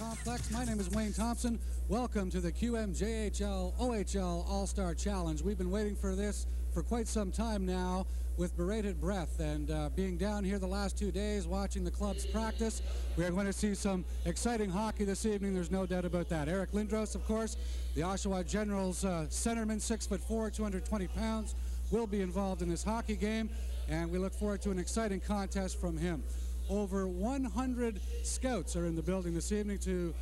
Complex. My name is Wayne Thompson. Welcome to the QMJHL OHL All-Star Challenge. We've been waiting for this for quite some time now with berated breath and uh, being down here the last two days watching the clubs practice. We are going to see some exciting hockey this evening. There's no doubt about that. Eric Lindros, of course, the Oshawa Generals uh, centerman, six foot four, 220 pounds, will be involved in this hockey game, and we look forward to an exciting contest from him. Over 100 scouts are in the building this evening to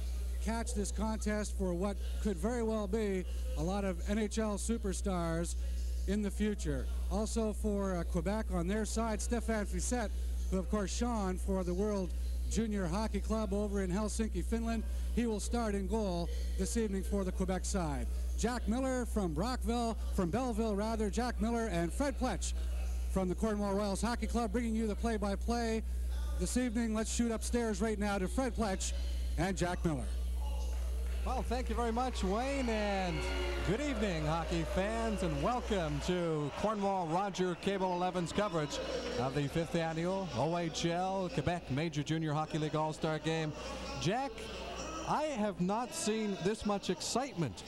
catch this contest for what could very well be a lot of NHL superstars in the future. Also for uh, Quebec on their side, Stefan Fiset, who of course Sean for the World Junior Hockey Club over in Helsinki, Finland. He will start in goal this evening for the Quebec side. Jack Miller from Brockville, from Belleville rather, Jack Miller and Fred Pletch from the Cornwall Royals Hockey Club bringing you the play-by-play. -play this evening. Let's shoot upstairs right now to Fred Pletch and Jack Miller. Well, thank you very much, Wayne, and good evening, hockey fans, and welcome to Cornwall Roger Cable 11's coverage of the fifth annual OHL Quebec Major Junior Hockey League All-Star Game. Jack, I have not seen this much excitement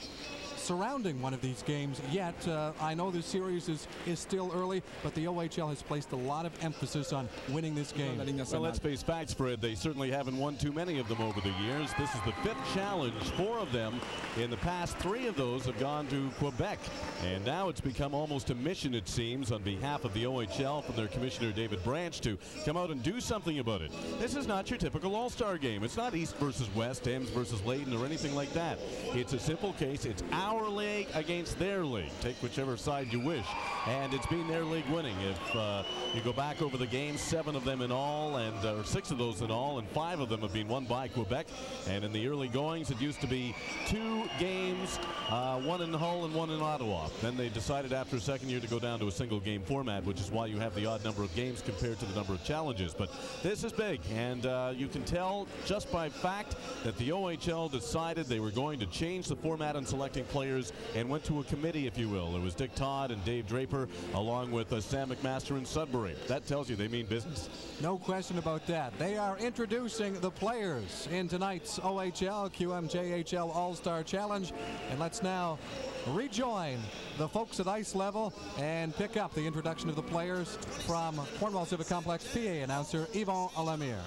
surrounding one of these games yet. Uh, I know the series is, is still early, but the OHL has placed a lot of emphasis on winning this game. Well, let's face facts, Fred. They certainly haven't won too many of them over the years. This is the fifth challenge. Four of them in the past three of those have gone to Quebec. And now it's become almost a mission, it seems, on behalf of the OHL from their commissioner, David Branch, to come out and do something about it. This is not your typical all-star game. It's not East versus West, Emms versus Leyden, or anything like that. It's a simple case. It's our our league against their league. Take whichever side you wish. And it's been their league winning. If uh, you go back over the games, seven of them in all, and uh, six of those in all, and five of them have been won by Quebec. And in the early goings, it used to be two games, uh, one in Hull and one in Ottawa. Then they decided after a second year to go down to a single game format, which is why you have the odd number of games compared to the number of challenges. But this is big, and uh, you can tell just by fact that the OHL decided they were going to change the format in selecting players players and went to a committee, if you will. It was Dick Todd and Dave Draper, along with uh, Sam McMaster and Sudbury. That tells you they mean business. No question about that. They are introducing the players in tonight's OHL QMJHL All-Star Challenge. And let's now rejoin the folks at ice level and pick up the introduction of the players from Cornwall Civic Complex PA announcer Yvon Alamir.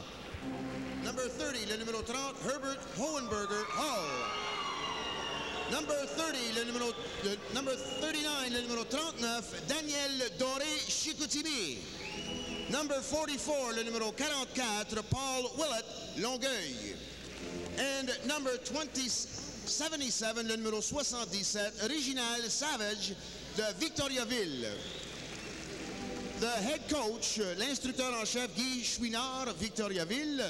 Number 30, le numéro 30, Herbert Hohenberger Hall. Number 30, le numéro, le, number 39, le numéro 39, Daniel Doré Chicoutimi. Number 44, le numéro 44, Paul Willett Longueuil. And number 20, 77, le numéro 77, Reginald Savage de Victoriaville. The head coach, l'instructeur en chef Guy Chouinard, Victoriaville.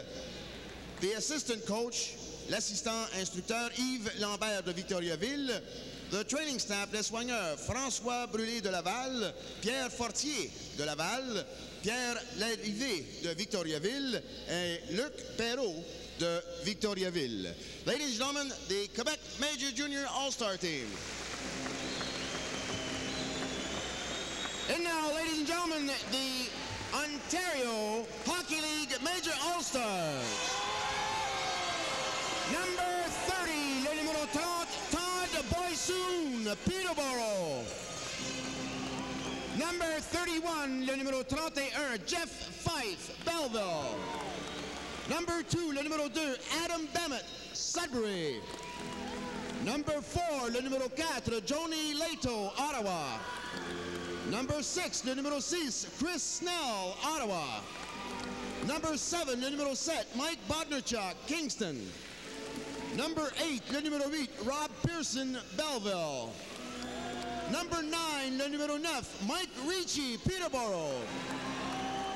The assistant coach, l'assistant instructeur Yves Lambert de Victoriaville, the training staff, les soigneurs François Brûlé de Laval, Pierre Fortier de Laval, Pierre Lérivé de Victoriaville et Luc Perrault de Victoriaville. Ladies and gentlemen, the Quebec Major Junior All-Star Team. And now, ladies and gentlemen, the Ontario Hockey League Major All-Stars. Number 30, le numéro 30, Todd Bojcun, Peterborough. Number 31, le numéro 31, Jeff Fife, Belleville. Number 2, le numéro 2, Adam Bennett, Sudbury. Number 4, le numéro 4, Joni Lehto, Ottawa. Number 6, le numéro 6, Chris Snell, Ottawa. Number 7, le numéro 7, Mike Bodnarchuk, Kingston. Number 8, le numéro 8, Rob Pearson, Belleville. Number 9, le numéro 9, Mike Ricci, Peterborough.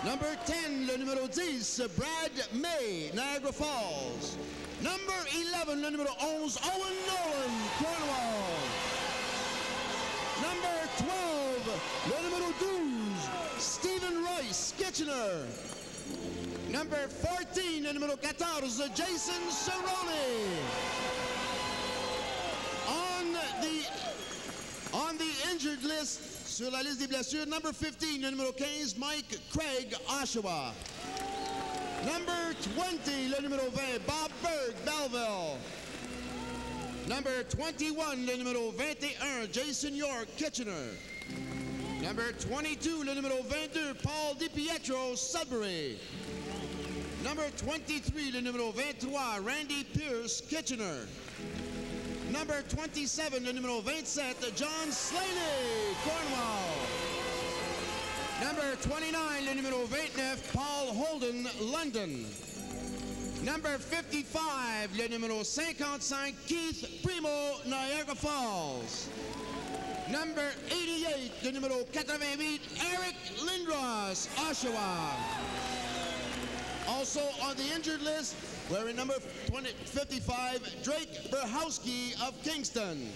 Number 10, le numéro 10, Brad May, Niagara Falls. Number 11, le numéro 11, Owen Nolan, Cornwall. Number 12, le numéro 12, Stephen Royce, Kitchener. Number 14, le numéro 14, Jason Cirone. On the, on the injured list, sur la liste des blessures, number 15, le numéro 15, Mike Craig, Oshawa. Number 20, le numéro 20, Bob Berg, Belleville. Number 21, le numéro 21, Jason York, Kitchener. Number 22, le numéro 22, Paul DiPietro, Sudbury. Number 23, le numéro 23, Randy Pierce, Kitchener. Number 27, le numéro 27, John Slaney, Cornwall. Number 29, le numéro 29, Paul Holden, London. Number 55, le numéro 55, Keith Primeau, Niagara Falls. Number 88, le numéro 88, Eric Lindros, Oshawa. Also on the injured list, wearing number 20, 55, Drake Berehowsky of Kingston.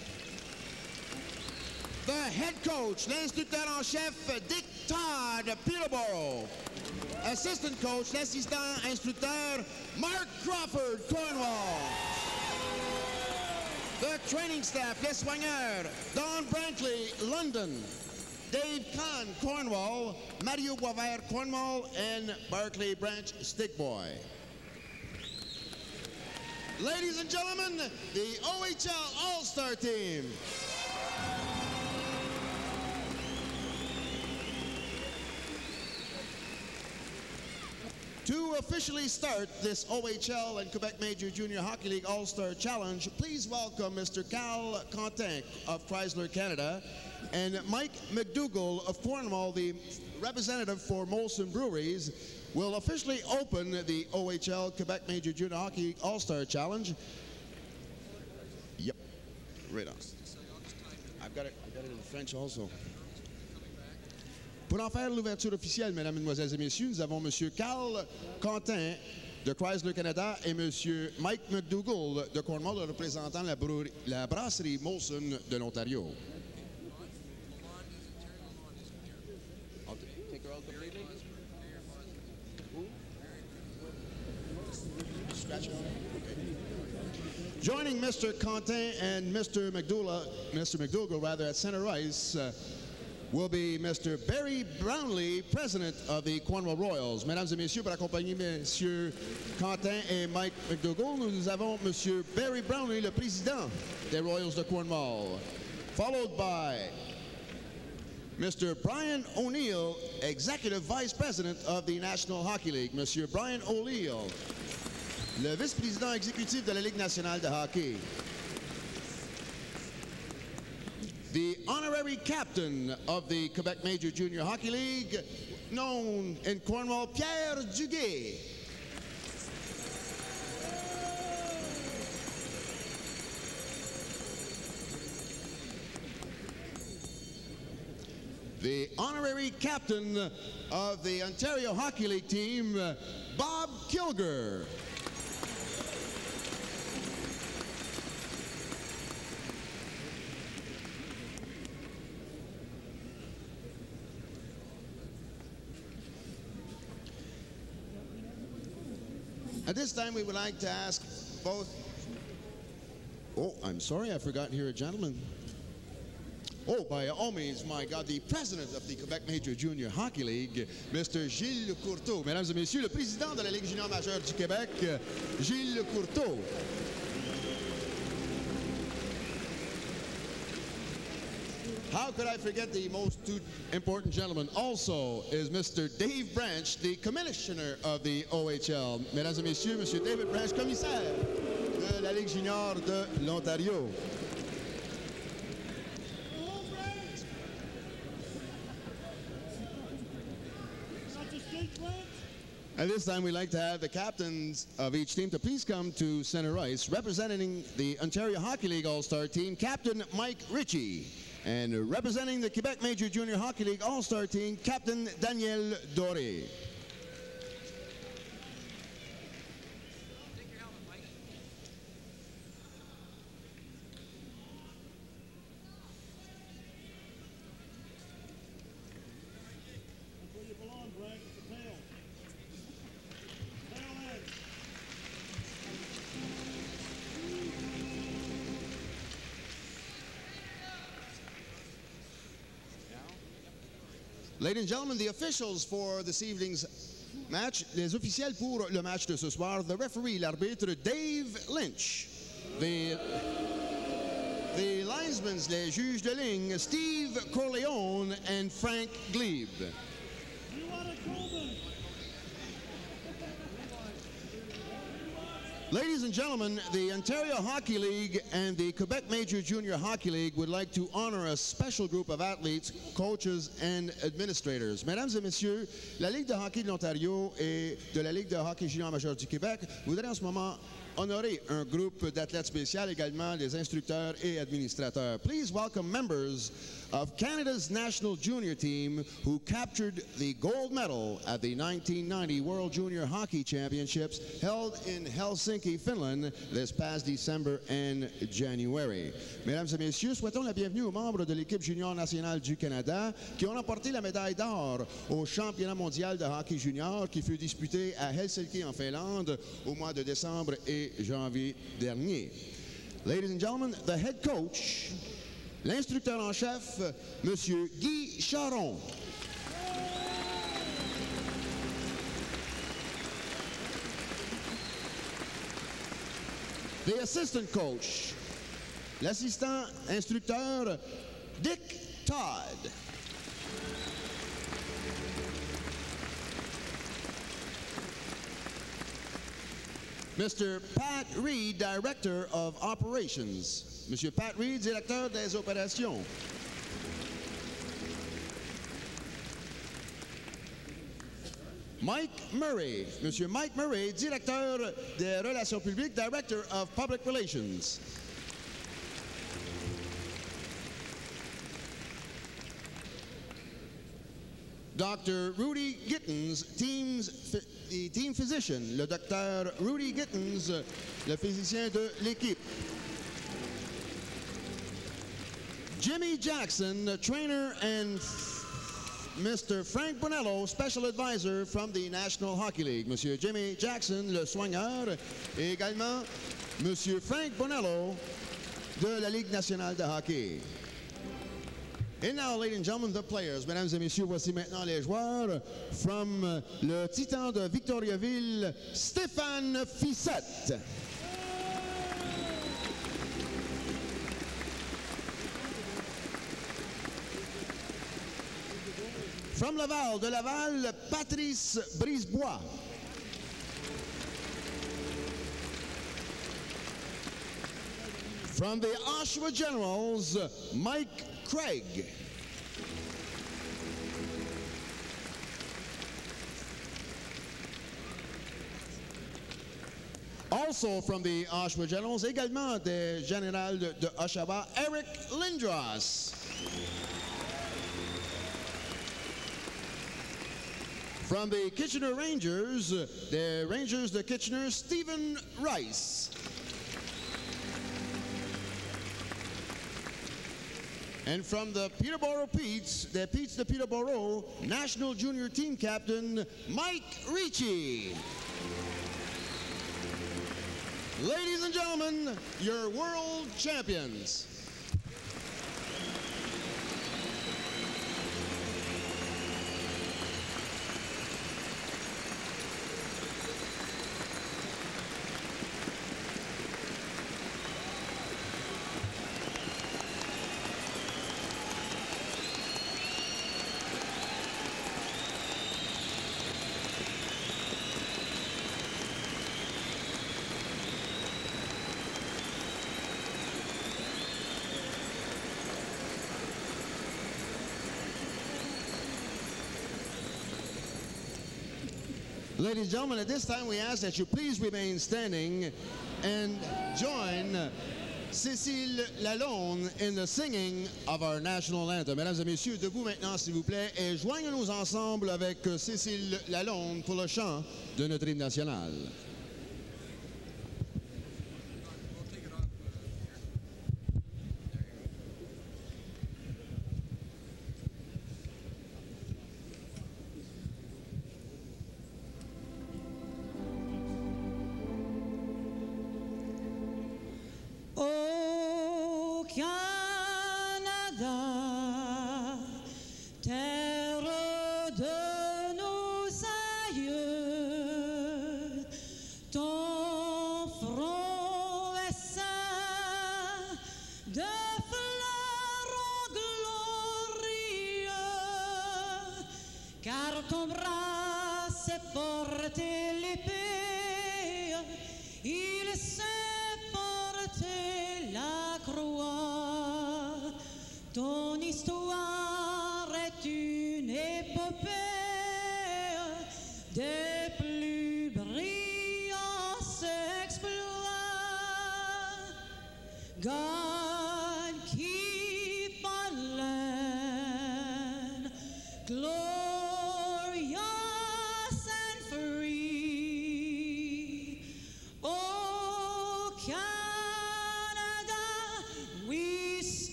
The head coach, l'instructeur chef, Dick Todd, Peterborough. Assistant coach, l'assistant instructeur, Mark Crawford, Cornwall. The training staff, les soigneurs, Don Brantley, London. Dave Kahn, Cornwall, Mario Boisvert, Cornwall, and Barclay Branch, Stickboy. Ladies and gentlemen, the OHL All-Star Team. To officially start this OHL and Quebec Major Junior Hockey League All-Star Challenge, please welcome Mr. Cal Contin of Chrysler Canada and Mike McDougall of Cornwall, the representative for Molson Breweries, will officially open the OHL Quebec Major Junior Hockey All-Star Challenge. Yep, right on. I've got it, I've got it in French also. Pour en faire l'ouverture officielle, mesdames, mesdemoiselles et messieurs, nous avons M. Carl Quentin de Chrysler Canada et M. Mike McDougall de Cornwall, représentant la, la brasserie Molson de l'Ontario. Joining Mr. Quentin and Mr. McDougall, at center ice uh, will be Mr. Barry Brownlee, president of the Cornwall Royals. Mesdames et messieurs, pour accompagner Messieurs Quentin et Mike McDougall, nous avons Monsieur Barry Brownlee, le président des Royals de Cornwall, followed by Mr. Brian O'Neill, executive vice president of the National Hockey League. Monsieur Brian O'Neill, le vice-président exécutif de la Ligue nationale de hockey. The honorary captain of the Quebec Major Junior Hockey League, known in Cornwall, Pierre Duguay. The honorary captain of the Ontario Hockey League team, Bob Kilger. At this time, we would like to ask both. Oh, I'm sorry, I forgot here a gentleman. Oh, by all means, my God, the president of the Quebec Major Junior Hockey League, Mr. Gilles Courteau. Mesdames et messieurs, le président de la Ligue junior majeure du Québec, Gilles Courteau. How could I forget the most two important gentleman also is Mr. Dave Branch, the commissioner of the OHL. Mesdames et messieurs, Monsieur David Branch, commissaire de la Ligue junior de l'Ontario. At this time, we'd like to have the captains of each team to please come to center ice, representing the Ontario Hockey League All-Star team, Captain Mike Ricci, and representing the Quebec Major Junior Hockey League All-Star team, Captain Daniel Doré. Ladies and gentlemen, the officials for this evening's Match, les officiels pour le match de ce soir, the referee, l'arbitre Dave Lynch. The, the linesmen, les juges de ligne, Steve Corleone and Frank Glebe. You want a Colvin? Ladies and gentlemen, the Ontario Hockey League and the Quebec Major Junior Hockey League would like to honor a special group of athletes, coaches, and administrators. Mesdames et messieurs, la Ligue de hockey de l'Ontario et de la Ligue de hockey junior majeur du Québec voudraient en ce moment honorer un groupe d'athlètes spéciaux, également des instructeurs et administrateurs. Please welcome members of Canada's national junior team who captured the gold medal at the 1990 World Junior Hockey Championships held in Helsinki, Finland this past December and January. Mesdames et messieurs, souhaitons la bienvenue aux membres de l'équipe junior nationale du Canada qui ont remporté la médaille d'or au championnat mondial de hockey junior qui fut disputé à Helsinki en Finlande au mois de décembre et janvier dernier. Ladies and gentlemen, the head coach, l'instructeur en chef, Monsieur Guy Charon. The assistant coach, l'assistant instructeur, Dick Todd. Mr. Pat Reed, Director of Operations. Monsieur Pat Reed, Directeur des Opérations. Mike Murray. Monsieur Mike Murray, Directeur des Relations publiques, Director of Public Relations. Dr. Rudy Gittens, the team physician, le docteur Rudy Gittens, le physicien de l'équipe. Jimmy Jackson, trainer, and Mr. Frank Bonello, special advisor from the National Hockey League. Monsieur Jimmy Jackson, le soigneur, et également Monsieur Frank Bonello de la Ligue nationale de hockey. And now, ladies and gentlemen, the players. Mesdames et messieurs, voici maintenant les joueurs. From euh, le Titan de Victoriaville, Stéphane Fissette. From Laval, de Laval, Patrice Brisebois. From the Oshawa Generals, Mike Craig. Also from the Oshawa Generals, également des générales de, de Oshawa, Eric Lindros. From the Kitchener Rangers, the Rangers de Kitchener, Stephen Rice. And from the Peterborough Petes, the Petes de Peterborough, National Junior Team Captain Mike Ricci. Ladies and gentlemen, your world champions. Ladies and gentlemen, at this time we ask that you please remain standing and join Cécile Lalonde in the singing of our national anthem. Mesdames et messieurs, debout maintenant s'il vous plaît et joignez-nous ensemble avec Cécile Lalonde pour le chant de notre hymne national.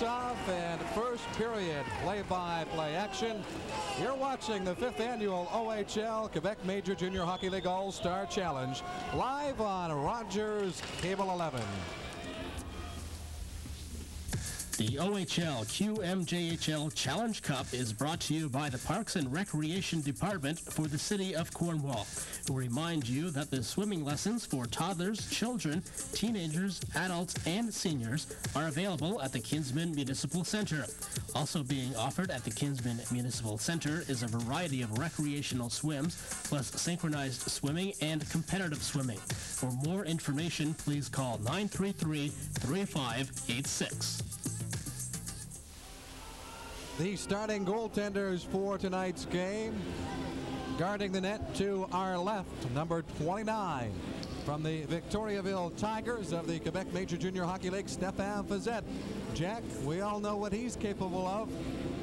Face-off and first period play-by-play action. You're watching the fifth annual OHL Quebec Major Junior Hockey League All-Star Challenge live on Rogers Cable 11. The OHL QMJHL Challenge Cup is brought to you by the Parks and Recreation Department for the City of Cornwall. We remind you that the swimming lessons for toddlers, children, teenagers, adults, and seniors are available at the Kinsman Municipal Center. Also being offered at the Kinsman Municipal Center is a variety of recreational swims, plus synchronized swimming and competitive swimming. For more information, please call 933 3586. The starting goaltenders for tonight's game. Guarding the net to our left, number 29 from the Victoriaville Tigers of the Quebec Major Junior Hockey League, Stefan Fiset. Jack, we all know what he's capable of.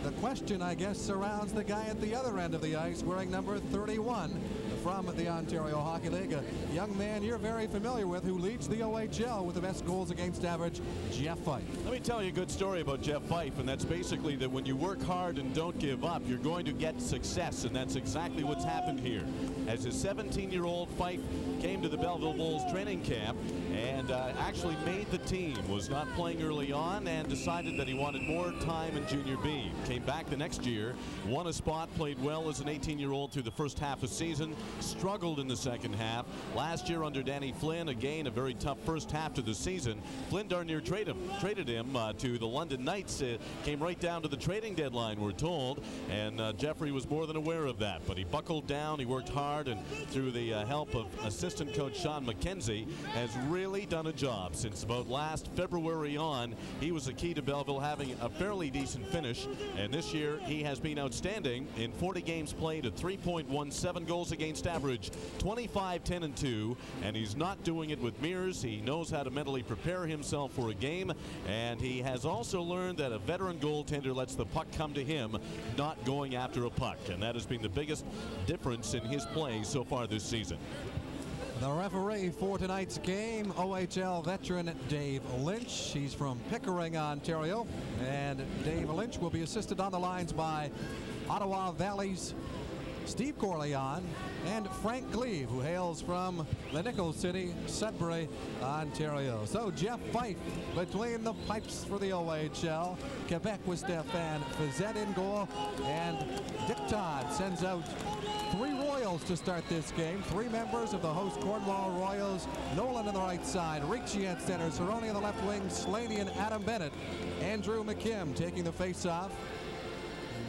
The question, I guess, surrounds the guy at the other end of the ice wearing number 31 from the Ontario Hockey League. A young man you're very familiar with who leads the OHL with the best goals against average, Jeff Fife. Let me tell you a good story about Jeff Fife, and that's basically that when you work hard and don't give up, you're going to get success, and that's exactly what's happened here. As a 17-year-old, Fife came to the Belleville Bulls training camp and uh, actually made the team, was not playing early on, and decided that he wanted more time in Junior B. Came back the next year, won a spot, played well as an 18-year-old through the first half of the season, struggled in the second half. Last year under Danny Flynn, again, a very tough first half to the season. Flynn darn near traded him, traded him uh, to the London Knights. Uh, came right down to the trading deadline, we're told, and uh, Jeffrey was more than aware of that. But he buckled down, he worked hard, and through the uh, help of assistant coach Sean McKenzie, has really done a job since about last February on. He was the key to Belleville having a fairly decent finish, and this year he has been outstanding in 40 games played at 3.17 goals against average, 25, 10, and 2, and he's not doing it with mirrors. He knows how to mentally prepare himself for a game, and he has also learned that a veteran goaltender lets the puck come to him, not going after a puck, and that has been the biggest difference in his play so far this season. The referee for tonight's game, OHL veteran Dave Lynch. He's from Pickering, Ontario. And Dave Lynch will be assisted on the lines by Ottawa Valley's Steve Corleon and Frank Gleave, who hails from the Nickel City, Sudbury, Ontario. So Jeff Fife between the pipes for the OHL. Quebec with Stefan Fiset in goal. And Dick Todd sends out three Royals to start this game. Three members of the host Cornwall Royals. Nolan on the right side, Ricci at center, Cirone on the left wing, Slaney and Adam Bennett. Andrew McKim taking the face-off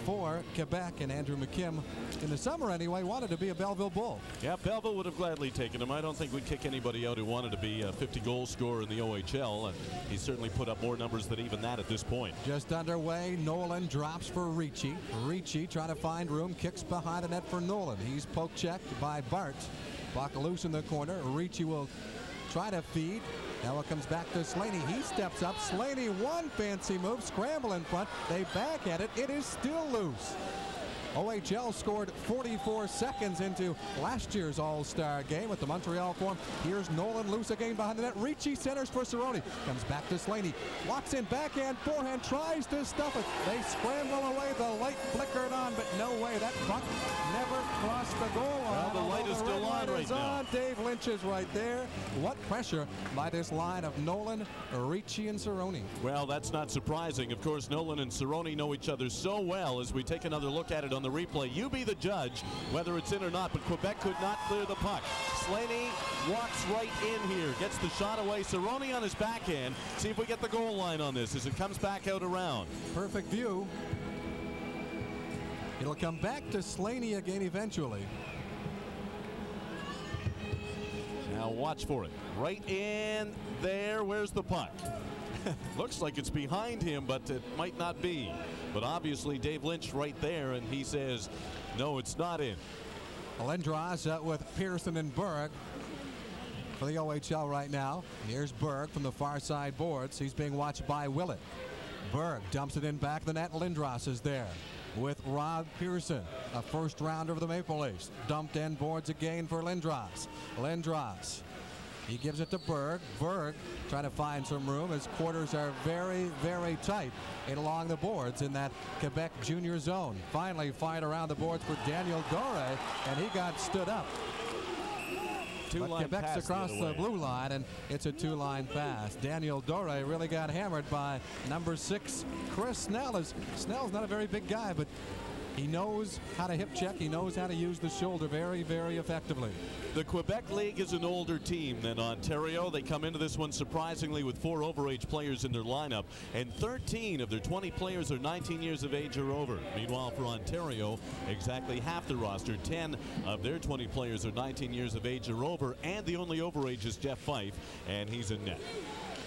for Quebec. And Andrew McKim, in the summer anyway, wanted to be a Belleville Bull. Yeah, Belleville would have gladly taken him. I don't think we'd kick anybody out who wanted to be a 50 goal scorer in the OHL, and he certainly put up more numbers than even that at this point. Just underway, Nolan drops for Ricci. Ricci trying to find room, kicks behind the net for Nolan. He's poke checked by Bart. Buck loose in the corner. Ricci will try to feed. Now it comes back to Slaney. He steps up. Slaney, one fancy move, scramble in front. They back at it. It is still loose. OHL scored 44 seconds into last year's All-Star game with the Montreal form. Here's Nolan loose again behind the net. Ricci centers for Cirone. Comes back to Slaney. Walks in backhand, forehand, tries to stuff it. They scramble away. The light flickered on, but no way. That puck never crossed the goal line. Well, the light is the still on right now. on. Dave Lynch is right there. What pressure by this line of Nolan, Ricci, and Cirone. Well, that's not surprising. Of course, Nolan and Cirone know each other so well as we take another look at it on the replay. You be the judge whether it's in or not, but Quebec could not clear the puck. Slaney walks right in here, gets the shot away. Cirone on his backhand. See if we get the goal line on this as it comes back out around. Perfect view. It'll come back to Slaney again eventually. Now watch for it. Right in there. Where's the puck? Looks like it's behind him, but it might not be. But obviously, Dave Lynch right there, and he says, no, it's not in. Lindros out with Pearson and Berg for the OHL right now. Here's Berg from the far side boards. He's being watched by Willett. Berg dumps it in back of the net. Lindros is there with Rob Pearson, a first rounder of the Maple Leafs. Dumped in boards again for Lindros. Lindros. He gives it to Berg. Berg trying to find some room. His quarters are very, very tight and along the boards in that Quebec junior zone. Finally fired around the boards for Daniel Dore, and he got stood up. Two But Quebec's pass the across the, blue line, and it's a two-line pass. Daniel Dore really got hammered by number six, Chris Snell. Is Snell's not a very big guy, but he knows how to hip check. He knows how to use the shoulder very, very effectively. The Quebec League is an older team than Ontario. They come into this one surprisingly with four overage players in their lineup, and 13 of their 20 players are 19 years of age or over. Meanwhile, for Ontario, exactly half the roster, 10 of their 20 players are 19 years of age or over, and the only overage is Jeff Fife, and he's in net.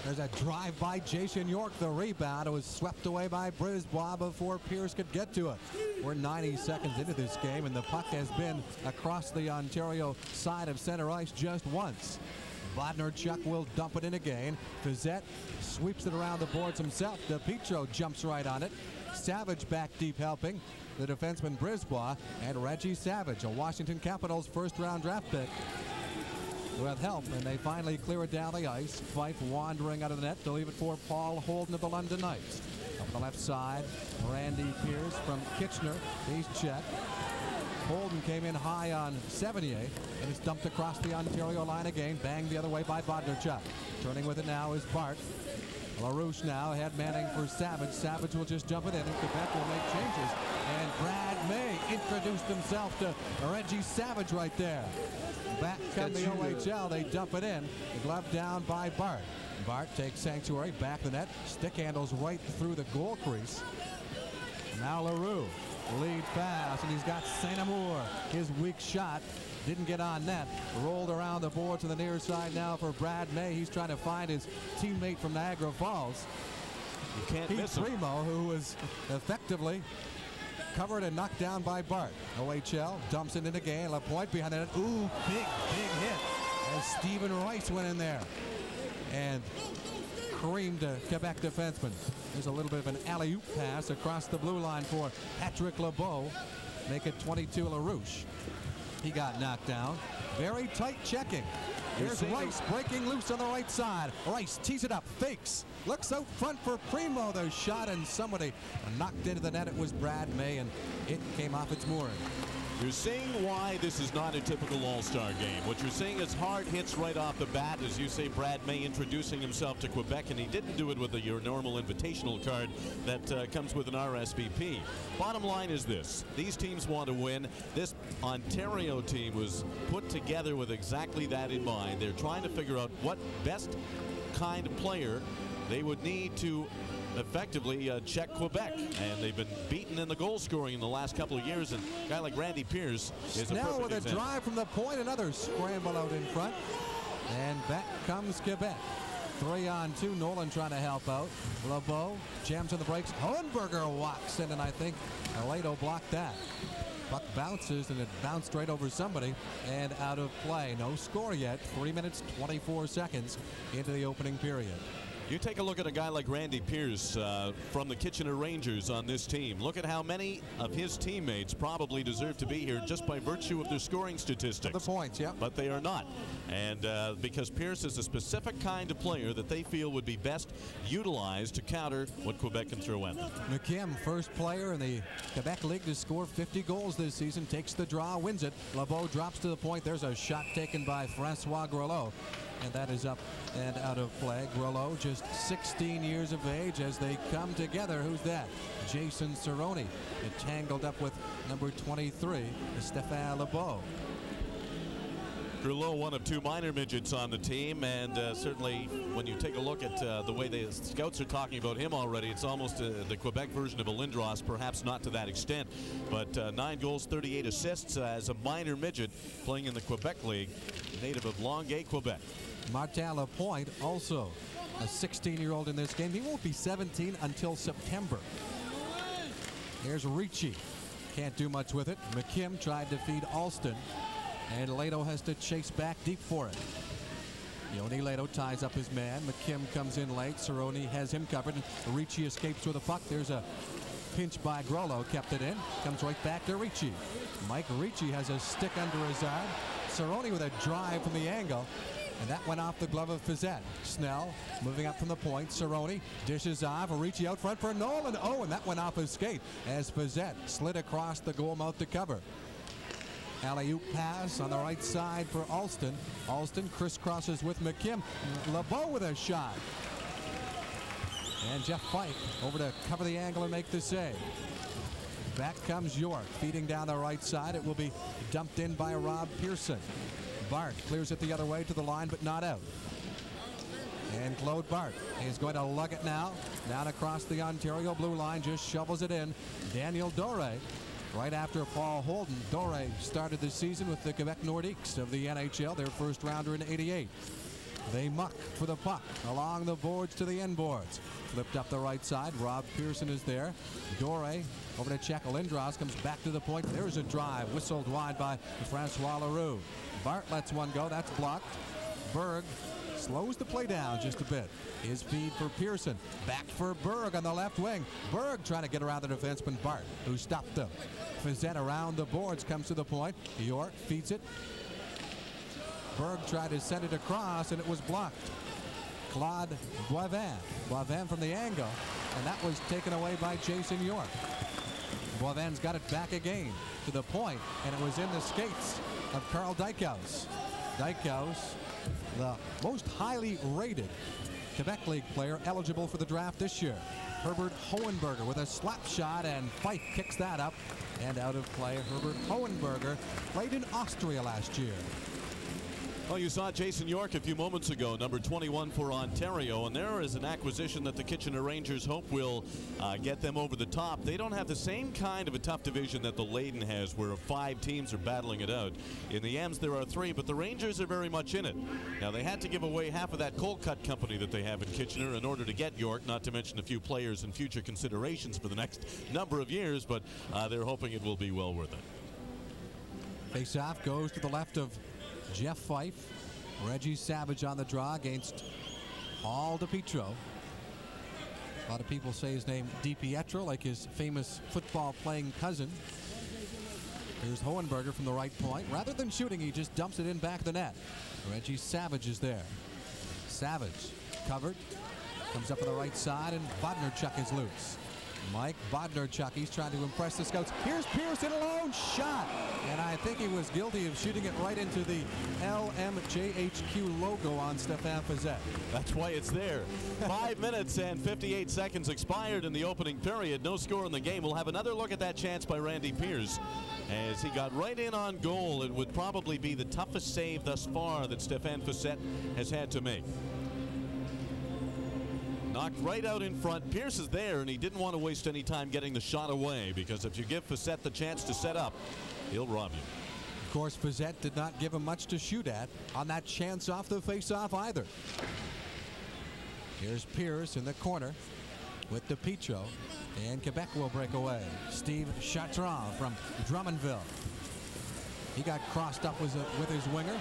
There's a drive by Jason York. The rebound. It was swept away by Brisebois before Pierce could get to it. We're 90 seconds into this game, and the puck has been across the Ontario side of center ice just once. Bodnarchuk will dump it in again. Fiset sweeps it around the boards himself. DiPietro jumps right on it. Savage back deep helping. The defenseman Brisebois and Reggie Savage, a Washington Capitals first round draft pick with help, and they finally clear it down the ice. Fife wandering out of the net to leave it for Paul Holden of the London Knights. Up the left side, Randy Pierce from Kitchener. He's checked. Holden came in high on 78, and it's dumped across the Ontario line again. Banged the other way by Bodnarchuk. Turning with it now is Bart. LaRouche now head manning for Savage. Savage will just jump it in, and Quebec will make changes. And Brad May introduced himself to Reggie Savage right there. Back come the OHL. They dump it in. The glove down by Bart. Bart takes sanctuary, back the net. Stick handles right through the goal crease. Now LaRue. Lead pass, and he's got St. Amour. His weak shot didn't get on net. Rolled around the board to the near side now for Brad May. He's trying to find his teammate from Niagara Falls. You can't Pete miss him. Primeau, who was effectively covered and knocked down by Bart. OHL dumps it in again. LaPointe behind it. Ooh, big, big hit. As Stephen Rice went in there and creamed a Quebec defenseman. There's a little bit of an alley-oop pass across the blue line for Patrick LeBeau. Make it 22 LaRouche. He got knocked down. Very tight checking. Here's Rice breaking loose on the right side. Rice tees it up, fakes, looks out front for Primeau. The shot and somebody knocked into the net. It was Brad May, and it came off its mooring. You're seeing why this is not a typical All-Star game. What you're seeing is hard hits right off the bat, as you say, Brad May introducing himself to Quebec, and he didn't do it with a, your normal invitational card that uh, comes with an RSVP. Bottom line is this. These teams want to win. This Ontario team was put together with exactly that in mind. They're trying to figure out what best kind of player they would need to effectively uh, check Quebec. And they've been beaten in the goal scoring in the last couple of years. And a guy like Randy Pierce is a Now with a example. drive from the point, another scramble out in front. And back comes Quebec. Three on two. Nolan trying to help out. LeBeau jams on the brakes. Hohenberger walks in, and I think Aledo blocked that. Puck bounces, and it bounced right over somebody and out of play. No score yet. Three minutes, 24 seconds into the opening period. You take a look at a guy like Randy Pierce uh, from the Kitchener Rangers on this team. Look at how many of his teammates probably deserve to be here just by virtue of their scoring statistics. The points, yeah. But they are not. And uh, because Pierce is a specific kind of player that they feel would be best utilized to counter what Quebec can throw at them. McKim, first player in the Quebec League to score 50 goals this season, takes the draw, wins it. LeBeau drops to the point. There's a shot taken by Francois Groleau. And that is up and out of play. Groleau, just 16 years of age as they come together. Who's that? Jason Cirone. entangled up with number 23, Stéphane LeBeau. Groleau, one of two minor midgets on the team, and uh, certainly when you take a look at uh, the way the scouts are talking about him already, it's almost uh, the Quebec version of a Lindros, perhaps not to that extent, but uh, nine goals, 38 assists as a minor midget playing in the Quebec League, native of Longueuil, Quebec. Martin Lapointe, also a 16-year-old in this game. He won't be 17 until September. Here's Ricci. Can't do much with it. McKim tried to feed Alston. And Lehto has to chase back deep for it. Joni Lehto ties up his man. McKim comes in late. Cirone has him covered. And Ricci escapes with a puck. There's a pinch by Groleau. Kept it in. Comes right back to Ricci. Mike Ricci has a stick under his arm. Cirone with a drive from the angle. And that went off the glove of Fiset. Snell moving up from the point. Cirone dishes off. Ricci out front for Nolan. Oh, and that went off his skate as Fiset slid across the goal mouth to cover. Alley-oop pass on the right side for Alston. Alston crisscrosses with McKim. LeBeau with a shot. And Jeff Fife over to cover the angle and make the save. Back comes York, feeding down the right side. It will be dumped in by Rob Pearson. Bart clears it the other way to the line, but not out. And Claude Bart is going to lug it now. Down across the Ontario blue line, just shovels it in. Daniel Dore right after Paul Holden. Dore started the season with the Quebec Nordiques of the NHL, their first rounder in 88. They muck for the puck along the boards to the end boards. Flipped up the right side. Rob Pearson is there. Dore over to check. Lindros comes back to the point. There's a drive whistled wide by Francois Leroux. Bart lets one go. That's blocked. Berg slows the play down just a bit. His feed for Pearson. Back for Berg on the left wing. Berg trying to get around the defenseman Bart, who stopped him. Fiset around the boards comes to the point. York feeds it. Berg tried to send it across, and it was blocked. Claude Boivin. Boivin from the angle, and that was taken away by Jason York. Boivin's got it back again to the point, and it was in the skates of Karl Dykhuis. Dykhuis, the most highly rated Quebec League player eligible for the draft this year. Herbert Hohenberger with a slap shot, and Fife kicks that up and out of play. Herbert Hohenberger played in Austria last year. Well, you saw Jason York a few moments ago, number 21 for Ontario, and there is an acquisition that the Kitchener Rangers hope will uh, get them over the top. They don't have the same kind of a tough division that the Leyden has, where five teams are battling it out. In the Emms, there are three, but the Rangers are very much in it. Now, they had to give away half of that cold cut company that they have in Kitchener in order to get York, not to mention a few players and future considerations for the next number of years, but uh, they're hoping it will be well worth it. Face-off goes to the left of Jeff Fife. Reggie Savage on the draw against Paul DiPietro. A lot of people say his name DiPietro, like his famous football playing cousin. Here's Hohenberger from the right point. Rather than shooting, he just dumps it in back of the net. Reggie Savage is there. Savage covered. Comes up on the right side, and Bodnarchuk is loose. Mike Bodnarchuk, he's trying to impress the scouts. Here's Pearson alone, shot. And I think he was guilty of shooting it right into the LMJHQ logo on Stéphane Fiset. That's why it's there. Five minutes and 58 seconds expired in the opening period. No score in the game. We'll have another look at that chance by Randy Pierce. As he got right in on goal, it would probably be the toughest save thus far that Stéphane Fiset has had to make. Knocked right out in front. Pierce is there, and he didn't want to waste any time getting the shot away because if you give Fiset the chance to set up, he'll rob you. Of course, Fiset did not give him much to shoot at on that chance off the face-off either. Here's Pierce in the corner with DiPietro, and Quebec will break away. Steve Chartrand from Drummondville. He got crossed up with, with his winger.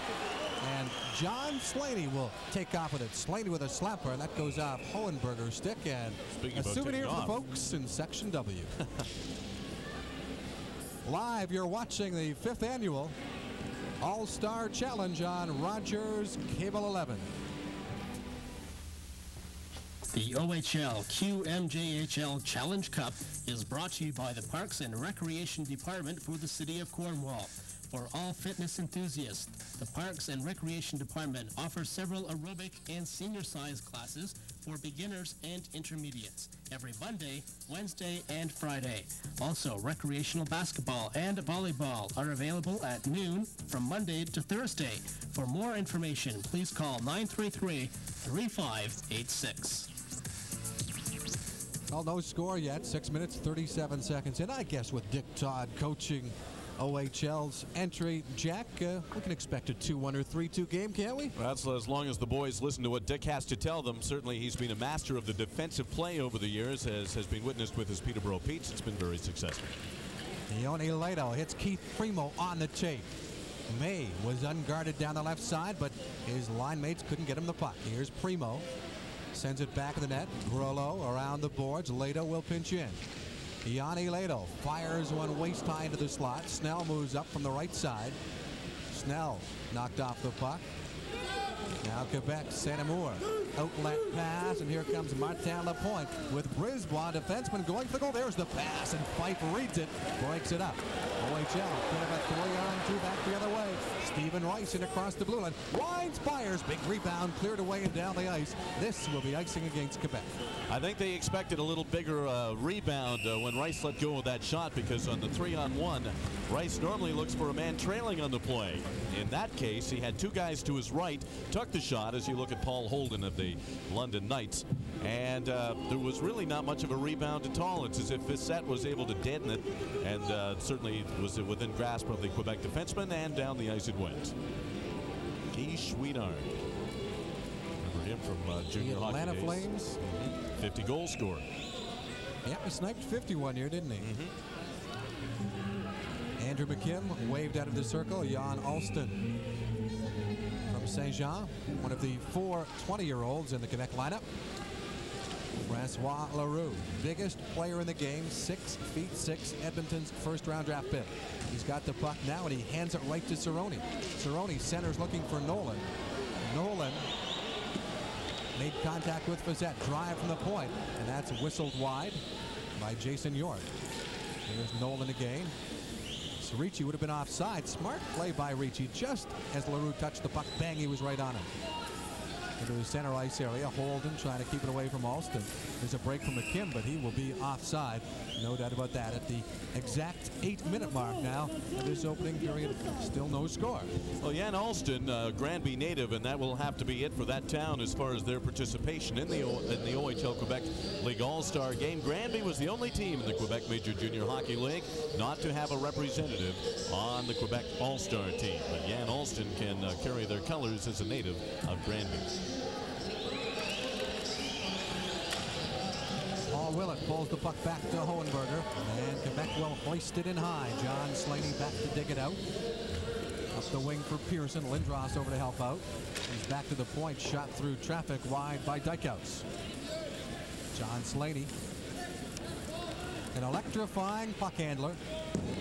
And John Slaney will take off with it. Slaney with a slapper, and that goes off Hohenberger's stick. And Speaking a souvenir for the folks in Section W. Live, you're watching the fifth annual All-Star Challenge on Rogers Cable 11. The OHL QMJHL Challenge Cup is brought to you by the Parks and Recreation Department for the City of Cornwall. For all fitness enthusiasts, the Parks and Recreation Department offers several aerobic and senior size classes for beginners and intermediates every Monday, Wednesday, and Friday. Also, recreational basketball and volleyball are available at noon from Monday to Thursday. For more information, please call 933 3586. Well, no score yet. Six minutes, 37 seconds And I guess with Dick Todd coaching OHL's entry, Jack, uh, we can expect a 2-1 or 3-2 game, can't we? That's as long as the boys listen to what Dick has to tell them. Certainly, he's been a master of the defensive play over the years, as has been witnessed with his Peterborough Pete's. It's been very successful. Joni Lehto hits Keith Primeau on the tape. May was unguarded down the left side, but his line mates couldn't get him the puck. Here's Primeau. Sends it back of the net. Groleau around the boards. Lehto will pinch in. Joni Lehto fires one waist high into the slot. Snell moves up from the right side. Snell knocked off the puck. Now Quebec, St. Amour. Outlet pass, and here comes Martin Lapointe with Brisebois, defenseman going for the goal. There's the pass, and Fife reads it, breaks it up. OHL, bit of a three on two back the other way. Stephen Rice in across the blue line. Wines fires, big rebound, cleared away and down the ice. This will be icing against Quebec. I think they expected a little bigger uh, rebound uh, when Rice let go of that shot because on the three on one, Rice normally looks for a man trailing on the play. In that case, he had two guys to his right, took the shot as you look at Paul Holden of the London Knights. And uh, there was really not much of a rebound at all. It's as if Fiset was able to deaden it and uh, certainly was it within grasp of the Quebec defenseman and down the ice it went. Guy. Remember him from uh, The junior hockey Atlanta days. Flames. 50 goal scorer. Yeah, he sniped 50 one year, didn't he? Andrew McKim waved out of the circle. Jan Alston from Saint Jean, one of the four 20 year olds in the Quebec lineup. Francois Leroux, biggest player in the game, six feet six, Edmonton's first round draft pick. He's got the puck now and he hands it right to Cirone. Cirone centers looking for Nolan. Nolan made contact with Fiset, drive from the point, and that's whistled wide by Jason York. Here's Nolan again. So Ricci would have been offside. Smart play by Ricci. Just as Leroux touched the puck, bang, he was right on him. Into the center ice area. Holden trying to keep it away from Alston. There's a break from McKim, but he will be offside. No doubt about that. At the exact eight minute mark now of this opening period, still no score. Well, Jan Alston, uh, Granby native, and that will have to be it for that town as far as their participation in the o in the OHL Quebec League All-Star Game. Granby was the only team in the Quebec Major Junior Hockey League not to have a representative on the Quebec All-Star team. But Jan Alston can uh, carry their colors as a native of Granby. Paul Willett pulls the puck back to Hohenberger, and Quebec will hoist it in high. John Slaney back to dig it out. Up the wing for Pearson. Lindros over to help out. He's back to the point, shot through traffic wide by Dykhuis. John Slaney. An electrifying puck handler.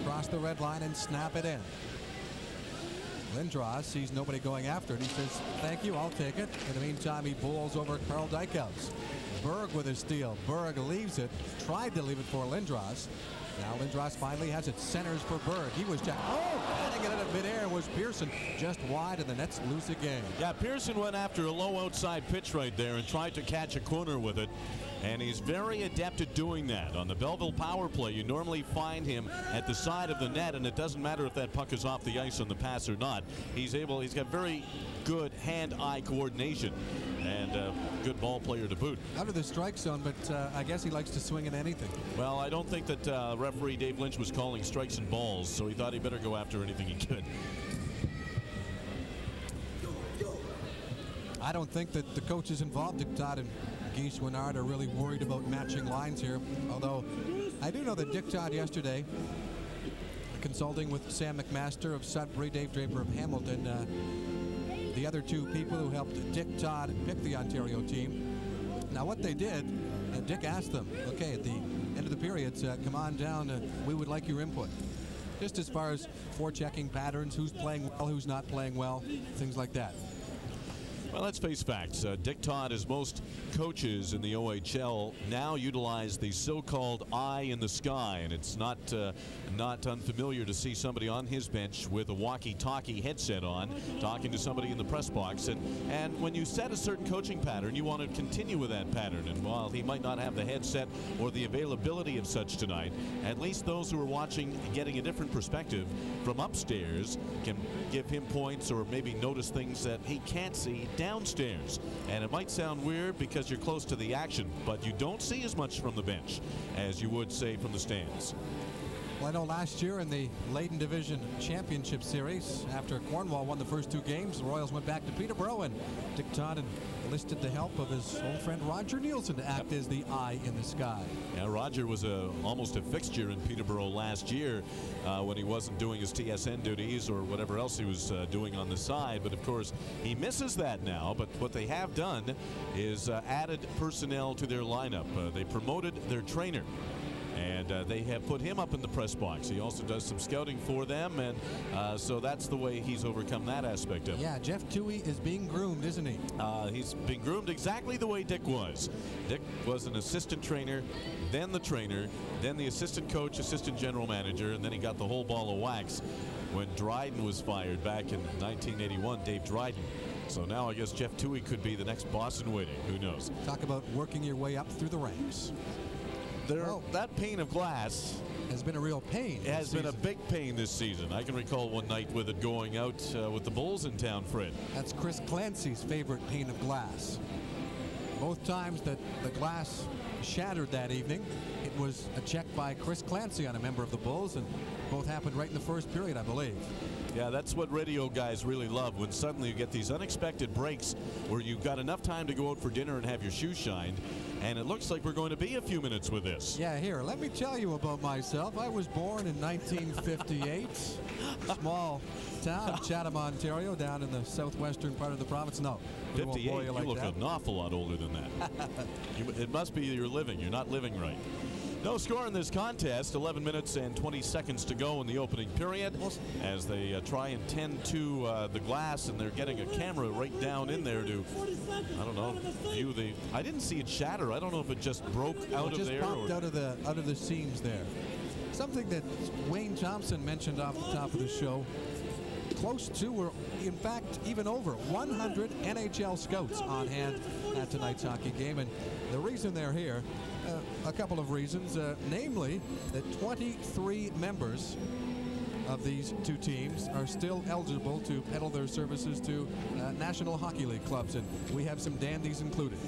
Cross the red line and snap it in. Lindros sees nobody going after it. He says, thank you, I'll take it. In the meantime, he bowls over Karl Dykhuis. Berg with a steal. Berg leaves it. Tried to leave it for Lindros. Now Lindros finally has it. Centers for Berg. He was just, oh, batting it in midair was Pearson. Just wide, and the Nets lose again. Yeah, Pearson went after a low outside pitch right there and tried to catch a corner with it. And he's very adept at doing that. On the Belleville power play, you normally find him at the side of the net, and it doesn't matter if that puck is off the ice on the pass or not. He's able, he's got very good hand-eye coordination and uh, good ball player to boot. Out of the strike zone, but uh, I guess he likes to swing at anything. Well, I don't think that uh, referee Dave Lynch was calling strikes and balls, so he thought he better go after anything he could. I don't think that the coaches involved, Todd and Guy Chouinard, are really worried about matching lines here. Although I do know that Dick Todd yesterday, consulting with Sam McMaster of Sudbury, Dave Draper of Hamilton, uh, the other two people who helped Dick Todd pick the Ontario team. Now, what they did, uh, Dick asked them, okay, at the end of the periods, uh, come on down, uh, we would like your input. Just as far as forechecking patterns, who's playing well, who's not playing well, things like that. Well, let's face facts. Uh, Dick Todd, as most coaches in the OHL, now utilize the so-called eye in the sky, and it's not uh, not unfamiliar to see somebody on his bench with a walkie-talkie headset on, talking to somebody in the press box. And and when you set a certain coaching pattern, you want to continue with that pattern. And while he might not have the headset or the availability of such tonight, at least those who are watching, getting a different perspective from upstairs, can give him points or maybe notice things that he can't see downstairs. And it might sound weird because you're close to the action, but you don't see as much from the bench as you would say from the stands. Well, I know last year in the Leyden Division Championship Series, after Cornwall won the first two games, the Royals went back to Peterborough and Dick Todd enlisted the help of his old friend Roger Neilson to act as the eye in the sky. Yeah, Roger was a almost a fixture in Peterborough last year uh, when he wasn't doing his TSN duties or whatever else he was uh, doing on the side. But of course, he misses that now. But what they have done is uh, added personnel to their lineup. Uh, they promoted their trainer. And uh, they have put him up in the press box. He also does some scouting for them, and uh, so that's the way he's overcome that aspect of it. Yeah, Jeff Twohey is being groomed, isn't he? Uh, he's been groomed exactly the way Dick was. Dick was an assistant trainer, then the trainer, then the assistant coach, assistant general manager, and then he got the whole ball of wax when Dryden was fired back in 1981, Dave Dryden. So now I guess Jeff Twohey could be the next boss in waiting. Who knows? Talk about working your way up through the ranks. There, Well- that pane of glass Has been a real pain. It has been a big pain this season. I can recall one night with it going out uh, with the Bulls in town, Fred. That's Chris Clancy's favorite pane of glass. Both times that the glass shattered that evening, it was a check by Chris Clancy on a member of the Bulls, and both happened right in the first period, I believe. Yeah, that's what radio guys really love when suddenly you get these unexpected breaks where you've got enough time to go out for dinner and have your shoes shined. And it looks like we're going to be a few minutes with this. Yeah, here, let me tell you about myself. I was born in 1958, small town, Chatham, Ontario, down in the southwestern part of the province. No, we won't 58, bore you, you like look that. an awful lot older than that. You- it must be you're living. You're not living right. No score in this contest. 11 minutes and 20 seconds to go in the opening period as they uh, try and tend to uh, the glass, and they're getting a camera right down in there to, I don't know, view the. I didn't see it shatter. I don't know if it just broke out it of just there. popped or, out of the out of the seams there. Something that Wayne Thompson mentioned off the top of the show. Close to, or in fact, even over 100 NHL scouts on hand at tonight's hockey game, and the reason they're here, uh, a couple of reasons, uh, namely that 23 members of these two teams are still eligible to peddle their services to uh, National Hockey League clubs, and we have some dandies included.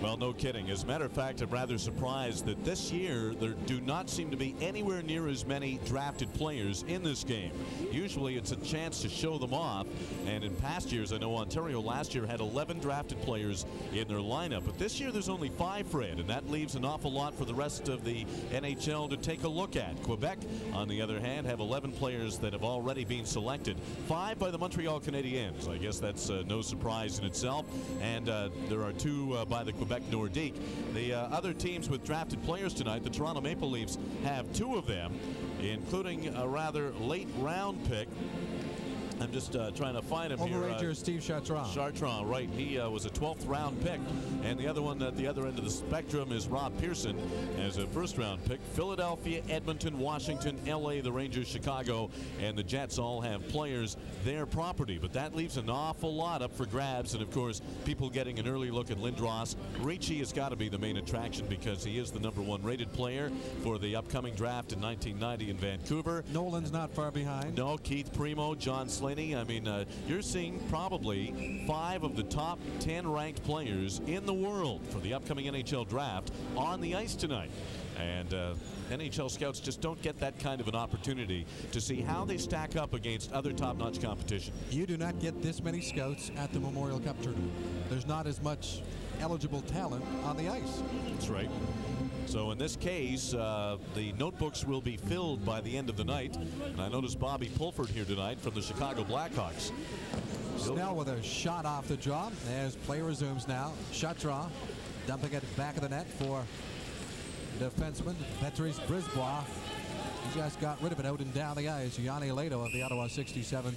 Well, no kidding. As a matter of fact, I'm rather surprised that this year there do not seem to be anywhere near as many drafted players in this game. Usually it's a chance to show them off. And in past years, I know Ontario last year had 11 drafted players in their lineup. But this year there's only five, Fred, and that leaves an awful lot for the rest of the NHL to take a look at. Quebec, on the other hand, have 11 players that have already been selected. Five by the Montreal Canadiens. I guess that's uh, no surprise in itself. And uh, there are two uh, by the Quebec Nordique. The uh, other teams with drafted players tonight, the Toronto Maple Leafs, have two of them, including a rather late round pick. I'm just uh, trying to find him here. uh, Overager Steve Chartrand. Chartrand, right. He uh, was a 12th round pick. And the other one at the other end of the spectrum is Rob Pearson as a first round pick. Philadelphia, Edmonton, Washington, LA, the Rangers, Chicago, and the Jets all have players their property. But that leaves an awful lot up for grabs. And of course, people getting an early look at Lindros. Ricci has got to be the main attraction because he is the number one rated player for the upcoming draft in 1990 in Vancouver. Nolan's not far behind. No, Keith Primeau, John I mean, uh, you're seeing probably five of the top 10 ranked players in the world for the upcoming NHL draft on the ice tonight. And uh, NHL scouts just don't get that kind of an opportunity to see how they stack up against other top notch competition. You do not get this many scouts at the Memorial Cup tournament. There's not as much eligible talent on the ice. That's right. So in this case, uh, the notebooks will be filled by the end of the night. And I noticed Bobby Pulford here tonight from the Chicago Blackhawks. Snell with a shot off the draw as play resumes now. Shot draw, dumping it back of the net for defenseman Patrice Brisebois. He just got rid of it out and down the ice. Yanni Lehto of the Ottawa 67th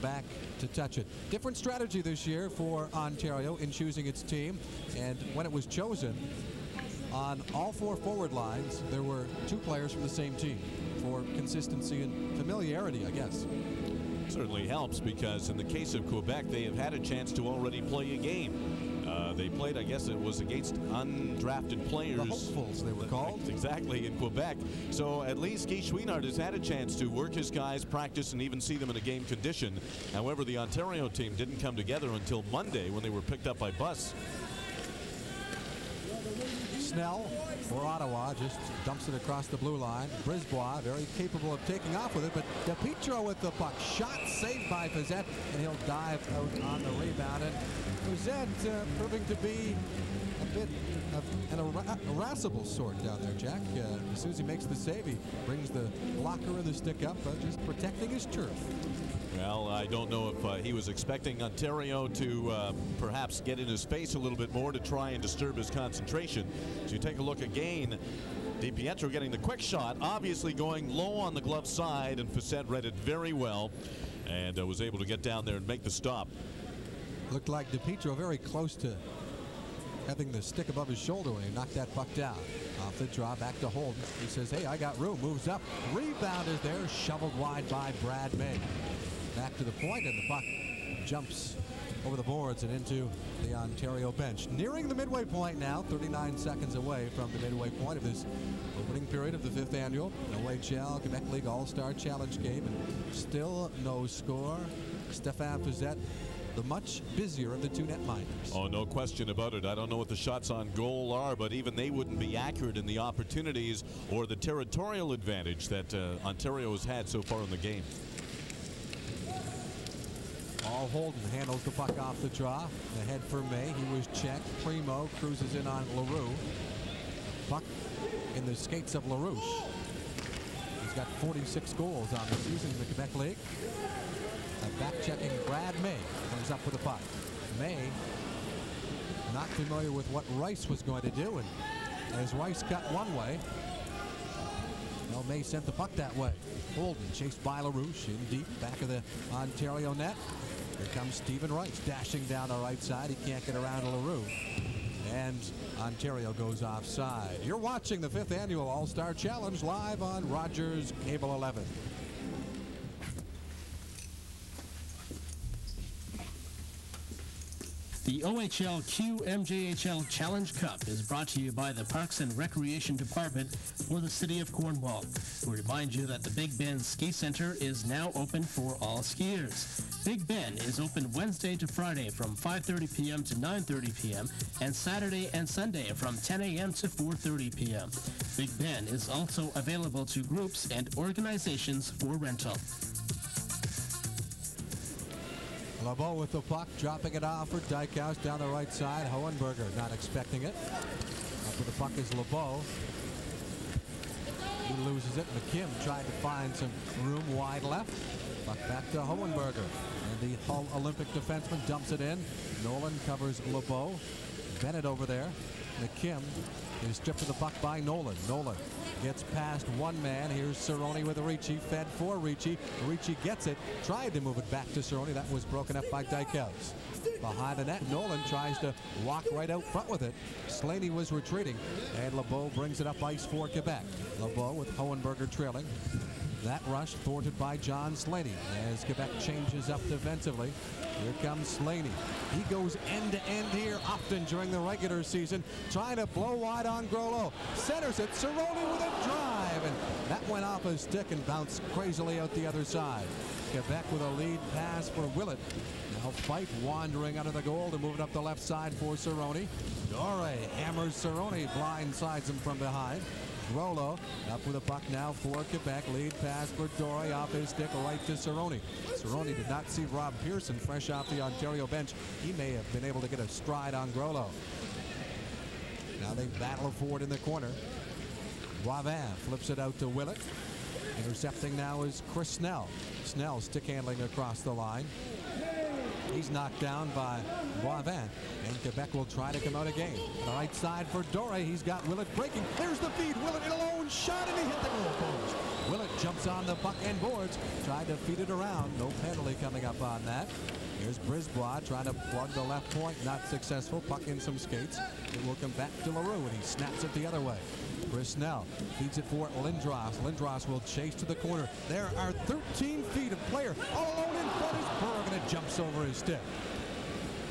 back to touch it. Different strategy this year for Ontario in choosing its team. And when it was chosen, on all four forward lines, there were two players from the same team for consistency and familiarity, I guess. Certainly helps because in the case of Quebec, they have had a chance to already play a game. Uh, they played, I guess it was against undrafted players. The hopefuls, they were called. Exactly, in Quebec. So at least Guy Chouinard has had a chance to work his guys, practice, and even see them in a game condition. However, the Ontario team didn't come together until Monday when they were picked up by bus. Snell for Ottawa just dumps it across the blue line. Brisebois very capable of taking off with it, but DiPietro with the puck. Shot saved by Fiset, and he'll dive out on the rebound. And Fiset uh, proving to be a bit of an ira- irascible sort down there, Jack. Uh, as soon as he makes the save, he brings the blocker and the stick up, uh, just protecting his turf. Well, I don't know if uh, he was expecting Ontario to uh, perhaps get in his face a little bit more to try and disturb his concentration. So you take a look again. DiPietro getting the quick shot, obviously going low on the glove side, and Fiset read it very well and uh, was able to get down there and make the stop. Looked like DiPietro very close to having the stick above his shoulder when he knocked that puck down. Off the draw, back to Holden. He says, hey, I got room. Moves up. Rebound is there. Shoveled wide by Brad May. Back to the point, and the puck jumps over the boards and into the Ontario bench. Nearing the midway point now, 39 seconds away from the midway point of this opening period of the fifth annual OHL Quebec League All-Star Challenge game. And still no score. Stefan Fiset the much busier of the two netminders. Oh, no question about it. I don't know what the shots on goal are, but even they wouldn't be accurate in the opportunities or the territorial advantage that uh, Ontario has had so far in the game. Paul Holden handles the puck off the draw. Ahead for May. He was checked. Primeau cruises in on Leroux. Puck in the skates of LaRouche. He's got 46 goals on the season in the Quebec League. And back checking Brad May comes up with the puck. May not familiar with what Rice was going to do. And as Rice cut one way, well, May sent the puck that way. Holden chased by LaRouche in deep back of the Ontario net. Here comes Stephen Rice dashing down the right side. He can't get around Leroux. And Ontario goes offside. You're watching the fifth annual All-Star Challenge live on Rogers Cable 11. The OHL QMJHL Challenge Cup is brought to you by the Parks and Recreation Department for the City of Cornwall. We remind you that the Big Ben Ski Center is now open for all skiers. Big Ben is open Wednesday to Friday from 5.30 p.m. to 9.30 p.m. and Saturday and Sunday from 10 a.m. to 4.30 p.m. Big Ben is also available to groups and organizations for rental. LeBeau with the puck, dropping it off for Dykhuis down the right side. Hohenberger not expecting it. Up with the puck is LeBeau. He loses it. McKim tried to find some room wide left. Puck back to Hohenberger. And the Hull Olympic defenseman dumps it in. Nolan covers LeBeau. Bennett over there. McKim is stripped of the puck by Nolan. Nolan gets past one man. Here's Cirone with Ricci. Fed for Ricci. Ricci gets it. Tried to move it back to Cirone. That was broken up by Dykhuis. Behind the net, Nolan tries to walk right out front with it. Slaney was retreating, and LeBeau brings it up ice for Quebec. LeBeau with Hohenberger trailing. That rush thwarted by John Slaney as Quebec changes up defensively. Here comes Slaney. He goes end to end here often during the regular season, trying to blow wide on Groleau. Centers it, Cirone with a drive, and that went off his stick and bounced crazily out the other side. Quebec with a lead pass for Willett. Now fight wandering under the goal to move it up the left side for Cirone. Dore hammers Cirone, blindsides him from behind. Rolo up with a puck now for Quebec. Lead pass for Dore off his stick right to Cirone. Cirone did not see Rob Pearson fresh off the Ontario bench. He may have been able to get a stride on Groleau. Now they battle forward in the corner. Boivin flips it out to Willett. Intercepting now is Chris Snell. Snell stick handling across the line. He's knocked down by Boivin. And Quebec will try to come out again. The right side for Dore. He's got Willett breaking. There's the feed. Willett in a lone shot, and he hit the goal post. Willett jumps on the puck and boards. Tried to feed it around. No penalty coming up on that. Here's Brisebois trying to plug the left point. Not successful. Puck in some skates. It will come back to Leroux, and he snaps it the other way. Chris Snell feeds it for Lindros. Lindros will chase to the corner. There are 13 feet of player all alone in front is Berg, and it jumps over his stick.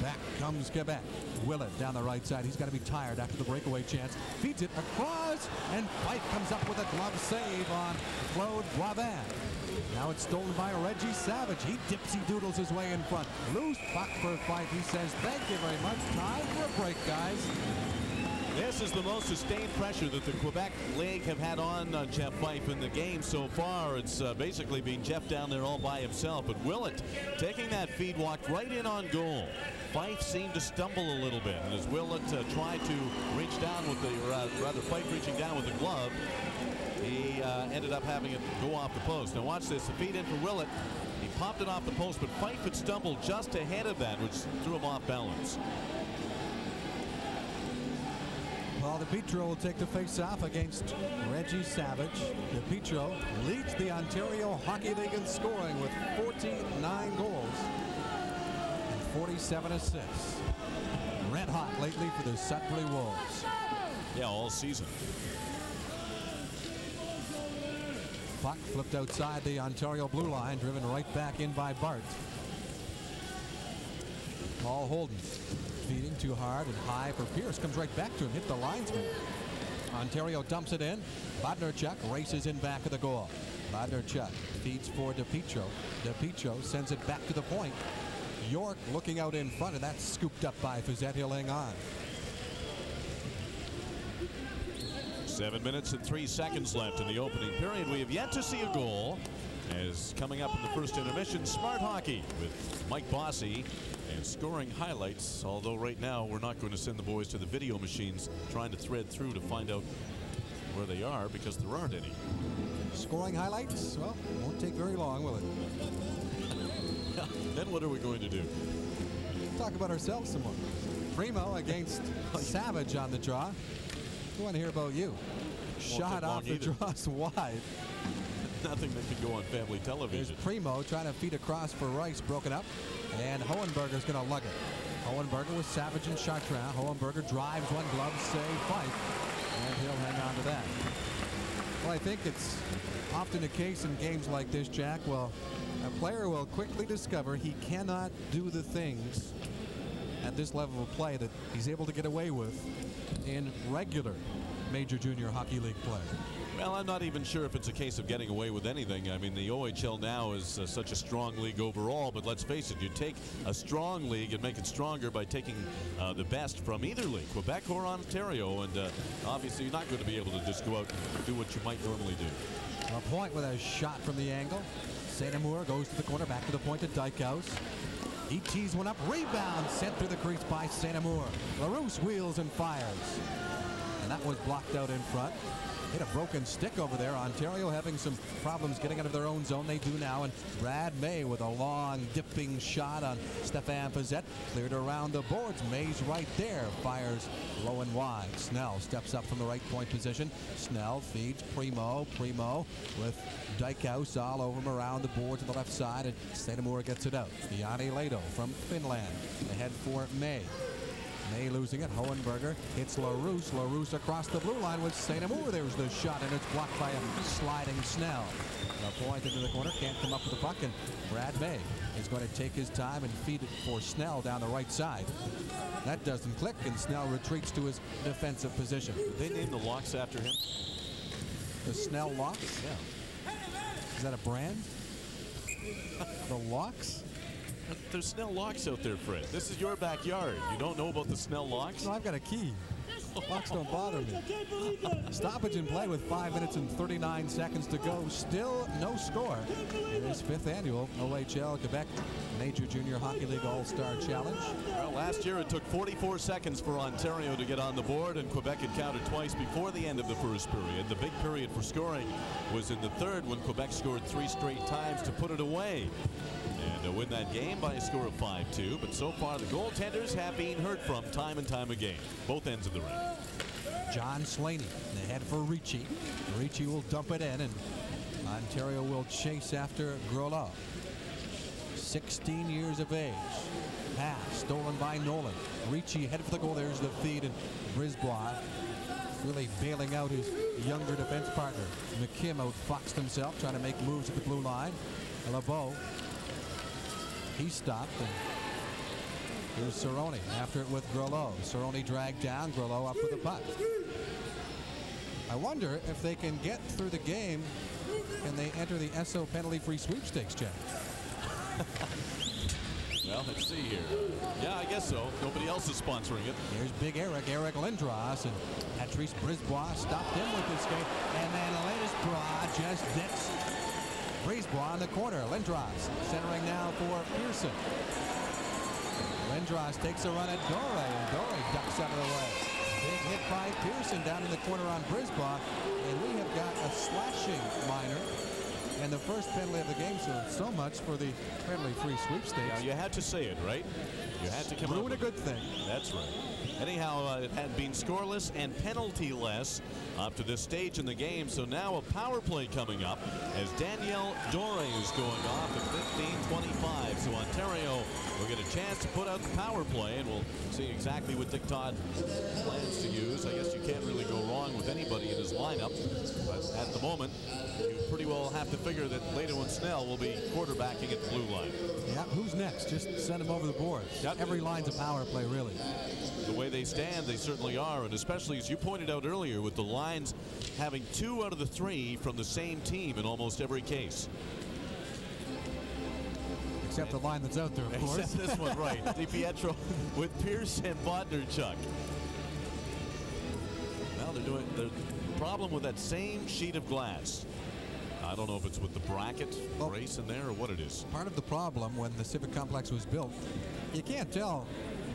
Back comes Quebec. Willett down the right side. He's got to be tired after the breakaway chance. Feeds it across, and Fife comes up with a glove save on Claude Boivin. Now it's stolen by Reggie Savage. He dipsy doodles his way in front. Loose puck for Fife. He says, thank you very much. Time for a break, guys. This is the most sustained pressure that the Quebec League have had on uh, Jeff Fife in the game so far. It's uh, basically been Jeff down there all by himself. But Willett taking that feed walked right in on goal. Fife seemed to stumble a little bit. And as Willett uh, tried to reach down with the, rather Fife reaching down with the glove, he uh, ended up having it go off the post. Now watch this, the feed in for Willett. He popped it off the post, but Fife had stumbled just ahead of that, which threw him off balance. Paul DiPietro will take the face-off against Reggie Savage. DiPietro leads the Ontario Hockey League in scoring with 49 goals and 47 assists. Red hot lately for the Sudbury Wolves. Yeah, all season. Puck flipped outside the Ontario blue line, driven right back in by Bart. Paul Holden feeding too hard and high for Pierce. Comes right back to him, hit the linesman. Ontario dumps it in. Bodnarchuk races in back of the goal. Bodnarchuk feeds for DiPietro. DiPietro sends it back to the point. York looking out in front, and that's scooped up by Fiset. He'll hang on. Seven minutes and three seconds left in the opening period. We have yet to see a goal. As coming up in the first intermission, Smart Hockey with Mike Bossy scoring highlights. Although right now we're not going to send the boys to the video machines trying to thread through to find out where they are because there aren't any. Scoring highlights? Well, won't take very long, will it? then what are we going to do? Talk about ourselves some more. Primeau against oh, Savage on the draw. We want to hear about you. Shot take long off the either. draws wide. Nothing that can go on family There's television. Primeau trying to feed across for Rice, broken up. And Hohenberger's going to lug it. Hohenberger with Savage and Chartrand. Hohenberger drives one glove, save, fight. And he'll hang on to that. Well, I think it's often the case in games like this, Jack. Well, a player will quickly discover he cannot do the things at this level of play that he's able to get away with in regular major junior hockey league play. Well, I'm not even sure if it's a case of getting away with anything. I mean, the OHL now is uh, such a strong league overall, but let's face it, you take a strong league and make it stronger by taking uh, the best from either league, Quebec or Ontario, and uh, obviously you're not going to be able to just go out and do what you might normally do. A point with a shot from the angle. St. Amour goes to the corner, back to the point to Dykhuis. He tees one up, rebound, sent through the crease by St. Amour. LaRousse wheels and fires. And that was blocked out in front. Hit a broken stick over there. Ontario having some problems getting out of their own zone. They do now. And Brad May with a long dipping shot on Stefan Fiset. Cleared around the boards. May's right there. Fires low and wide. Snell steps up from the right point position. Snell feeds Primeau. Primeau with Dykhuis all over him around the board to the left side. And St. Gets it out. Yanni Lehto from Finland. Ahead for May. May losing it. Hohenberger hits LaRousse. LaRousse across the blue line with St. Amour. There's the shot, and it's blocked by a sliding Snell. The point into the corner. Can't come up with the puck, and Brad May is going to take his time and feed it for Snell down the right side. That doesn't click, and Snell retreats to his defensive position. They named the locks after him? The Snell locks? Yeah. Is that a brand? the locks? There's Snell locks out there, Fred. This is your backyard. You don't know about the Snell locks? No, I've got a key. Bucks don't bother me. Stoppage in play with 5 minutes and 39 seconds to go. Still no score in this fifth annual OHL Quebec Major Junior Hockey League All-Star Challenge. Well, last year it took 44 seconds for Ontario to get on the board, and Quebec had counted twice before the end of the first period. The big period for scoring was in the third when Quebec scored three straight times to put it away and to win that game by a score of 5-2. But so far, the goaltenders have been heard from time and time again, both ends of the ring. John Slaney ahead for Ricci. Ricci will dump it in, and Ontario will chase after Groleau. 16 years of age. Pass stolen by Nolan. Ricci headed for the goal. There's the feed, and Brisebois really bailing out his younger defense partner. McKim outfoxed himself, trying to make moves at the blue line. LeBeau, he stopped, and here's Cirone after it with Groleau. Cerrone dragged down, Groleau up with the puck. I wonder if they can get through the game and they enter the SO penalty-free sweepstakes, Jack. Well, let's see here. Yeah, I guess so. Nobody else is sponsoring it. Here's Big Eric, Eric Lindros, and Patrice Brisebois stopped him with his skate, and then the latest Lindros just dicks Brisebois in the corner. Lindros centering now for Pearson. Lindros takes a run at Dore, and Dore ducks out of the way. Big hit by Pearson down in the corner on Brisebois, and we have got a slashing minor and the first penalty of the game, so so much for the penalty-free sweepstakes. Now, you had to say it, right? You had to come Ruin a good thing. That's right. Anyhow, uh, it had been scoreless and penalty-less up to this stage in the game. So now a power play coming up as Danielle Dore is going off at 15-25. So Ontario will get a chance to put out the power play, and we'll see exactly what Dick Todd plans to use. I guess you can't really go wrong with anybody in his lineup, but at the moment, you pretty well have to figure that Lehto and Snell will be quarterbacking at the blue line. Yeah, who's next? Just send him over the board. Yep. Every line's a power play, really. the way they stand, they certainly are. And especially as you pointed out earlier, with the lines having two out of the three from the same team in almost every case. Except the line that's out there, of course. Except this one, right. DiPietro with Pierce and Bodnarchuk. Now they're doing the problem with that same sheet of glass. I don't know if it's with the bracket Well- brace in there or what it is. Part of the problem when the Civic Complex was built, you can't tell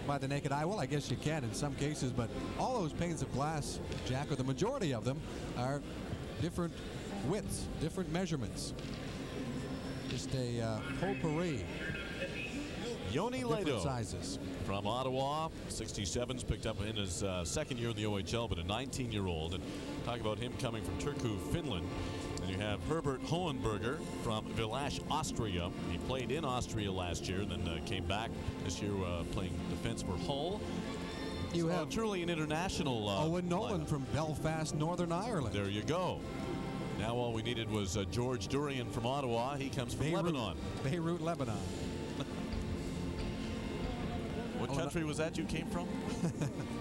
by the naked eye. Well, I guess you can in some cases, but all those panes of glass, Jack, or the majority of them, are different widths, different measurements. Just a uh, potpourri, Joni Lehto. sizes. from Ottawa. 67's picked up in his uh, second year in the OHL, but a 19-year-old. And talk about him coming from Turku, Finland. And you have Herbert Hohenberger from Villach, Austria. He played in Austria last year, then uh, came back this year uh, playing defense for Hull. You So, have truly an international. Uh, Owen Nolan lineup. from Belfast, Northern Ireland. There you go. Now all we needed was uh, George Durian from Ottawa. He comes from Beirut, Lebanon. Beirut, Lebanon. What country was that you came from?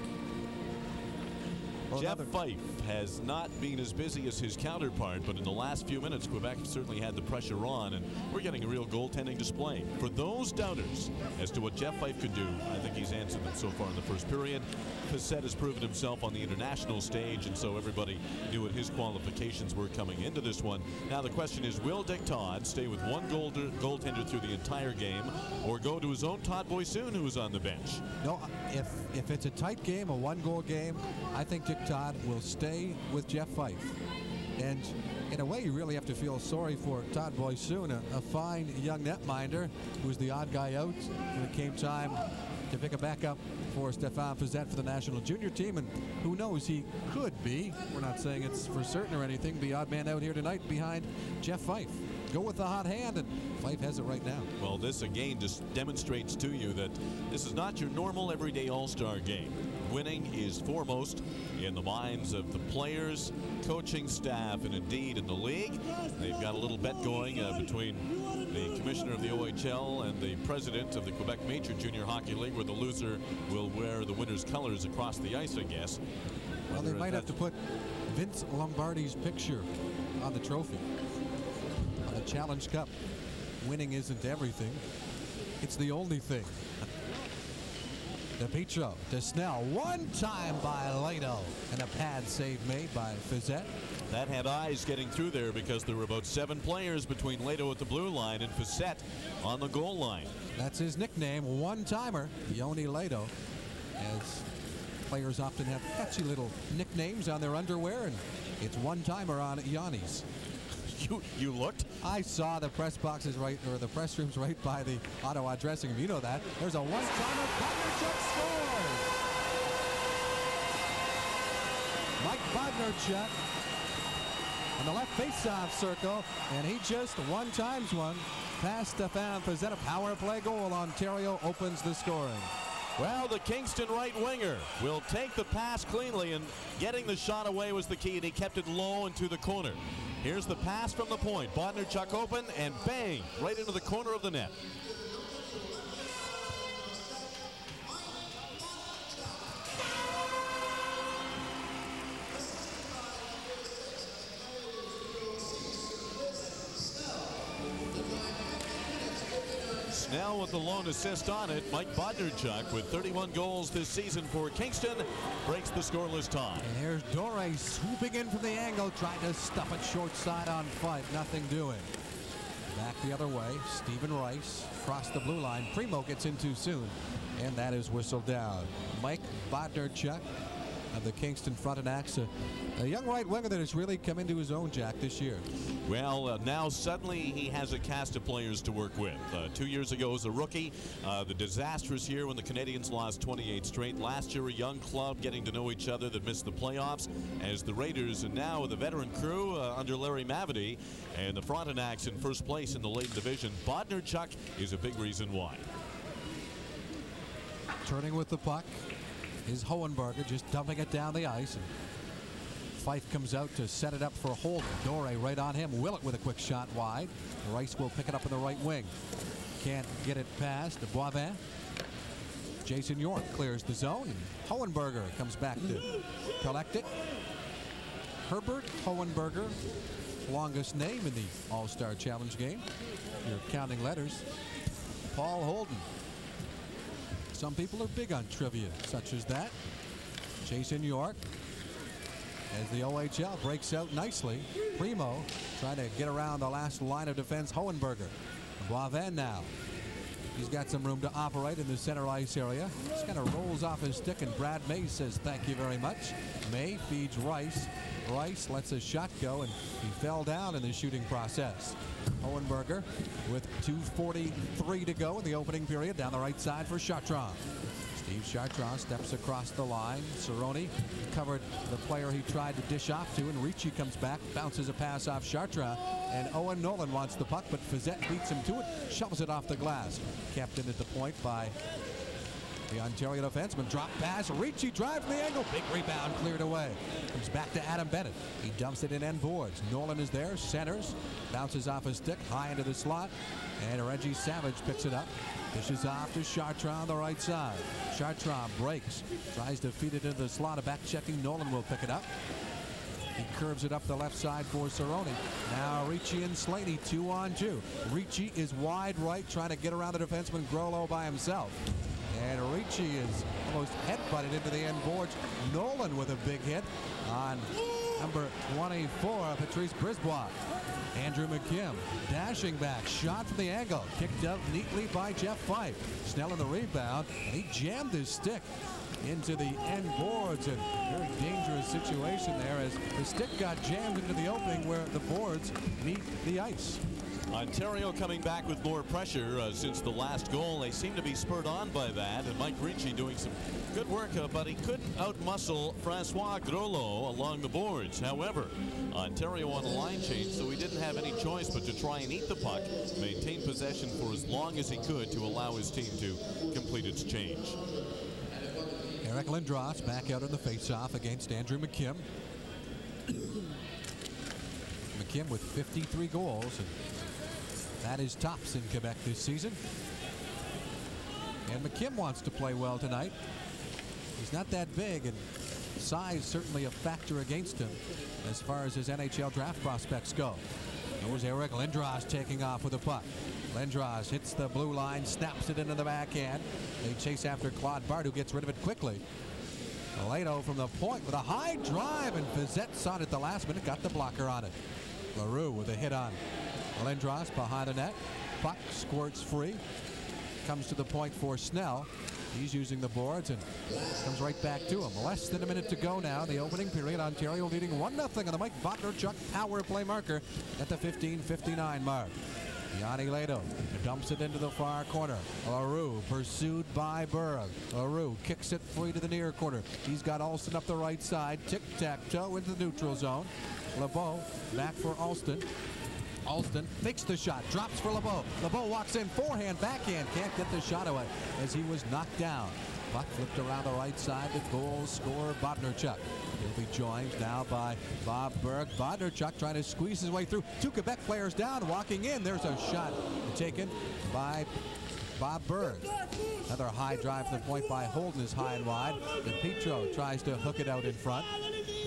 Well, Jeff Fife has not been as busy as his counterpart, but in the last few minutes, Quebec certainly had the pressure on, and we're getting a real goaltending display. For those doubters as to what Jeff Fife could do, I think he's answered them so far in the first period. Fiset has proven himself on the international stage, and so everybody knew what his qualifications were coming into this one. Now the question is, will Dick Todd stay with one goal goaltender through the entire game, or go to his own Todd Bojcun, who was on the bench? No, if if it's a tight game, a one-goal game, I think Dick Todd will stay with Jeff Fife. And in a way, you really have to feel sorry for Todd Bojcun, a, a fine young netminder who was the odd guy out when it came time to pick a backup for Stefan Fiset for the national junior team. And who knows, he could be, we're not saying it's for certain or anything, the odd man out here tonight behind Jeff Fife. Go with the hot hand, and Fife has it right now. Well, this again just demonstrates to you that this is not your normal everyday All-Star game. Winning is foremost in the minds of the players, coaching staff, and indeed in the league. They've got a little bet going uh, between the commissioner of the OHL and the president of the Quebec Major Junior Hockey League, where the loser will wear the winner's colors across the ice, I guess. Well, they might have to put Vince Lombardi's picture on the trophy. On the Challenge Cup, winning isn't everything. It's the only thing. DePietro to Snell. One time by Lehto. And a pad save made by Fiset. That had eyes getting through there because there were about seven players between Lehto at the blue line and Fiset on the goal line. That's his nickname, one timer, Joni Lehto. As players often have catchy little nicknames on their underwear, and it's one timer on Yanni's. You you looked? I saw the press boxes right, or the press rooms right by the Ottawa dressing room. You know that. There's a one-timer. Bodnarchuk scores. Mike Bodnarchuk in the left face-off circle, and he just one times one past Stefan Fiset. Power play goal. Ontario opens the scoring. Well, the Kingston right winger will take the pass cleanly, and getting the shot away was the key, and he kept it low into the corner. Here's the pass from the point. Bodnarchuk open, and bang, right into the corner of the net. Snell with the lone assist on it. Mike Bodnarchuk with 31 goals this season for Kingston breaks the scoreless tie. And here's Dore swooping in from the angle, trying to stuff it short side on fight. Nothing doing. Back the other way. Stephen Rice across the blue line. Primeau gets in too soon, and that is whistled down. Mike Bodnarchuk of the Kingston Frontenacs, a, a young right winger that has really come into his own, Jack, this year. Well, uh, now suddenly he has a cast of players to work with. Uh, two years ago as a rookie, uh, the disastrous year when the Canadians lost 28 straight. Last year, a young club getting to know each other that missed the playoffs as the Raiders, and now the veteran crew uh, under Larry Mavety and the Frontenacs in first place in the Leyden division. Bodnarchuk is a big reason why. Turning with the puck is Hohenberger just dumping it down the ice. Fife comes out to set it up for Holden. Dore right on him. Willett with a quick shot wide. Rice will pick it up in the right wing. Can't get it past the Boivin. Jason York clears the zone. Hohenberger comes back to collect it. Herbert Hohenberger, longest name in the All-Star Challenge game. You're counting letters. Paul Holden. Some people are big on trivia, such as that. Jason York, as the OHL breaks out nicely. Primeau trying to get around the last line of defense. Hohenberger. Boivin now. He's got some room to operate in the center ice area. Just kind of rolls off his stick, and Brad May says thank you very much. May feeds Rice. Rice lets a shot go, and he fell down in the shooting process. Hohenberger with 2.43 to go in the opening period. Down the right side for Chartrand. Steve Chartrand steps across the line. Cirone covered the player he tried to dish off to, and Ricci comes back, bounces a pass off Chartrand, and Owen Nolan wants the puck, but Fiset beats him to it, shoves it off the glass. Kept in at the point by the Ontario defenseman. Drop pass, Ricci drives the angle, big rebound cleared away. Comes back to Adam Bennett. He dumps it in end boards. Nolan is there, centers, bounces off his stick, high into the slot, and Reggie Savage picks it up. Dishes off to Chartrand on the right side. Chartrand breaks, tries to feed it into the slot. A back checking Nolan will pick it up. He curves it up the left side for Cirone. Now Ricci and Slaney two on two. Ricci is wide right trying to get around the defenseman Groleau by himself. And Ricci is almost headbutted into the end boards. Nolan with a big hit on number 24, Patrice Brisebois. Andrew McKim dashing back, shot from the angle, kicked up neatly by Jeff Fife. Snell in the rebound, and he jammed his stick into the end boards and very dangerous situation there as the stick got jammed into the opening where the boards meet the ice. Ontario coming back with more pressure uh, since the last goal. They seem to be spurred on by that. And Mike Ricci doing some good work, uh, but he couldn't outmuscle Francois Groleau along the boards. However, Ontario on a line change, so he didn't have any choice but to try and eat the puck, maintain possession for as long as he could to allow his team to complete its change. Eric Lindros back out in the faceoff against Andrew McKim. McKim with 53 goals, that is tops in Quebec this season. And McKim wants to play well tonight. He's not that big, and size certainly a factor against him as far as his NHL draft prospects go. There's Eric Lindros taking off with a puck. Lindros hits the blue line, snaps it into the backhand. They chase after Claude Bart, who gets rid of it quickly. Aledo from the point with a high drive, and Fiset saw it at the last minute, got the blocker on it. Leroux with a hit on Lindros behind the net. Puck squirts free. Comes to the point for Snell. He's using the boards and comes right back to him. Less than a minute to go now. The opening period. Ontario leading 1 0 on the Mike Bodnarchuk power play marker at the 15:59 mark. Yanni Lehto dumps it into the far corner. Leroux pursued by Berg. Leroux kicks it free to the near corner. He's got Alston up the right side. Tic-tac-toe into the neutral zone. LeBeau back for Alston. Alston fakes the shot, drops for LeBeau. LeBeau walks in, forehand, backhand, can't get the shot away as he was knocked down. Puck flipped around the right side, the goal scorer Bodnarchuk. He'll be joined now by Bob Berg. Bodnarchuk trying to squeeze his way through. Two Quebec players down, walking in. There's a shot taken by Bob Berg. Another high drive to the point by Holden is high and wide. And Petro tries to hook it out in front.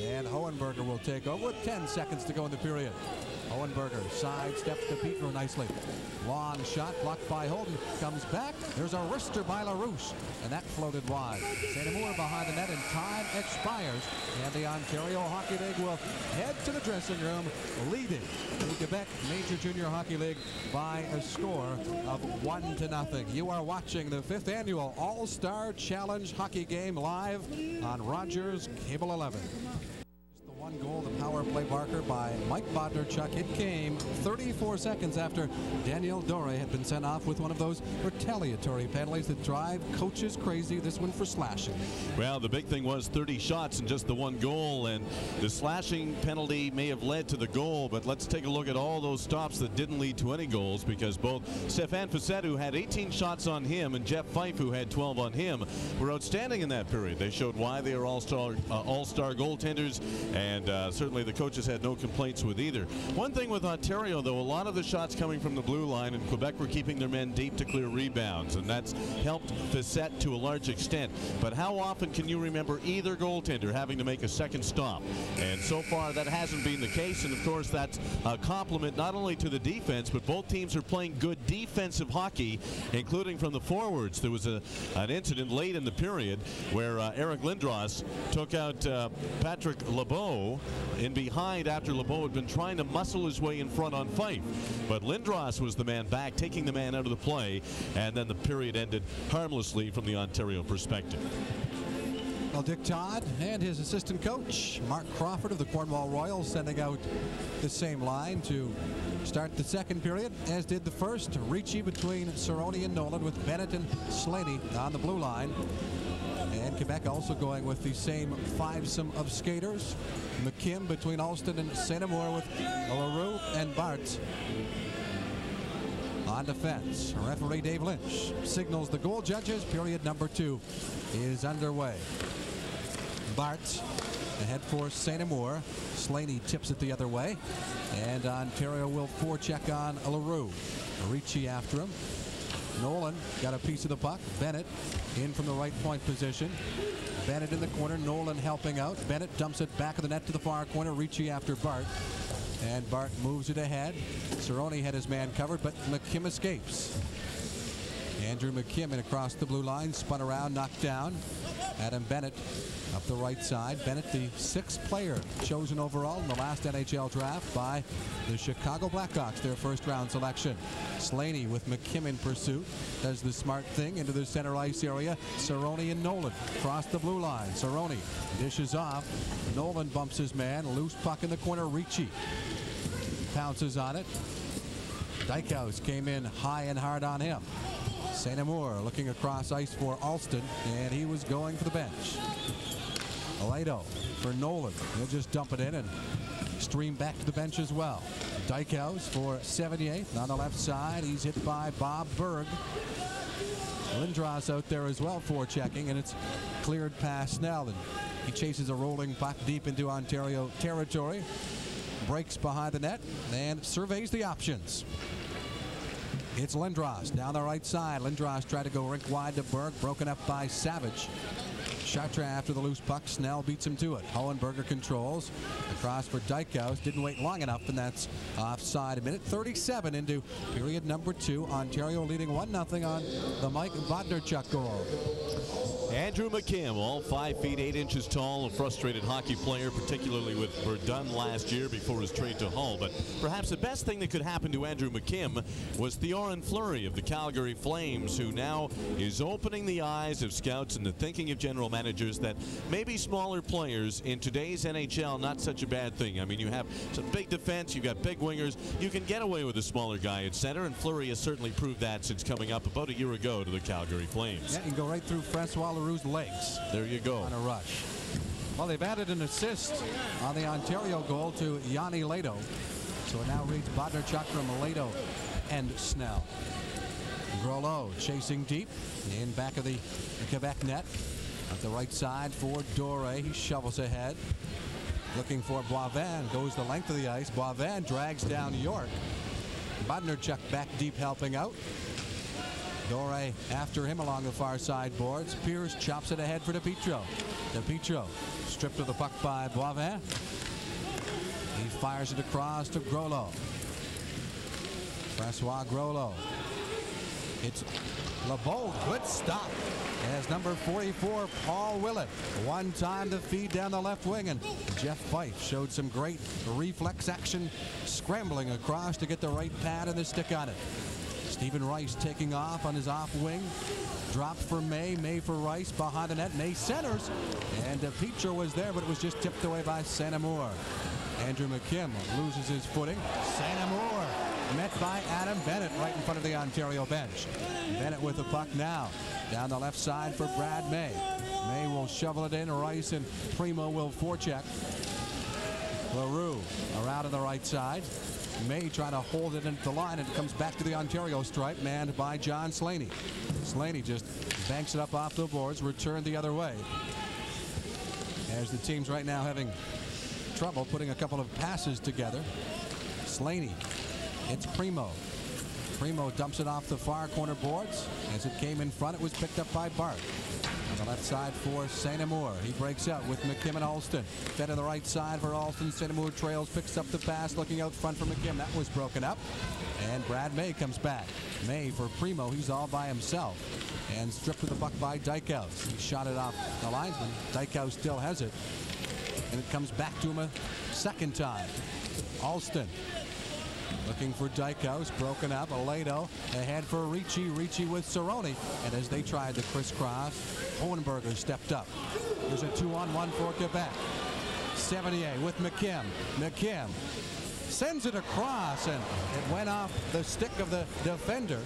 And Hohenberger will take over with 10 seconds to go in the period. Hohenberger sidesteps to Petro nicely. Long shot blocked by Holden. Comes back. There's a wrister by LaRouche. And that floated wide. St. Amour behind the net and time expires. And the Ontario Hockey League will head to the dressing room leading the Quebec Major Junior Hockey League by a score of one to nothing. You are watching the fifth annual All-Star Challenge hockey game live on Rogers Cable 11 goal, the power play marker by Mike Bodnarchuk. It came 34 seconds after Daniel Dore had been sent off with one of those retaliatory penalties that drive coaches crazy. This one for slashing. Well, the big thing was 30 shots and just the one goal, and the slashing penalty may have led to the goal, but let's take a look at all those stops that didn't lead to any goals because both Stefan Fiset, who had 18 shots on him, and Jeff Fife, who had 12 on him, were outstanding in that period. They showed why they are all-star uh, all-star goaltenders, and uh, certainly the coaches had no complaints with either. One thing with Ontario, though, a lot of the shots coming from the blue line, and Quebec were keeping their men deep to clear rebounds, and that's helped Fiset to a large extent. But how often can you remember either goaltender having to make a second stop? And so far, that hasn't been the case, and of course, that's a compliment not only to the defense, but both teams are playing good defensive hockey, including from the forwards. There was a, an incident late in the period where uh, Eric Lindros took out uh, Patrick LeBeau in behind after LeBeau had been trying to muscle his way in front on Fife. But Lindros was the man back, taking the man out of the play, and then the period ended harmlessly from the Ontario perspective. Well, Dick Todd and his assistant coach, Mark Crawford of the Cornwall Royals, sending out the same line to start the second period, as did the first. Ricci between Cirone and Nolan with Bennett and Slaney on the blue line. And Quebec also going with the same fivesome of skaters. McKim between Alston and St. Amour with LaRue and Bart. On defense, referee Dave Lynch signals the goal judges. Period number two is underway. Bart ahead for St. Amour. Slaney tips it the other way. And Ontario will forecheck on LaRue. Ricci after him. Nolan got a piece of the puck. Bennett in from the right point position. Bennett in the corner. Nolan helping out. Bennett dumps it back of the net to the far corner. Ricci after Bart. And Bart moves it ahead. Cirone had his man covered, but McKim escapes. Andrew McKim in across the blue line, spun around, knocked down. Adam Bennett up the right side. Bennett, the sixth player chosen overall in the last NHL draft by the Chicago Blackhawks, their first round selection. Slaney with McKim in pursuit does the smart thing into the center ice area. Cirone and Nolan cross the blue line. Cirone dishes off. Nolan bumps his man. Loose puck in the corner. Ricci pounces on it. Dykhuis came in high and hard on him. St. Amour looking across ice for Alston, and he was going for the bench. Aledo for Nolan. He'll just dump it in and stream back to the bench as well. Dykhuis for 78 on the left side. He's hit by Bob Berg. Lindros out there as well for checking, and it's cleared past Snell. And he chases a rolling puck deep into Ontario territory. Breaks behind the net and surveys the options. It's Lindros down the right side. Lindros tried to go rink wide to Berg, broken up by Savage. Chartrand after the loose puck. Snell beats him to it. Hohenberger controls. Across for Dykhuis. Didn't wait long enough, and that's offside. A minute 37 into period number two. Ontario leading 1-0 on the Mike Bodnarchuk goal. Andrew McKim, all five feet eight inches tall, a frustrated hockey player, particularly with Verdun last year before his trade to Hull. But perhaps the best thing that could happen to Andrew McKim was Theoren Fleury of the Calgary Flames, who now is opening the eyes of scouts and the thinking of general managers that maybe smaller players in today's NHL not such a bad thing. I mean, you have some big defense, you've got big wingers, you can get away with a smaller guy at center, and Fleury has certainly proved that since coming up about a year ago to the Calgary Flames. Yeah, you can go right through Francois Leroux's legs There you go. on a rush. Well, they've added an assist on the Ontario goal to Joni Lehto. So it now reads Bodnarchuk from Lehto and Snell. Groleau chasing deep in back of the Quebec net. At the right side for Dore. He shovels ahead. Looking for Boivin. Goes the length of the ice. Boivin drags down York. Bodnerchuk back deep helping out. Dore after him along the far side boards. Pierce chops it ahead for DiPietro. DiPietro stripped of the puck by Boivin. He fires it across to Groleau. Francois Groleau. It's LeBeau. Good stop. As number 44, Paul Willett. One time to feed down the left wing, and Jeff Fife showed some great reflex action, scrambling across to get the right pad and the stick on it. Stephen Rice taking off on his off wing. Drop for May, May for Rice behind the net. May centers, and Petro was there, but it was just tipped away by St. Amour. Andrew McKim loses his footing. St. Amour met by Adam Bennett right in front of the Ontario bench. Bennett with the puck now. Down the left side for Brad May. May will shovel it in. Rice and Primeau will forecheck. LaRue around on the right side. May trying to hold it into the line, and it comes back to the Ontario stripe, manned by John Slaney. Slaney just banks it up off the boards, returned the other way. As the team's right now having trouble putting a couple of passes together. Slaney hits Primeau. Primeau dumps it off the far corner boards. As it came in front, it was picked up by Bart. On the left side for St. Amour. He breaks out with McKim and Alston. Fed on the right side for Alston. St. Amour trails, picks up the pass, looking out front for McKim. That was broken up. And Brad May comes back. May for Primeau. He's all by himself. And stripped of the buck by Dykhuis. He shot it off the linesman. Dykhuis still has it. And it comes back to him a second time. Alston Looking for Dykhuis, broken up. Aledo ahead for Ricci. Ricci with Cirone. And as they tried to crisscross, Hohenberger stepped up. There's a two-on-one for Quebec. 78 with McKim. McKim sends it across, and it went off the stick of the defender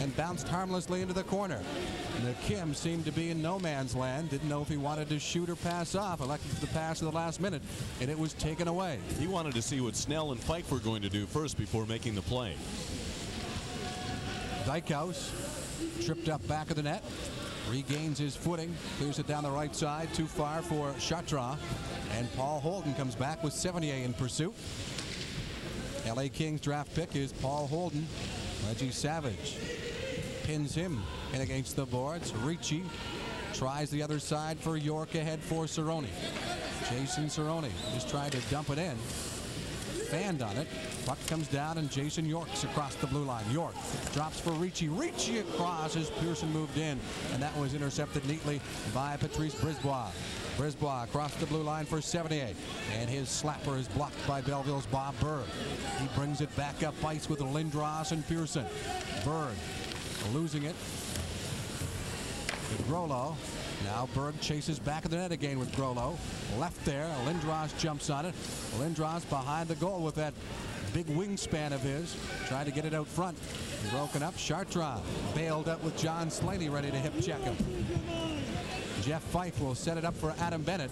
and bounced harmlessly into the corner. McKim seemed to be in no man's land. Didn't know if he wanted to shoot or pass off. Elected for the pass at the last minute, and it was taken away. He wanted to see what Snell and Fike were going to do first before making the play. Dykhuis tripped up back of the net, regains his footing, clears it down the right side, too far for Chartrand, and Paul Holden comes back with 78 in pursuit. LA Kings draft pick is Paul Holden. Reggie Savage pins him in against the boards. Ricci tries the other side for York ahead for Cirone. Jason Cirone just tried to dump it in. Fanned on it. Puck comes down and Jason York's across the blue line. York drops for Ricci. Ricci across as Pearson moved in. And that was intercepted neatly by Patrice Brisebois. Brisebois across the blue line for 78. And his slapper is blocked by Belleville's Bob Berg. He brings it back up ice with Lindros and Pearson. Berg losing it. With Groleau. Now Berg chases back of the net again with Groleau. Left there. Lindros jumps on it. Lindros behind the goal with that big wingspan of his. Trying to get it out front. Broken up. Chartrand bailed up with John Slaney ready to hip check him. Jeff Fife will set it up for Adam Bennett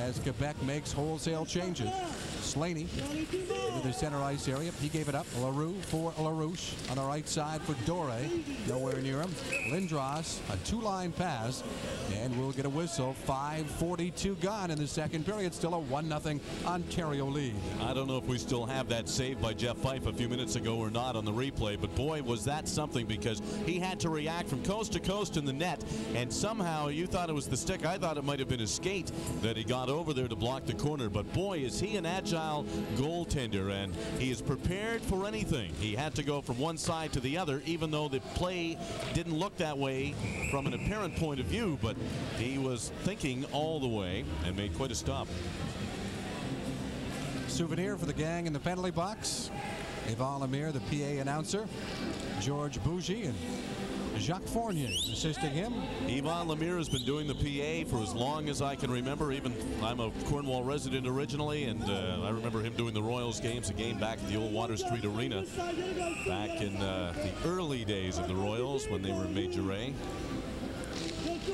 as Quebec makes wholesale changes. Slaney into the center ice area. He gave it up. LaRue for LaRouche on the right side for Dore. Nowhere near him. Lindros, a two-line pass, and we'll get a whistle. 5.42 gone in the second period. Still a 1-0 Ontario lead. I don't know if we still have that save by Jeff Fife a few minutes ago or not on the replay, but boy, was that something because he had to react from coast to coast in the net, and somehow you thought it was the stick. I thought it might have been his skate that he got over there to block the corner, but boy, is he an agile goaltender, and he is prepared for anything. He had to go from one side to the other, even though the play didn't look that way from an apparent point of view, but he was thinking all the way and made quite a stop. Souvenir for the gang in the penalty box. Yvon Lemire, the PA announcer. George Bougie and Jacques Fournier assisting him. Yvon Lemire has been doing the PA for as long as I can remember. Even I'm a Cornwall resident originally, and uh, I remember him doing the Royals games, a game back at the old Water Street Arena back in uh, the early days of the Royals when they were Major A,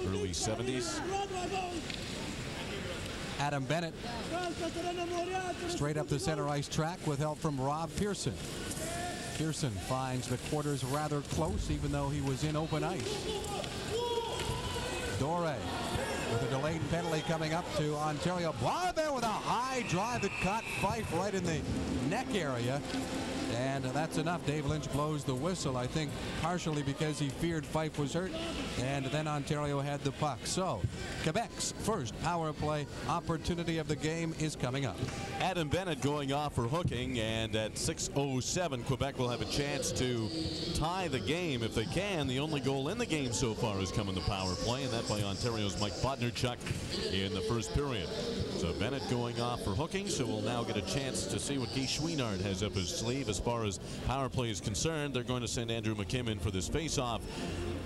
early 70s. Adam Bennett straight up the center ice track with help from Rob Pearson. Pearson finds the quarters rather close even though he was in open ice. Dore with a delayed penalty coming up to Ontario. There with a high drive that caught Fife right in the neck area. And that's enough. Dave Lynch blows the whistle, I think, partially because he feared Fife was hurt. And then Ontario had the puck. So, Quebec's first power play opportunity of the game is coming up. Adam Bennett going off for hooking, and at 6.07, Quebec will have a chance to tie the game if they can. The only goal in the game so far has come in the power play, and that by Ontario's Mike Bodnarchuk in the first period. So Bennett going off for hooking, so we'll now get a chance to see what Guy Chouinard has up his sleeve as far as power play is concerned. They're going to send Andrew McKim in for this face-off,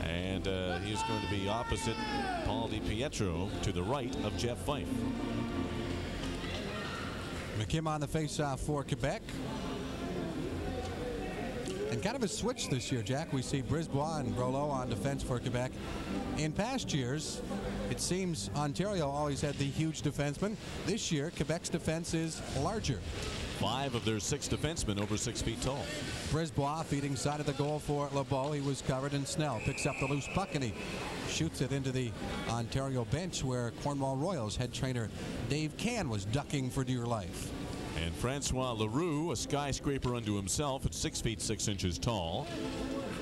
and uh, he's going to be opposite Paul DiPietro to the right of Jeff Fife. McKim on the faceoff for Quebec. And kind of a switch this year, Jack. We see Brisebois and Groleau on defense for Quebec. In past years, it seems Ontario always had the huge defenseman. This year, Quebec's defense is larger. Five of their six defensemen over six feet tall. Brisebois feeding side of the goal for LeBeau. He was covered in Snell. Picks up the loose puck and he shoots it into the Ontario bench where Cornwall Royals head trainer Dave Can was ducking for dear life. And Francois Leroux, a skyscraper unto himself at six feet six inches tall.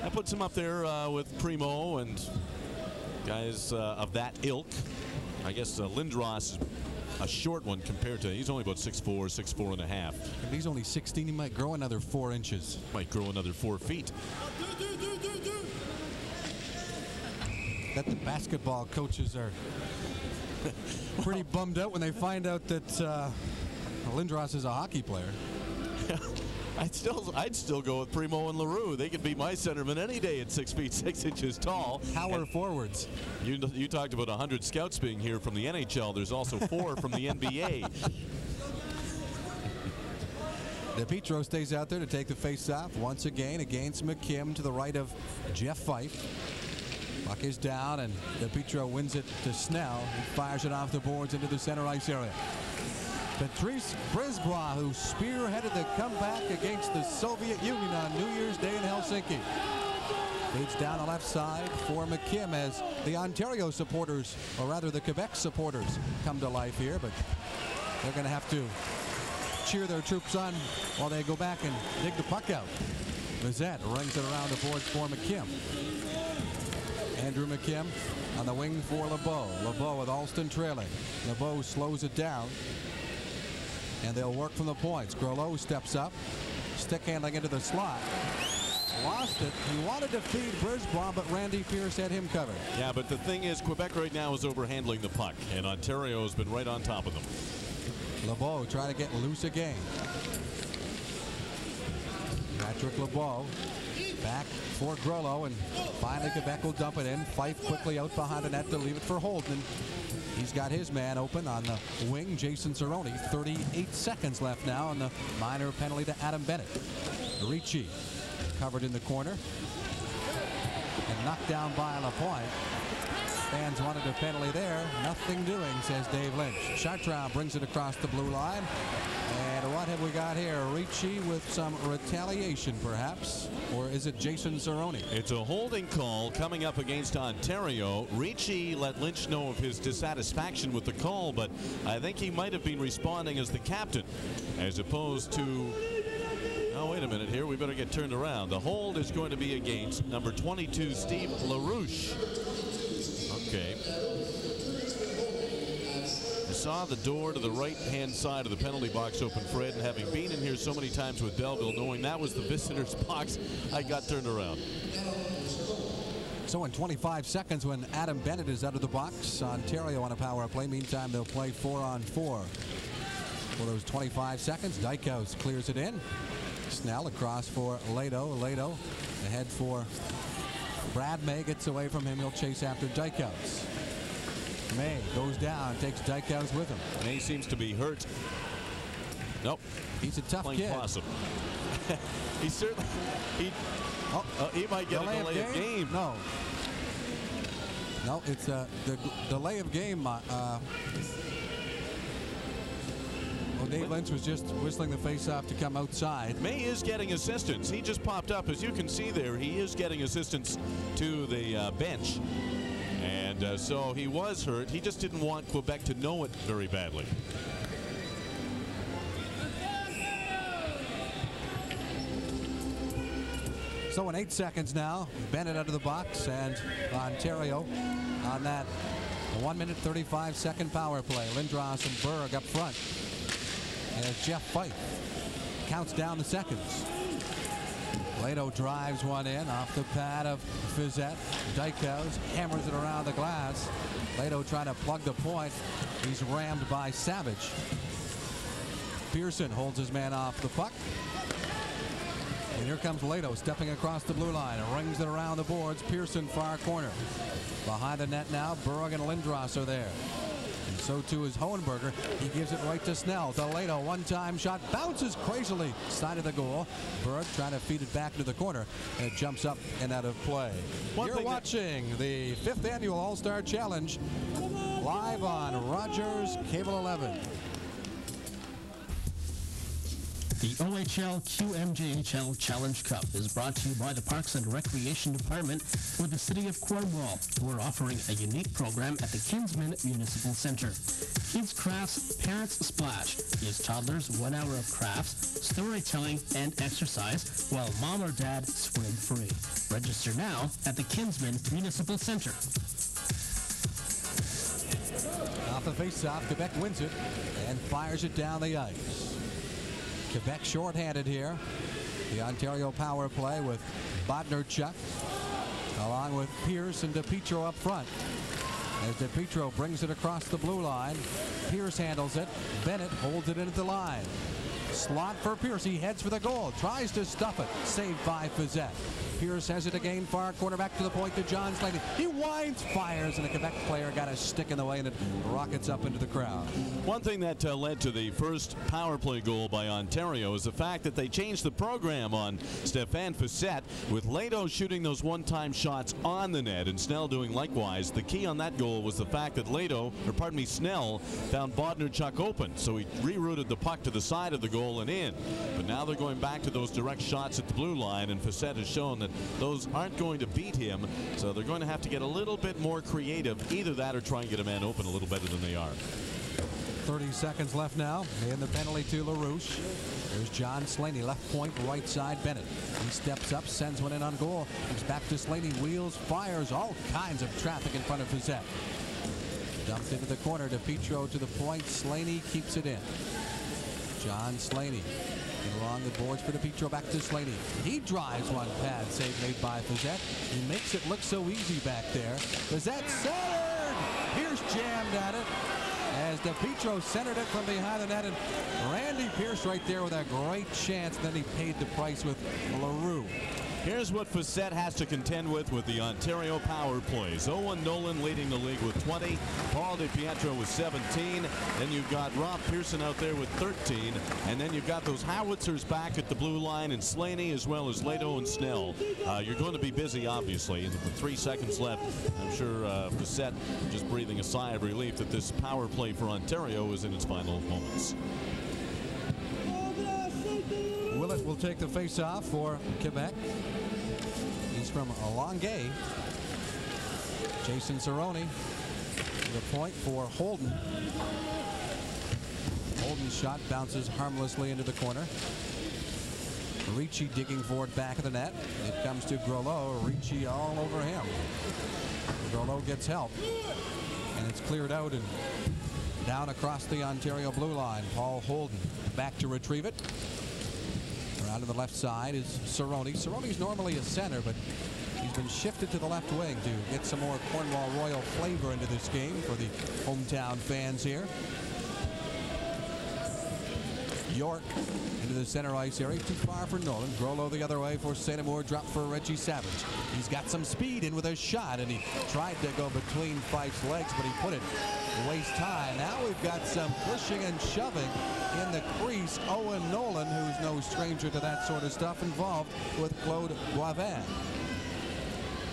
That puts him up there uh, with Primeau and guys uh, of that ilk. I guess uh, Lindros is a short one compared to he's only about 6'4", 6'4 and a half. If he's only 16, he might grow another four inches. Might grow another four feet. That the basketball coaches are pretty bummed out when they find out that uh, Lindros is a hockey player. I'd still, I'd still go with Primeau and Larue. They could be my centerman any day at six feet six inches tall. Power And forwards. You, you talked about 100 scouts being here from the NHL. There's also four from the NBA. DiPietro stays out there to take the face-off once again against McKim to the right of Jeff Fife. Puck is down and DiPietro wins it to Snell. He fires it off the boards into the center ice area. Patrice Brisebois, who spearheaded the comeback against the Soviet Union on New Year's Day in Helsinki. Feeds down the left side for McKim as the Ontario supporters, or rather the Quebec supporters, come to life here, but they're going to have to cheer their troops on while they go back and dig the puck out. Lizette runs it around the boards for McKim. Andrew McKim on the wing for LeBeau. LeBeau with Alston trailing. LeBeau slows it down. And they'll work from the points. Groleau steps up. Stick handling into the slot. Lost it. He wanted to feed Brisebois, but Randy Pierce had him covered. yeah, but the thing is, Quebec right now is overhandling the puck, and Ontario has been right on top of them. LeBeau trying to get loose again. Patrick LeBeau back for Groleau, and finally Quebec will dump it in. Fife quickly out behind the net to leave it for Holden. He's got his man open on the wing, Jason Cirone. 38 seconds left now on the minor penalty to Adam Bennett. Ricci covered in the corner and knocked down by LaPointe. Fans wanted a penalty there. Nothing doing, says Dave Lynch. Chartrand brings it across the blue line. And what have we got here? Ricci with some retaliation, perhaps? Or is it Jason Cirone? It's a holding call coming up against Ontario. Ricci let Lynch know of his dissatisfaction with the call, but I think he might have been responding as the captain as opposed to. Oh, wait a minute here. We better get turned around. The hold is going to be against number 22, Steve LaRouche. Okay. I saw the door to the right-hand side of the penalty box open, Fred, and having been in here so many times with Belleville, knowing that was the visitor's box, I got turned around. So in 25 seconds when Adam Bennett is out of the box, Ontario on a power play. Meantime, they'll play four on four. For those 25 seconds, Dykhuis clears it in. Snell across for Lehto. Lehto ahead for Brad May gets away from him. He'll chase after Dykhuis. May goes down, takes Dykhuis with him. May seems to be hurt. Nope. He's a tough Playing kid. possum. he certainly he Oh, uh, he might get a delay of game. No. No, it's uh, the delay of game. Uh, uh, Dave Lynch was just whistling the face-off to come outside. May is getting assistance. He just popped up. As you can see there, he is getting assistance to the uh, bench. And uh, so he was hurt. He just didn't want Quebec to know it very badly. So in eight seconds now, Bennett out of the box and Ontario on that one minute 35 second power play. Lindros and Berg up front. As Jeff Fife counts down the seconds. Lehto drives one in off the pad of Fiset. Dykhuis hammers it around the glass. Lehto trying to plug the point. He's rammed by Savage. Pearson holds his man off the puck. And here comes Lehto stepping across the blue line and rings it around the boards. Pearson far corner. Behind the net now, Berg and Lindros are there. So too is Hohenberger. He gives it right to Snell. To Lehto, one-time shot, bounces crazily side of the goal. Berg trying to feed it back to the corner. And it jumps up and out of play. One You're watching the fifth annual All-Star Challenge live on Rogers Cable 11. The OHL QMJHL Challenge Cup is brought to you by the Parks and Recreation Department for the City of Cornwall, who are offering a unique program at the Kinsman Municipal Center. Kids Crafts Parents Splash gives toddlers one hour of crafts, storytelling, and exercise while mom or dad swim free. Register now at the Kinsman Municipal Center. Off the face-off, Quebec wins it and fires it down the ice. Quebec shorthanded here. The Ontario power play with Bodnarchuk along with Pierce and DiPietro up front. As DiPietro brings it across the blue line, Pierce handles it. Bennett holds it in at the line. Slot for Pierce. He heads for the goal. Tries to stuff it. Saved by Fiset. Pierce has it again. Far quarterback to the point to John Slaney. He winds, fires, and a Quebec player got a stick in the way, and it rockets up into the crowd. One thing that uh, led to the first power play goal by Ontario is the fact that they changed the program on Stefan Fiset with Lehto shooting those one-time shots on the net and Snell doing likewise. The key on that goal was the fact that Lehto, or pardon me, Snell, found Bodnarchuk open, so he rerouted the puck to the side of the goal and in. But now they're going back to those direct shots at the blue line, and Fiset has shown those aren't going to beat him, so they're going to have to get a little bit more creative. Either that or try and get a man open a little better than they are. 30 seconds left now in the penalty to LaRouche. There's John Slaney, left point, right side, Bennett. He steps up, sends one in on goal. Comes back to Slaney, wheels, fires, all kinds of traffic in front of Fiset. Dumped into the corner to Petro to the point. Slaney keeps it in. John Slaney and along the boards for the Petro back to Slaney. He drives one pad save made by Fiset. He makes it look so easy back there. Fiset centered! Pierce jammed at it as DiPietro centered it from behind the net and Randy Pierce right there with a great chance. Then he paid the price with LaRue. Here's what Fiset has to contend with with the Ontario power plays. Owen Nolan leading the league with 20. Paul DiPietro with 17. Then you've got Rob Pearson out there with 13. And then you've got those howitzers back at the blue line and Slaney as well as Lehto and Snell. Uh, you're going to be busy, obviously. And with three seconds left, I'm sure uh, Fiset just breathing a sigh of relief that this power play for Ontario is in its final moments. Will take the face-off for Quebec. He's from Longueuil. Jason Cirone the point for Holden. Holden's shot bounces harmlessly into the corner. Ricci digging for it back of the net. It comes to Groleau. Ricci all over him. Groleau gets help. And it's cleared out and down across the Ontario blue line. Paul Holden back to retrieve it. Around to the left side is Cirone. Cirone's normally a center, but he's been shifted to the left wing to get some more Cornwall Royal flavor into this game for the hometown fans here. York into the center ice area. Too far for Nolan. Groleau the other way for St. Amour. Drop for Reggie Savage. He's got some speed in with a shot, and he tried to go between Fife's legs, but he put it waist high. Now we've got some pushing and shoving in the crease. Owen Nolan, who's no stranger to that sort of stuff, involved with Claude Boivin.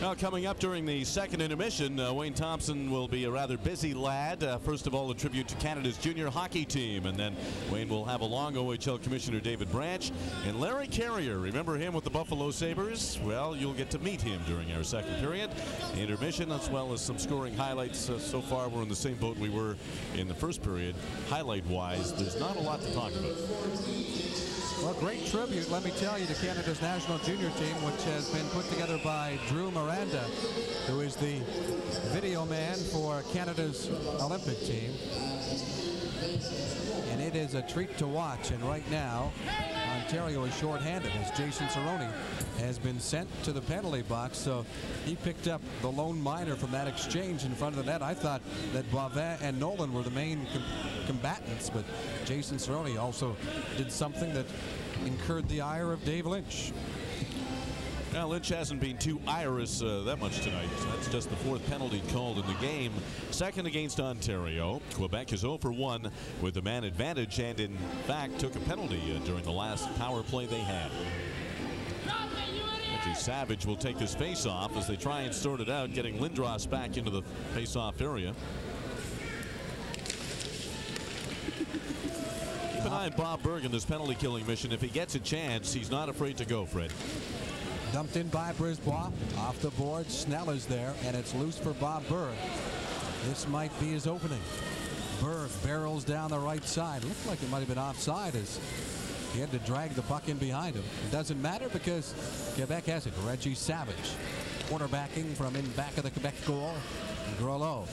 Now, coming up during the second intermission, uh, Wayne Thompson will be a rather busy lad. Uh, first of all, a tribute to Canada's junior hockey team, and then Wayne will have along OHL Commissioner David Branch and Larry Carriere. Remember him with the Buffalo Sabres? Well, you'll get to meet him during our second period. Intermission, as well as some scoring highlights. Uh, so far, we're in the same boat we were in the first period. Highlight-wise, there's not a lot to talk about. Well, great tribute, let me tell you, to Canada's national junior team, which has been put together by Drew Miranda, who is the video man for Canada's Olympic team. And it is a treat to watch. And right now, Ontario is shorthanded as Jason Cirone has been sent to the penalty box. So he picked up the lone minor from that exchange in front of the net. I thought that Boivin and Nolan were the main com combatants, but Jason Cirone also did something that incurred the ire of Dave Lynch. Now, Lynch hasn't been too iris uh, that much tonight. That's just the fourth penalty called in the game. Second against Ontario. Quebec is 0 for 1 with the man advantage and, in fact, took a penalty uh, during the last power play they had. Reggie Savage will take this face-off as they try and sort it out, getting Lindros back into the face-off area. Keep an eye on Bob Berg in this penalty killing mission. If he gets a chance, he's not afraid to go, Fred. Dumped in by Brisebois. Off the board, Snell is there, and it's loose for Bob Berg. This might be his opening. Berg barrels down the right side. Looked like it might have been offside as he had to drag the puck in behind him. It doesn't matter because Quebec has it. Reggie Savage quarterbacking from in back of the Quebec goal. Groleau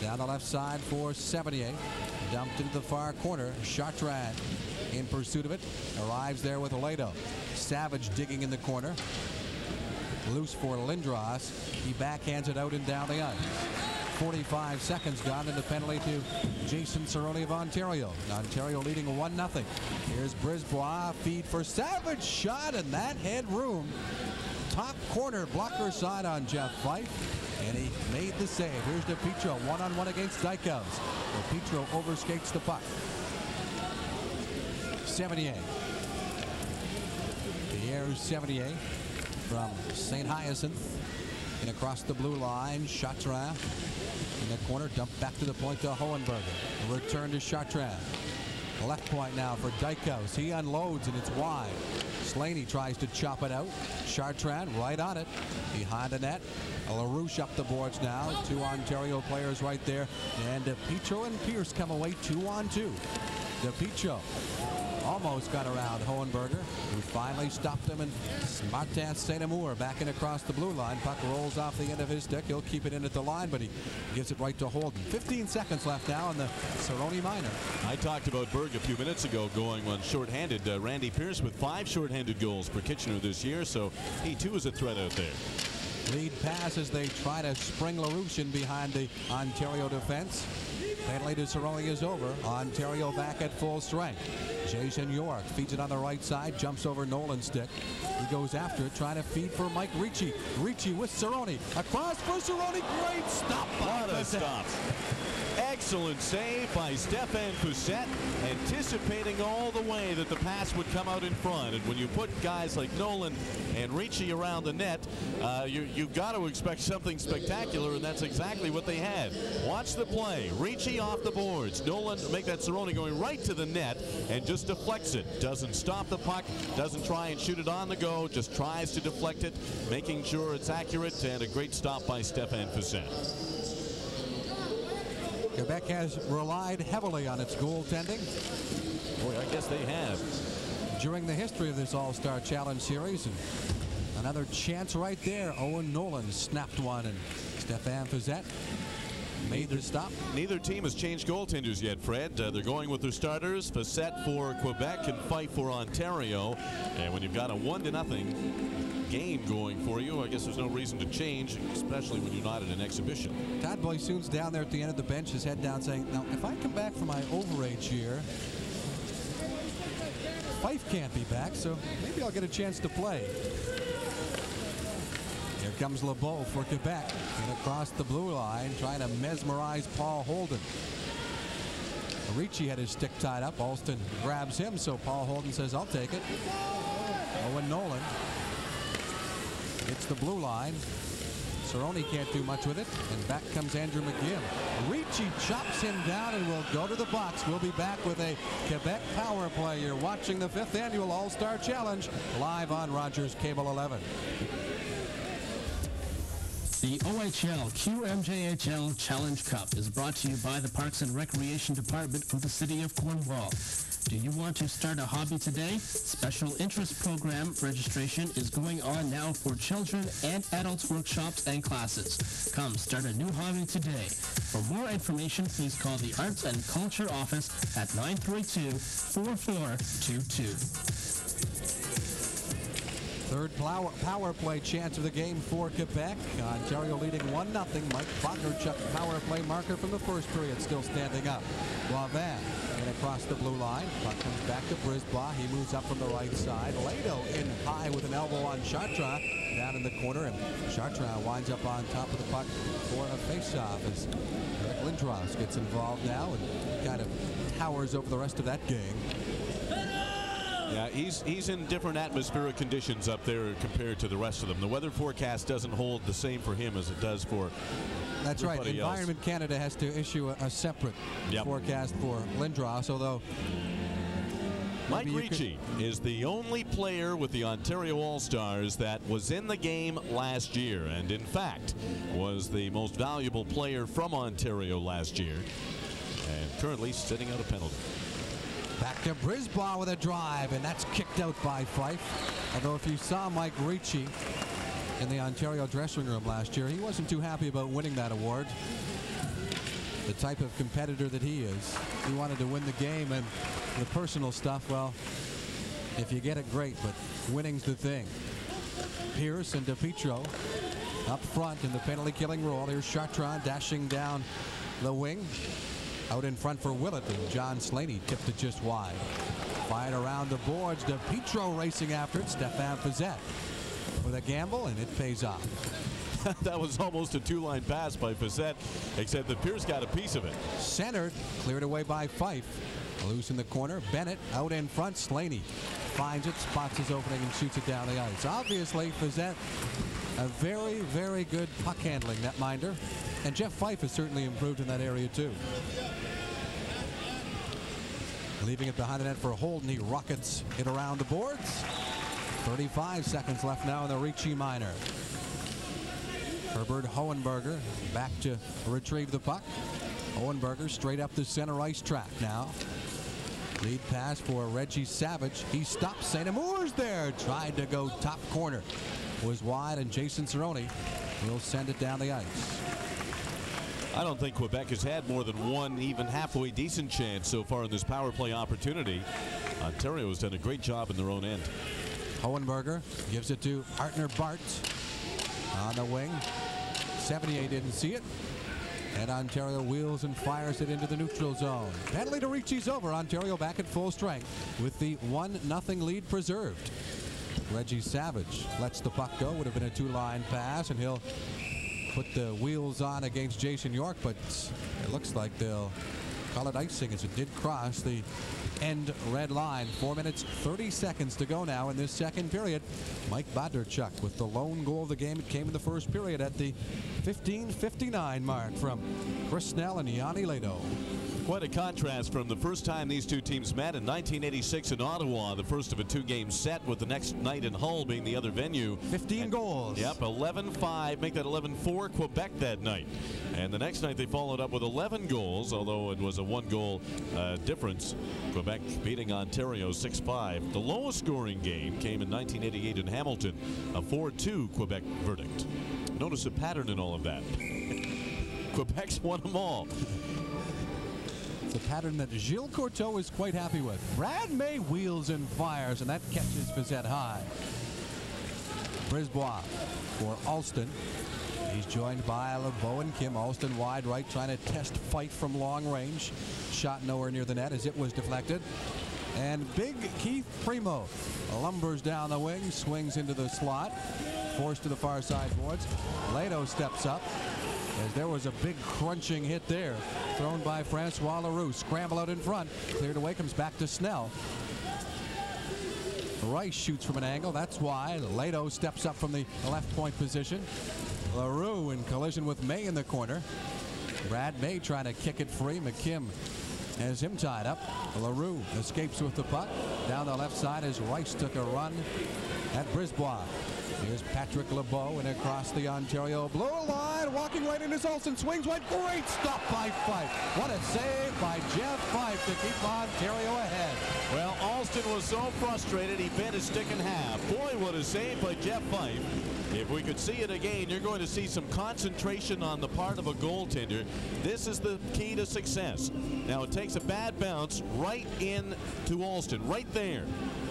down the left side for 78. Dumped into the far corner. Chartrand in pursuit of it. Arrives there with Aledo. Savage digging in the corner. Loose for Lindros. He backhands it out and down the ice. 45 seconds gone in the penalty to Jason Cirone of Ontario. Ontario leading 1-0. Here's Brisebois, Feed for Savage. Shot in that headroom. Top corner blocker side on Jeff Fife. And he made the save. Here's DiPietro one-on-one against Dykhuis. DiPietro overskates the puck. 78. Pierre 78 from St. Hyacinth. And across the blue line, Chartrand in the corner, dumped back to the point to Hohenberger. Return to Chartrand. Left point now for Dykhuis. He unloads and it's wide. Slaney tries to chop it out. Chartrand right on it. Behind the net. LaRouche up the boards now. Two Ontario players right there. And DiPietro and Pierce come away two on two. DiPietro almost got around Hohenberger, who finally stopped him. And Martin St. Amour backing across the blue line. Puck rolls off the end of his stick. He'll keep it in at the line, but he gives it right to Holden. 15 seconds left now on the Cirone minor. I talked about Berg a few minutes ago going on shorthanded. Uh, Randy Pierce with five shorthanded goals for Kitchener this year, so he too is a threat out there. Lead pass as they try to spring LaRouche in behind the Ontario defense. Penalty to Cirone is over. Ontario back at full strength. Jason York feeds it on the right side, jumps over Nolan's stick. He goes after it, trying to feed for Mike Ricci. Ricci with Cirone. Across for Cirone. Great stop. What a stop. Excellent save by Stefan Fiset, anticipating all the way that the pass would come out in front. And when you put guys like Nolan and Ricci around the net, uh, you, you've got to expect something spectacular, and that's exactly what they had. Watch the play. Ricci off the boards. Nolan make that Cirone going right to the net and just deflects it. Doesn't stop the puck, doesn't try and shoot it on the go, just tries to deflect it, making sure it's accurate, and a great stop by Stefan Fiset. Quebec has relied heavily on its goaltending Boy, I guess they have. during the history of this All-Star Challenge Series. And another chance right there. Owen Nolan snapped one, and Stefan Fiset made the stop. Neither team has changed goaltenders yet, Fred. Uh, they're going with their starters. Fiset for Quebec and Fife for Ontario. And when you've got a one to nothing game going for you, I guess there's no reason to change, especially when you're not at an exhibition. Todd Bojcun's down there at the end of the bench, his head down, saying, now, if I come back from my overage year, Fife can't be back, so maybe I'll get a chance to play. Here comes LeBeau for Quebec. And across the blue line, trying to mesmerize Paul Holden. Ricci had his stick tied up. Alston grabs him, so Paul Holden says, I'll take it. Owen Nolan hits the blue line. Cirone can't do much with it. And back comes Andrew McKim. Ricci chops him down and will go to the box. We'll be back with a Quebec power play. You're watching the fifth annual All-Star Challenge live on Rogers Cable 11. The OHL QMJHL Challenge Cup is brought to you by the Parks and Recreation Department of the City of Cornwall. Do you want to start a hobby today? Special interest program registration is going on now for children and adults workshops and classes. Come start a new hobby today. For more information, please call the Arts and Culture Office at 932-4422. Third power, power play chance of the game for Quebec. Ontario leading 1-0. Mike Bodnarchuk power play marker from the first period still standing up. Boivin in across the blue line. Puck comes back to Brisebois. He moves up from the right side. Lehto in high with an elbow on Chartrand down in the corner. And Chartrand winds up on top of the puck for a face-off as Lindros gets involved now and kind of towers over the rest of that game. Yeah, he's he's in different atmospheric conditions up there compared to the rest of them. The weather forecast doesn't hold the same for him as it does for That's right. everybody else. Environment Canada has to issue a, a separate Yep. forecast for Lindros, although Mike Ricci is the only player with the Ontario All-Stars that was in the game last year and in fact was the most valuable player from Ontario last year and currently sitting out a penalty. Back to Brisebois with a drive, and that's kicked out by Fife. Although if you saw Mike Ricci in the Ontario dressing room last year, he wasn't too happy about winning that award. The type of competitor that he is. He wanted to win the game, and the personal stuff, well, if you get it, great, but winning's the thing. Pierce and DiPietro up front in the penalty killing role. Here's Chartrand dashing down the wing. Out in front for Willett and John Slaney tipped it just wide. Fired around the boards. DiPietro racing after it. Stefan Fiset with a gamble and it pays off. that was almost a two-line pass by Fiset, except that Pierce got a piece of it. Centered, cleared away by Fife. Loose in the corner. Bennett out in front. Slaney finds it, spots his opening and shoots it down the ice. Obviously, Fiset, a very, very good puck handling netminder. And Jeff Fife has certainly improved in that area too. Leaving it behind the net for Holden. He rockets it around the boards. 35 seconds left now in the Ricci minor. Herbert Hohenberger back to retrieve the puck. Hohenberger straight up the center ice track now. Lead pass for Reggie Savage. He stops. St. Amour's there. Tried to go top corner. Was wide and Jason Cirone will send it down the ice. I don't think Quebec has had more than one even halfway decent chance so far in this power play opportunity. Ontario has done a great job in their own end. Hohenberger gives it to Artner Bart on the wing. 78 didn't see it. And Ontario wheels and fires it into the neutral zone. Penalty to Ricci's over. Ontario back at full strength with the 1-0 lead preserved. Reggie Savage lets the puck go. Would have been a two-line pass, and he'll put the wheels on against Jason York, but it looks like they'll call it icing as it did cross the end red line. Four minutes, 30 seconds to go now in this second period. Mike Bodnarchuk with the lone goal of the game. It came in the first period at the 15:59 mark from Chris Snell and Joni Lehto. Quite a contrast from the first time these two teams met in 1986 in Ottawa, the first of a two-game set with the next night in Hull being the other venue. 15 goals. Yep, 11-5, make that 11-4 Quebec that night. And the next night they followed up with 11 goals, although it was a one-goal uh, difference. Quebec beating Ontario 6-5. The lowest scoring game came in 1988 in Hamilton, a 4-2 Quebec verdict. Notice a pattern in all of that. Quebec's won them all. It's a pattern that Gilles Courteau is quite happy with. Brad May wheels and fires, and that catches Fiset high. Brisebois for Alston. He's joined by LeBeau and Kim. Alston wide right, trying to test fight from long range. Shot nowhere near the net as it was deflected. And big Keith Primeau lumbers down the wing, swings into the slot, forced to the far side boards. Lehto steps up as there was a big crunching hit there thrown by Francois Leroux. Scramble out in front, cleared away, comes back to Snell. Rice shoots from an angle. That's why Lehto steps up from the left point position. LaRue in collision with May in the corner. Brad May trying to kick it free. McKim has him tied up. LaRue escapes with the puck. Down the left side as Rice took a run at Brisebois. Here's Patrick LeBeau and across the Ontario blue line. Walking right into Olsen. Swings wide. Great stop by Fife. What a save by Jeff Fife to keep Ontario ahead. Well, Alston was so frustrated he bent his stick in half. Boy, what a save by Jeff Fife. If we could see it again, you're going to see some concentration on the part of a goaltender. This is the key to success. Now, it takes a bad bounce right in to Alston, right there.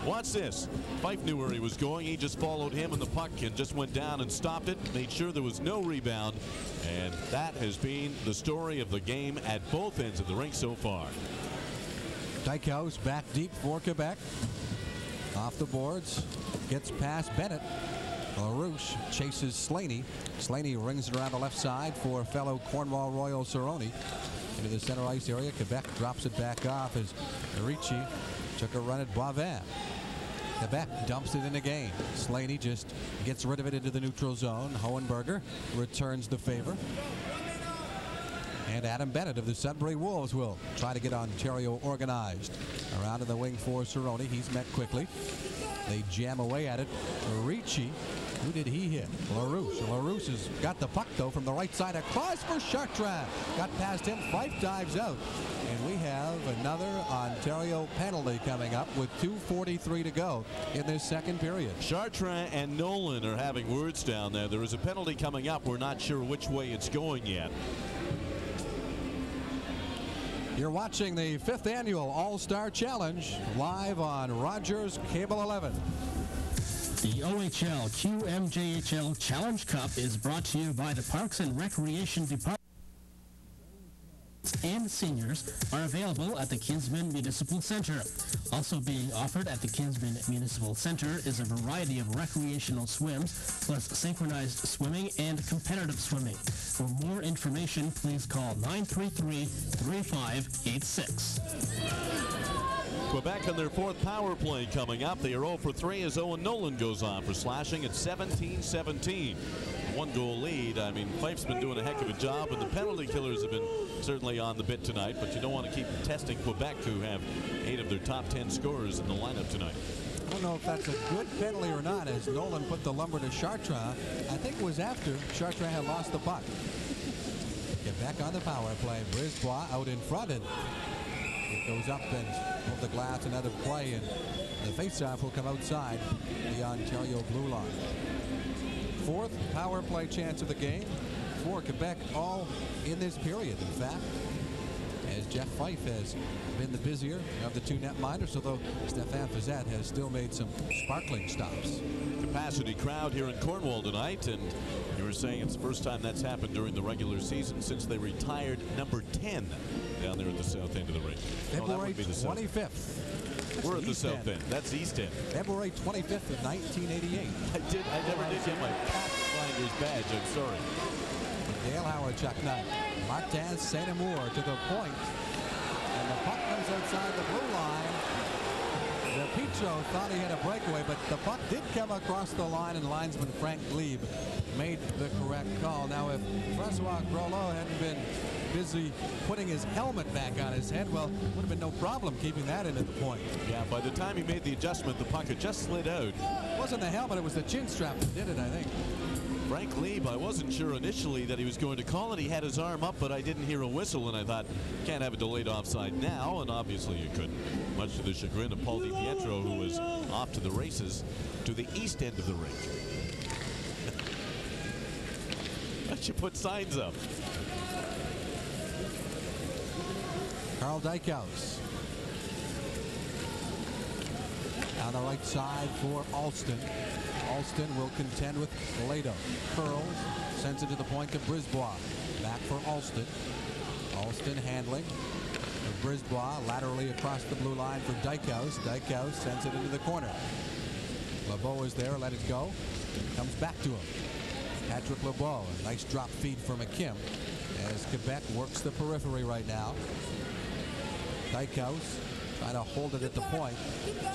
Watch this. Fife knew where he was going. He just followed him and the puck and just went down and stopped it. Made sure there was no rebound. And that has been the story of the game at both ends of the rink so far. Dykhuis back deep for Quebec. Off the boards. Gets past Bennett. LaRouche chases Slaney. Slaney rings it around the left side for fellow Cornwall Royal Cirone. Into the center ice area. Quebec drops it back off as Ricci took a run at Boivin. Quebec dumps it in again. Slaney just gets rid of it into the neutral zone. Hohenberger returns the favor. And Adam Bennett of the Sudbury Wolves will try to get Ontario organized. Around in the wing for Cirone. He's met quickly. They jam away at it. Ricci, who did he hit? LaRouche. LaRouche has got the puck, though, from the right side across for Chartrand. Got past him. Fife dives out. And we have another Ontario penalty coming up with 2.43 to go in this second period. Chartrand and Nolan are having words down there. There is a penalty coming up. We're not sure which way it's going yet. You're watching the fifth annual All-Star Challenge live on Rogers Cable 11. The OHL QMJHL Challenge Cup is brought to you by the Parks and Recreation Department and seniors are available at the Kinsman Municipal Center. Also being offered at the Kinsman Municipal Center is a variety of recreational swims, plus synchronized swimming and competitive swimming. For more information, please call 933-3586. Quebec on their fourth power play coming up. They are 0 for 3 as Owen Nolan goes on for slashing at 17-17. One goal lead. I mean, Fife's been doing a heck of a job, and the penalty killers have been certainly on the bit tonight, but you don't want to keep testing Quebec, who have eight of their top 10 scorers in the lineup tonight. I don't know if that's a good penalty or not as Nolan put the lumber to Chartrand. I think it was after Chartrand had lost the puck. Get back on the power play. Brisebois out in front and it goes up and over the glass another play and the faceoff will come outside the Ontario blue line fourth power play chance of the game for Quebec all in this period. In fact, as Jeff Fife has been the busier of the two netminders, although Stefan Fiset has still made some sparkling stops. Capacity crowd here in Cornwall tonight, and you were saying it's the first time that's happened during the regular season since they retired number 10 down there at the south end of the ring. Oh, February oh, 25th. That's We're at the South End. End. That's East End. February 25th of 1988. I did. I never did get my Pathfinder's badge. I'm sorry. Dale Howard, Chuck Knight. Martez Saint Amour to the point. And the puck goes outside the blue line. DiPietro thought he had a breakaway, but the puck did come across the line, and linesman Frank Glebe made the correct call. Now, if Francois Groleau hadn't been busy putting his helmet back on his head, well, would have been no problem keeping that in at the point. Yeah, by the time he made the adjustment, the puck had just slid out. It wasn't the helmet, it was the chin strap that did it, I think. Frank Lieb, I wasn't sure initially that he was going to call it. He had his arm up, but I didn't hear a whistle, and I thought, can't have a delayed offside now, and obviously you couldn't. Much to the chagrin of Paul DiPietro, who was off to the races to the east end of the rink. Why'd you put signs up? Karl Dykhuis. On the right side for Alston. Alston will contend with Lehto. Curls, sends it to the point to Brisebois. Back for Alston. Alston handling. Brisebois laterally across the blue line for Dykhuis. Dykhuis sends it into the corner. LeBeau is there, let it go. Comes back to him. Patrick LeBeau, a nice drop feed for McKim as Quebec works the periphery right now. Dykhuis trying to hold it at the point.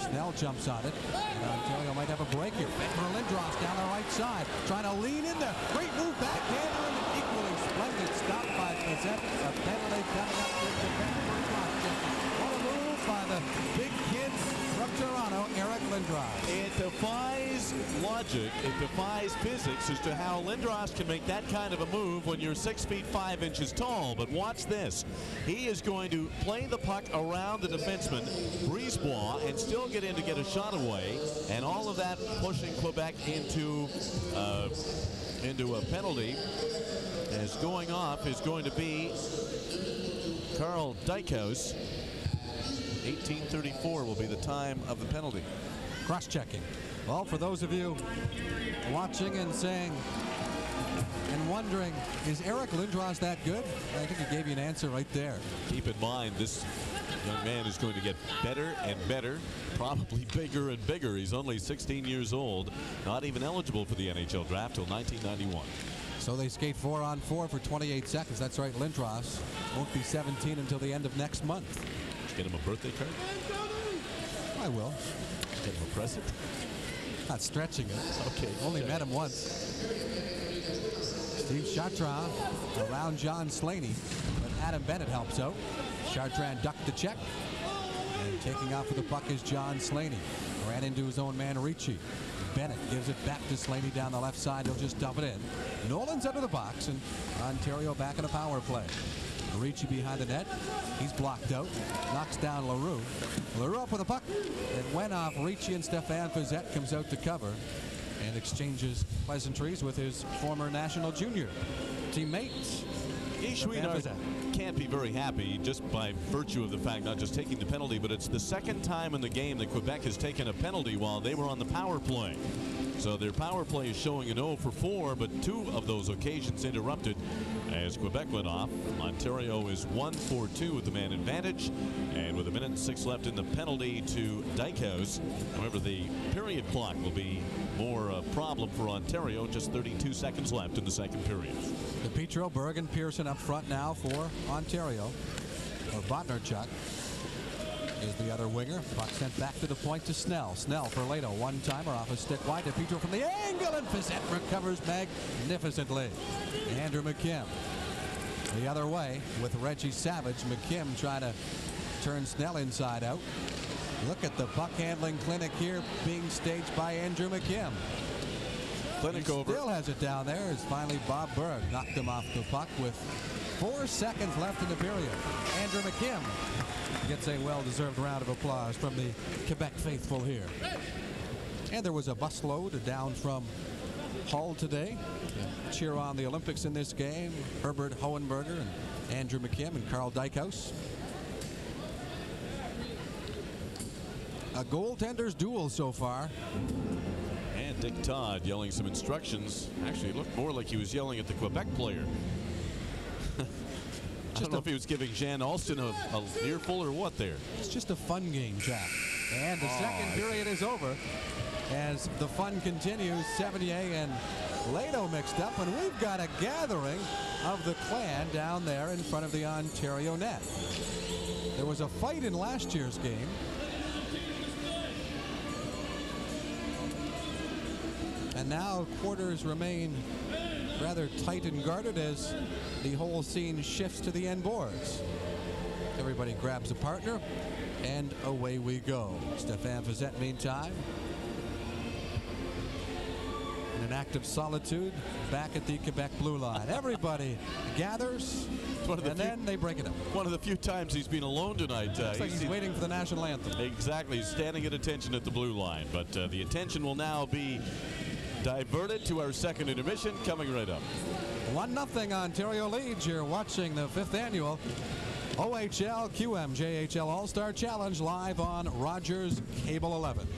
Snell jumps on it. And Ontario might have a break here. For Lindros down the right side. Trying to lean in there. Great move backhander and an equally splendid stop by Fiset. A penalty coming up with for cross-checking. What a move by the big Toronto, Eric Lindros. It defies logic. It defies physics as to how Lindros can make that kind of a move when you're six feet five inches tall. But watch this. He is going to play the puck around the defenseman, Brisebois, and still get in to get a shot away. And all of that pushing Quebec into uh, into a penalty. As going off is going to be Karl Dykhuis. 1834 will be the time of the penalty. cross-checking. Well, for those of you watching and saying and wondering, is Eric Lindros that good? I think he gave you an answer right there. Keep in mind, this young man is going to get better and better, probably bigger and bigger. He's only 16 years old, not even eligible for the NHL draft till 1991. So they skate four on four for 28 seconds. That's right, Lindros won't be 17 until the end of next month. Get him a birthday card, I will. get him a present. Not stretching it. Okay. Only met him once. Steve Chartrand around John Slaney, but Adam Bennett helps out. Chartrand ducked the check. And taking off with the puck is John Slaney. Ran into his own man Ricci. Bennett gives it back to Slaney down the left side. He'll just dump it in. Nolan's under the box, and Ontario back in a power play. Ricci behind the net. He's blocked out. Knocks down Leroux. Leroux up with the puck. It went off Ricci and Stefan Fiset comes out to cover and exchanges pleasantries with his former national junior teammates. Guy Stefan Chouinard Fiset. Can't be very happy just by virtue of the fact not just taking the penalty, but it's the second time in the game that Quebec has taken a penalty while they were on the power play. So their power play is showing an 0 for 4, but two of those occasions interrupted as Quebec went off. Ontario is 1 for 2 with the man advantage, and with a minute and six left in the penalty to Dykhuis. However, the period clock will be more a problem for Ontario. Just 32 seconds left in the second period. DiPietro, Berg, and Pearson up front now for Ontario. Or Bodnarchuk is the other winger. Puck sent back to the point to Snell. Snell for Lehto. One timer off a stick wide to Petro from the angle, and Fiset recovers magnificently. Andrew McKim the other way with Reggie Savage. McKim trying to turn Snell inside out. Look at the puck handling clinic here being staged by Andrew McKim. Clinic He over. Still has it down there as finally Bob Berg knocked him off the puck with four seconds left in the period. Andrew McKim gets a well-deserved round of applause from the Quebec faithful here. And there was a busload down from Hull today. Cheer on the Olympics in this game. Herbert Hohenberger and Andrew McKim and Karl Dykhuis. A goaltender's duel so far. And Dick Todd yelling some instructions. Actually, it looked more like he was yelling at the Quebec player. I don't know if he was giving Jan Alston a, a earful or what there. It's just a fun game, Jack. And the oh, second period is over. as the fun continues. 70A and Lehto mixed up, and we've got a gathering of the clan down there in front of the Ontario net. There was a fight in last year's game. And now quarters remain rather tight and guarded as the whole scene shifts to the end boards. Everybody grabs a partner, and away we go. Stefan Fiset, meantime, in an act of solitude, back at the Quebec blue line. Everybody gathers, one of the and few- then they break it up. One of the few times he's been alone tonight. Uh, Looks like he's waiting for the national anthem. Exactly, he's standing at attention at the blue line. But uh, the attention will now be diverted to our second intermission coming right up. 1 nothing Ontario leads. You're watching the fifth annual OHL QMJHL All Star Challenge live on Rogers Cable 11.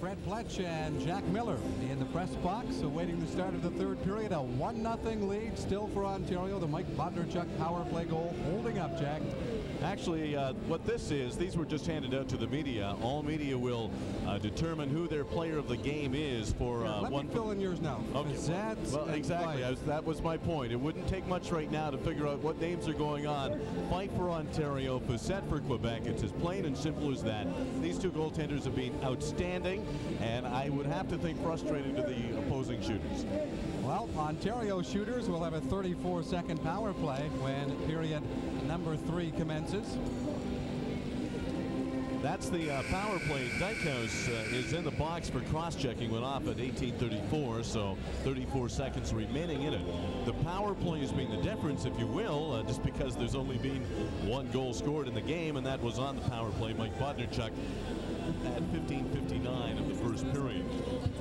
Fred Pletch and Jack Miller in the press box awaiting the start of the third period. A 1 0 lead still for Ontario. The Mike Bodnarchuk power play goal holding up, Jack. Actually, uh, what this is, these were just handed out to the media. All media will uh, determine who their player of the game is for uh, Let one. fill in yours now. Okay. Well, exactly. Was, that was my point. It wouldn't take much right now to figure out what names are going on. Fight for Ontario, Fiset for Quebec. It's as plain and simple as that. These two goaltenders have been outstanding, and I would have to think frustrating to the opposing shooters. Well, Ontario shooters will have a 34 second power play when period number three commences. That's the uh, power play. Dykhuis uh, is in the box for cross-checking. Went off at 18:34, so 34 seconds remaining in it. The power play has been the difference, if you will, uh, just because there's only been one goal scored in the game, and that was on the power play. Mike Bodnarchuk at 15:59 of the first period.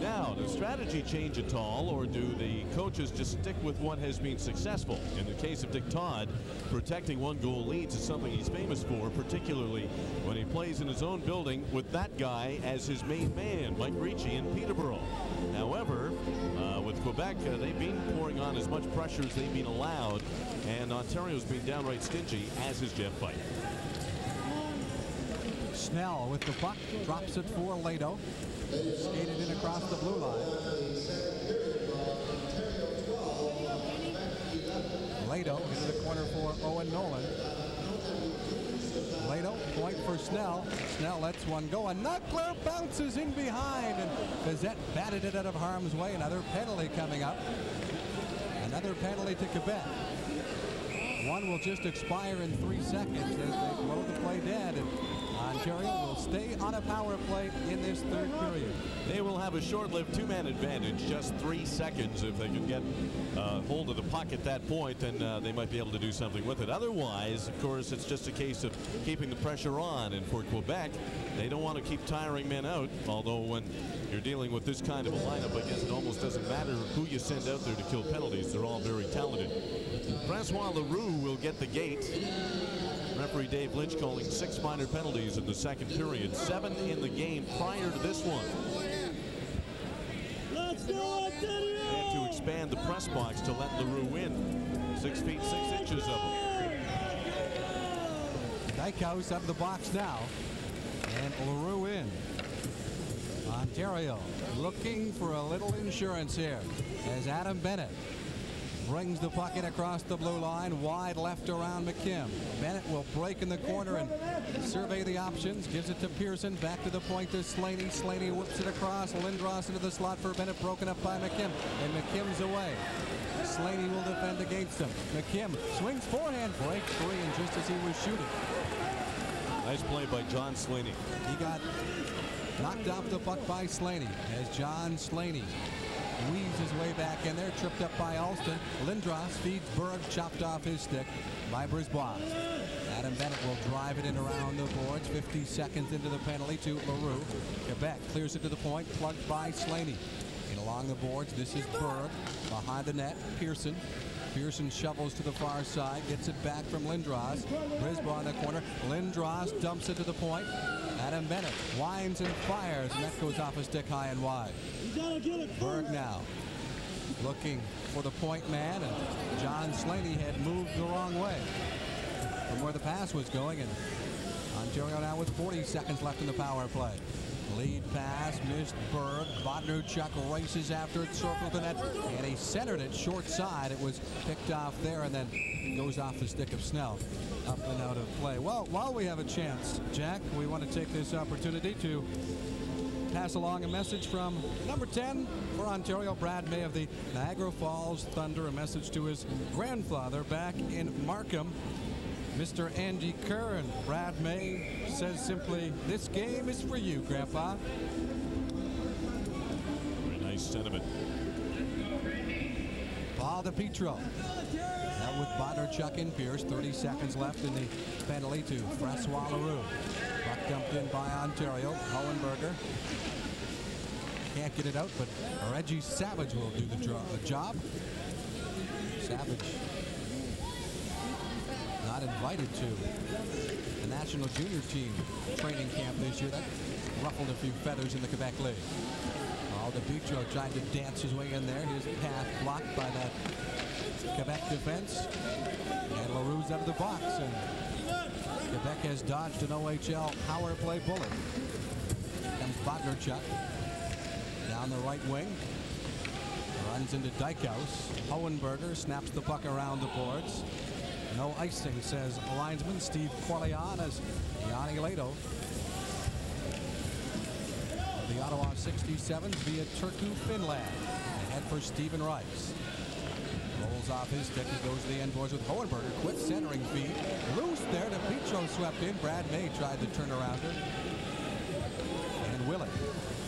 Now, does strategy change at all, or do the coaches just stick with what has been successful? In the case of Dick Todd, protecting one goal leads is something he's famous for, particularly when he plays in his own building with that guy as his main man, Mike Ricci in Peterborough. However, uh, with Quebec, uh, they've been pouring on as much pressure as they've been allowed, and Ontario's been downright stingy, as is Jeff Fife. Snell with the puck, drops it for Lehto. Skated in across the blue line. Lehto into the corner for Owen Nolan. Lehto, point for Snell. Snell lets one go. A knuckler bounces in behind, and Fiset batted it out of harm's way. Another penalty coming up. Another penalty to Quebec. One will just expire in three seconds as they blow the play dead. And Ontario will stay on a power play in this third period. They will have a short-lived two-man advantage, just three seconds. If they can get uh, hold of the puck at that point, then uh, they might be able to do something with it. Otherwise, of course, it's just a case of keeping the pressure on. And for Quebec, they don't want to keep tiring men out. Although when you're dealing with this kind of a lineup, I guess it almost doesn't matter who you send out there to kill penalties. They're all very talented. Francois Leroux will get the gate. Referee Dave Lynch calling six minor penalties in the second period, seven in the game prior to this one. Let's go, Ontario! And to expand the press box to let Leroux in. Six feet, six inches of him. Dykhuis up the box now. And Leroux in. Ontario looking for a little insurance here as Adam Bennett brings the puck in across the blue line, wide left around McKim. Bennett will break in the corner and survey the options, gives it to Pearson, back to the point to Slaney. Slaney whips it across, Lindros into the slot for Bennett, broken up by McKim, and McKim's away. Slaney will defend against him. McKim swings forehand, break free, and just as he was shooting, Nice play by John Slaney. he got knocked off the puck by Slaney as John Slaney weaves his way back in there, tripped up by Alston. Lindros feeds Berg, chopped off his stick by Brisebois. Adam Bennett will drive it in around the boards. 50 seconds into the penalty to Leroux. Quebec clears it to the point, plugged by Slaney. And along the boards, this is Berg. Behind the net, Pearson. Pearson shovels to the far side, gets it back from Lindros. Brisebois in the corner. Lindros dumps it to the point. Adam Bennett winds and fires, and that goes off a stick high and wide. You gotta get it Berg now looking for the point man, and John Slaney had moved the wrong way from where the pass was going, and Ontario now with 40 seconds left in the power play. Lead pass, missed Berg. Bodnarchuk races after it, circled the net, and he centered it short side. It was picked off there and then goes off the stick of Snell. Up and out of play. Well, while we have a chance, Jack, we want to take this opportunity to pass along a message from number 10 for Ontario, Brad May of the Niagara Falls Thunder, a message to his grandfather back in Markham. Mr. Andy Kerr and Brad May says simply, this game is for you, Grandpa. Very nice sentiment. Paul DiPietro. Now with Bodnarchuk and Pierce, 30 seconds left in the penalty to Francois Leroux. Puck dumped in by Ontario. Hohenberger can't get it out, but Reggie Savage will do the, the job. Savage invited to the national junior team training camp this year. That ruffled a few feathers in the Quebec League. Paul DiPietro trying to dance his way in there. His path blocked by that Quebec defense. And Leroux's out of the box. And Quebec has dodged an OHL power play bullet. Comes Bodnarchuk down the right wing. Runs into Dykhuis. Hohenberger snaps the puck around the boards. No icing, says linesman Steve Qualian as Joni Lehto the Ottawa 67s via Turku, Finland. Ahead for Stephen Rice. Rolls off his stick. He goes to the end boards with Hohenberger. Quick centering feed. Loose there to Petro swept in. Brad May tried to turn around her. And Willett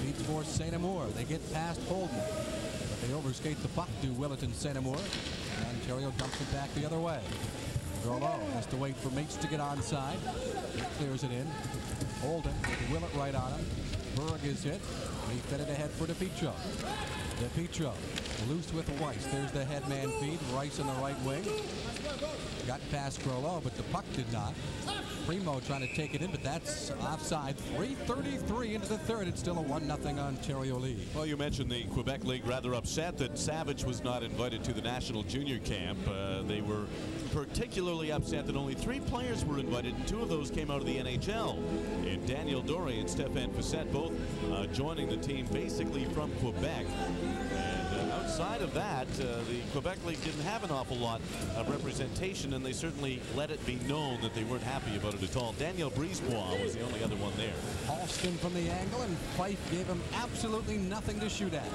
feeds for St. Amour. They get past Holden. But they overskate the puck to Willett and St. Amour. And Ontario dumps it back the other way. Groleau has to wait for Mates to get onside. He clears it in. Holden with Willett right on him. Berg is hit. He fed it ahead for DiPietro. DiPietro loose with Rice. There's the headman feed. Rice in the right wing. Got past Groleau, but the puck did not. Primeau trying to take it in, but that's offside. 3.33 into the third. It's still a 1-0 Ontario lead. Well, you mentioned the Quebec League rather upset that Savage was not invited to the national junior camp. Uh, they were particularly upset that only three players were invited, and two of those came out of the NHL. And Daniel Doré and Stéphane Fiset both uh, joining the team basically from Quebec. And outside of that, uh, the Quebec League didn't have an awful lot of representation, and they certainly let it be known that they weren't happy about it at all. Daniel Brisebois was the only other one there. Halston from the angle, and Fife gave him absolutely nothing to shoot at.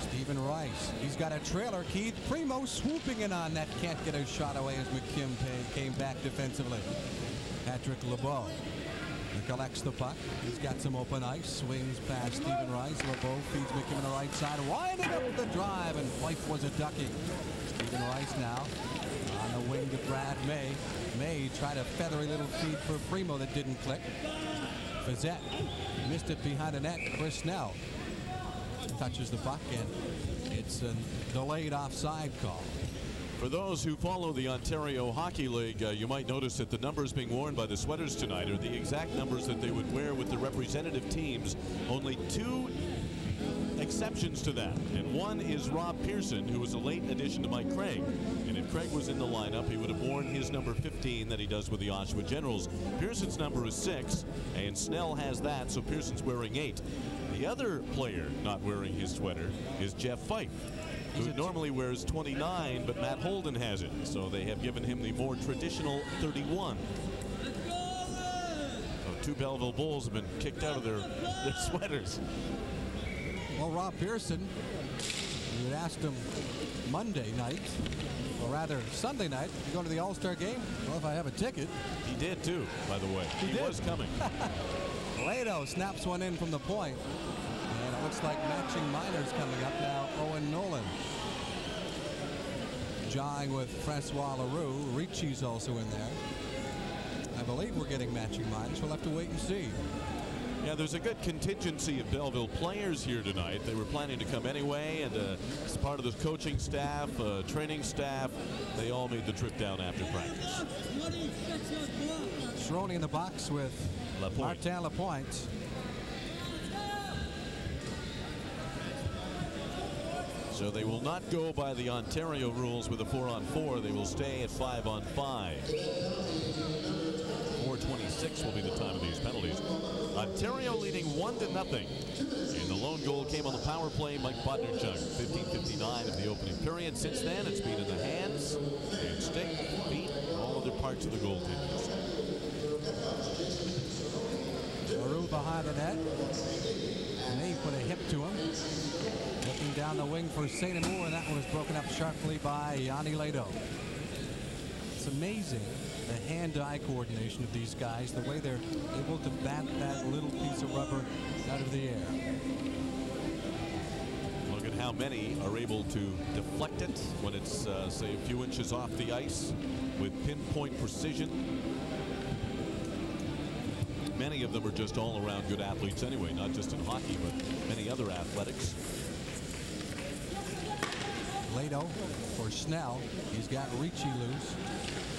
Stephen Rice. He's got a trailer. Keith Primeau swooping in on that. Can't get a shot away as McKim came back defensively. Patrick LeBeau collects the puck. He's got some open ice. Swings past Stephen Rice. LeBeau feeds McKim on the right side. Winding up the drive, and Fife was a ducking. Stephen Rice now on the wing to Brad May. May tried a feathery little feed for Primeau that didn't click. Fiset missed it behind the net. Chris Snell touches the puck, and it's a delayed offside call. For those who follow the Ontario Hockey League, uh, you might notice that the numbers being worn by the sweaters tonight are the exact numbers that they would wear with the representative teams. Only two exceptions to that. And one is Rob Pearson, who was a late addition to Mike Craig. And if Craig was in the lineup, he would have worn his number 15 that he does with the Oshawa Generals. Pearson's number is six, and Snell has that, so Pearson's wearing eight. The other player not wearing his sweater is Jeff Fife who normally wears 29, but Matt Holden has it. So they have given him the more traditional 31. So two Belleville Bulls have been kicked out of their, their sweaters. Well, Rob Pearson, you had asked him Monday night, or rather Sunday night, you going to the All-Star game? Well, if I have a ticket. He did too, by the way. He, he was coming. Lato snaps one in from the point. And it looks like matching minors coming up now. Owen Nolan. Jawing with Francois Leroux. Ricci's also in there. I believe we're getting matching minors. We'll have to wait and see. Yeah, there's a good contingency of Belleville players here tonight. They were planning to come anyway, and uh, as part of the coaching staff, uh, training staff, they all made the trip down after practice. Cirone in the box with Lapointe. Martin Lapointe. So they will not go by the Ontario rules with a four on four. They will stay at five on five. 426 will be the time of these penalties. Ontario leading one to nothing. And the lone goal came on the power play, Mike Bodnarchuk. 15:59 of the opening period. Since then, it's been in the hands and stick, feet, and all other parts of the goaltenders. Maru behind the net. May put a hip to him. Looking down the wing for St. Amour, and that one was broken up sharply by Joni Lehto. It's amazing the hand-eye coordination of these guys, the way they're able to bat that little piece of rubber out of the air. Look at how many are able to deflect it when it's, uh, say, a few inches off the ice with pinpoint precision. Many of them are just all around good athletes anyway, not just in hockey, but many other athletics. Lehto for Snell. He's got Ricci loose.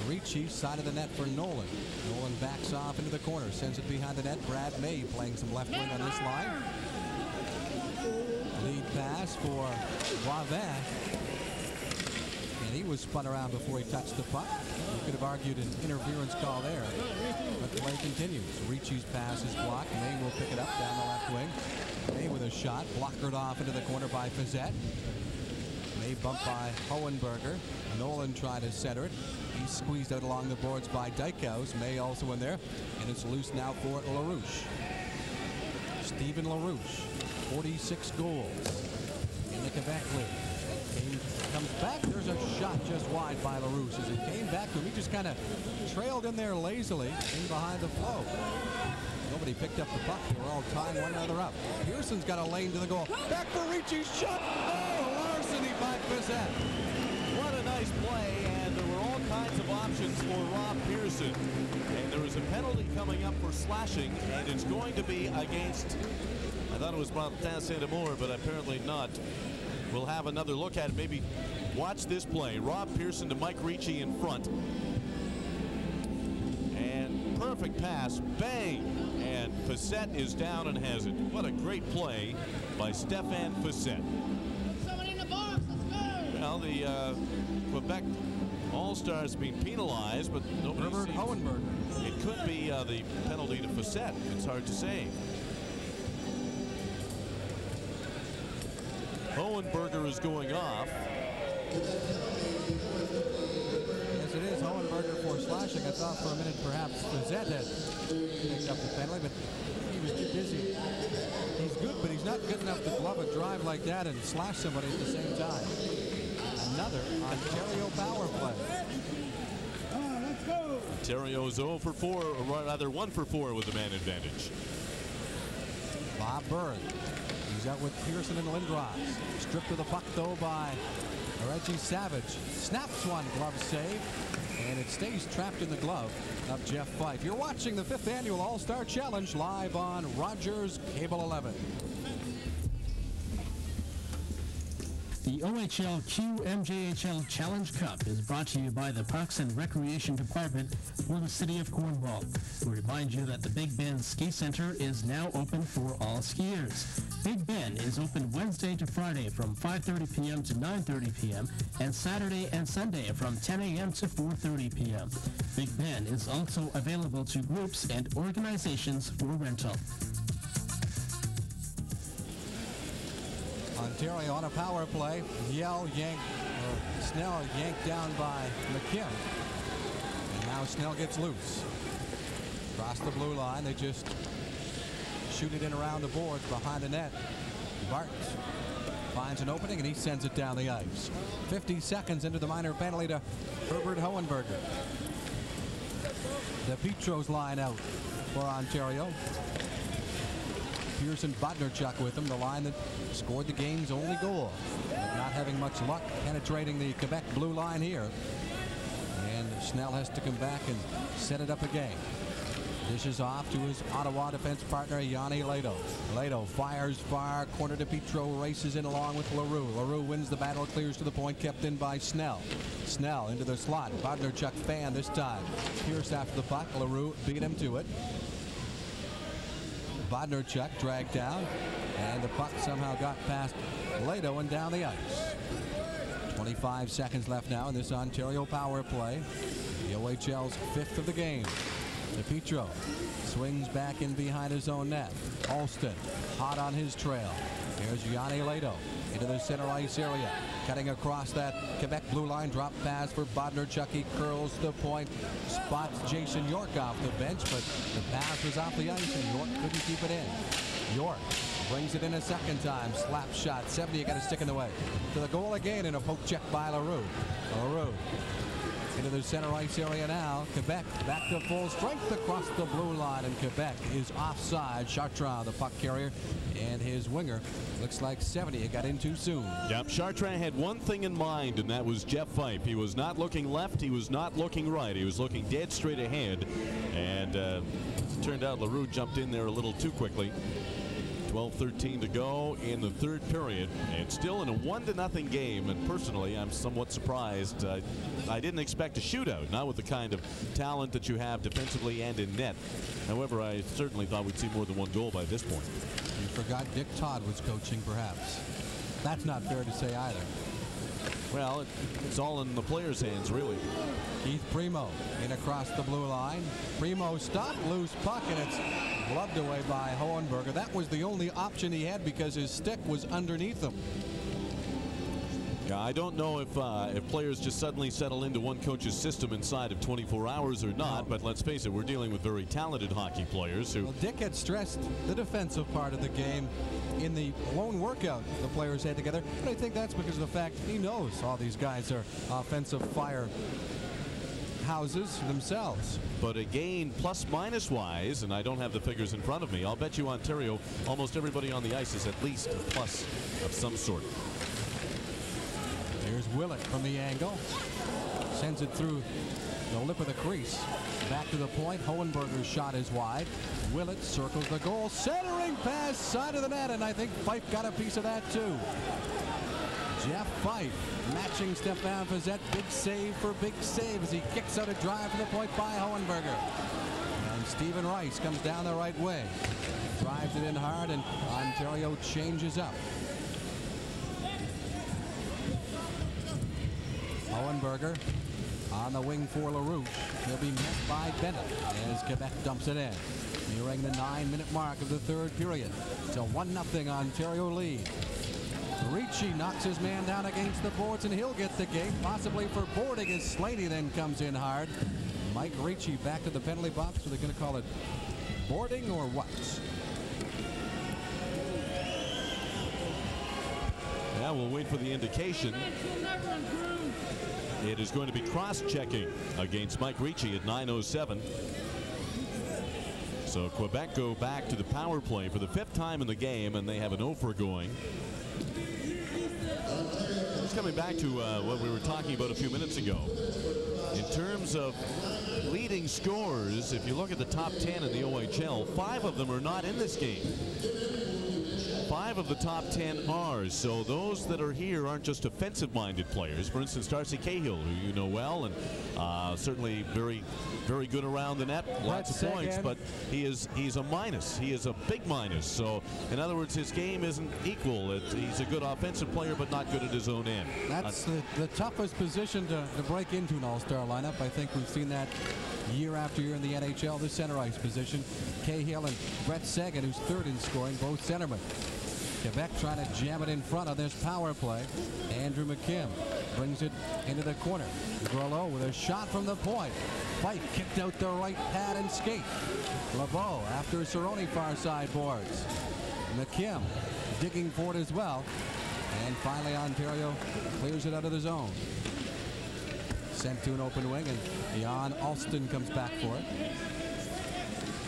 Ricci side of the net for Nolan. Nolan backs off into the corner, sends it behind the net. Brad May playing some left wing on this line. Lead pass for Boivin. And he was spun around before he touched the puck. You could have argued an interference call there. But the play continues. Ricci's pass is blocked. May will pick it up down the left wing. May with a shot. Blockered off into the corner by Fiset. May bumped by Hohenberger. Nolan tried to center it. He's squeezed out along the boards by Dykhuis. May also in there. And it's loose now for LaRouche. Stephen LaRouche, 46 goals in the Quebec League. Came, comes back. There's a shot just wide by LaRouche. As it came back to him, he just kind of trailed in there lazily in behind the flow. Nobody picked up the puck. They were all tying one another up. Pearson's got a lane to the goal. Back for Ricci's shot. Oh. What a nice play, and there were all kinds of options for Rob Pearson. And there is a penalty coming up for slashing, and it's going to be against, I thought it was Martin Saint-Amour, but apparently not. We'll have another look at it. Maybe watch this play. Rob Pearson to Mike Ricci in front. And perfect pass, bang! And Fiset is down and has it. What a great play by Stefan Fiset. Well, the uh, Quebec All-Stars being penalized, but nobody Herbert Hohenberger. It could be uh, the penalty to Fiset. It's hard to say. Hohenberger is going off. Yes, it is Hohenberger for slashing. I thought for a minute perhaps Fiset had picked up the penalty, but he was too busy. He's good, but he's not good enough to glove a drive like that and slash somebody at the same time. Another Ontario power play. Let's go! Ontario's 0 for 4, or rather 1 for 4 with the man advantage. Bob Berg. He's out with Pearson and Lindros. Stripped of the puck though by Reggie Savage. Snaps one glove save. And it stays trapped in the glove of Jeff Fife. You're watching the fifth annual All-Star Challenge live on Rogers Cable 11. The OHL QMJHL Challenge Cup is brought to you by the Parks and Recreation Department for the City of Cornwall. We remind you that the Big Ben Ski Center is now open for all skiers. Big Ben is open Wednesday to Friday from 5.30 p.m. to 9.30 p.m. and Saturday and Sunday from 10 a.m. to 4.30 p.m. Big Ben is also available to groups and organizations for rental. Ontario on a power play. Yell, yank, or Snell yanked down by McKim. And now Snell gets loose. Across the blue line, they just shoot it in around the boards behind the net. Bart finds an opening and he sends it down the ice. 50 seconds into the minor penalty to Herbert Hohenberger. The Petros line out for Ontario. Pearson Bodnarchuk with him, the line that scored the game's only goal. Not having much luck penetrating the Quebec blue line here. And Snell has to come back and set it up again. Dishes off to his Ottawa defense partner, Joni Lehto. Lehto fires far, corner to Petro, races in along with Leroux. Leroux wins the battle, clears to the point, kept in by Snell. Snell into the slot. Bodnarchuk fan this time. Pierce after the puck. Leroux beat him to it. Bodnarchuk dragged down, and the puck somehow got past Lehto and down the ice. 25 seconds left now in this Ontario power play. The OHL's fifth of the game. DiPietro swings back in behind his own net. Alston hot on his trail. Here's Joni Lehto into the center ice area. Cutting across that Quebec blue line. Drop pass for Bodnar. Chucky curls the point. Spots Jason York off the bench, but the pass was off the ice and York couldn't keep it in. York brings it in a second time. Slap shot. 70 got to stick in the way. To the goal again and a poke check by Leroux. Leroux into the center ice area now. Quebec back to full strength across the blue line, and Quebec is offside. Chartrand, the puck carrier, and his winger. Looks like 70 It got in too soon. Yep, Chartrand had one thing in mind, and that was Jeff Fife. He was not looking left, he was not looking right. He was looking dead straight ahead, and uh, turned out Leroux jumped in there a little too quickly. 12-13 to go in the third period and still in a one to nothing game. And personally I'm somewhat surprised. Uh, I didn't expect a shootout not with the kind of talent that you have defensively and in net. However I certainly thought we'd see more than one goal by this point. You forgot Dick Todd was coaching perhaps. That's not fair to say either well it, it's all in the players hands really Keith Primeau in across the blue line Primeau stopped loose puck and it's gloved away by Hohenberger. That was the only option he had because his stick was underneath him. Yeah, I don't know if uh, if players just suddenly settle into one coach's system inside of 24 hours or not, no. but let's face it, we're dealing with very talented hockey players who. Well, Dick had stressed the defensive part of the game in the lone workout the players had together, but I think that's because of the fact he knows all these guys are offensive fire houses themselves. But again, plus minus wise, and I don't have the figures in front of me, I'll bet you Ontario, almost everybody on the ice is at least a plus of some sort. Willett from the angle. Sends it through the lip of the crease. Back to the point. Hohenberger's shot is wide. Willett circles the goal. Centering pass, side of the net, and I think Fife got a piece of that too. Jeff Fife matching Stefan Fiset. Big save for big save as he kicks out a drive for the point by Hohenberger. And Stephen Rice comes down the right way. Drives it in hard and Ontario changes up. Hohenberger on the wing for Leroux. He'll be met by Bennett as Quebec dumps it in. Nearing the nine-minute mark of the third period. It's a 1-0 Ontario lead. Ricci knocks his man down against the boards, and he'll get the game, possibly for boarding as Slaney then comes in hard. Mike Ricci back to the penalty box. Are they going to call it boarding or what? Yeah, we'll wait for the indication. It is going to be cross-checking against Mike Ricci at 9.07. So Quebec go back to the power play for the fifth time in the game, and they have an 0 for going. Just coming back to uh, what we were talking about a few minutes ago. In terms of leading scorers, if you look at the top 10 in the OHL, five of them are not in this game five of the top 10 are. So those that are here aren't just offensive-minded players. For instance, Darcy Cahill, who you know well, and uh, certainly very, very good around the net. Lots of points, but he is he's a minus. He is a big minus. So in other words, his game isn't equal. It, he's a good offensive player, but not good at his own end. That's uh, the, the toughest position to, to break into an all-star lineup. I think we've seen that year after year in the NHL, the center ice position. Cahill and Brett Seguin, who's third in scoring, both centermen. Quebec trying to jam it in front of this power play. Andrew McKim brings it into the corner. Groleau with a shot from the point. Fife kicked out the right pad and skate. LeBeau after Cirone far side boards. McKim digging for it as well. And finally Ontario clears it out of the zone. Sent to an open wing and Jan Alston comes back for it.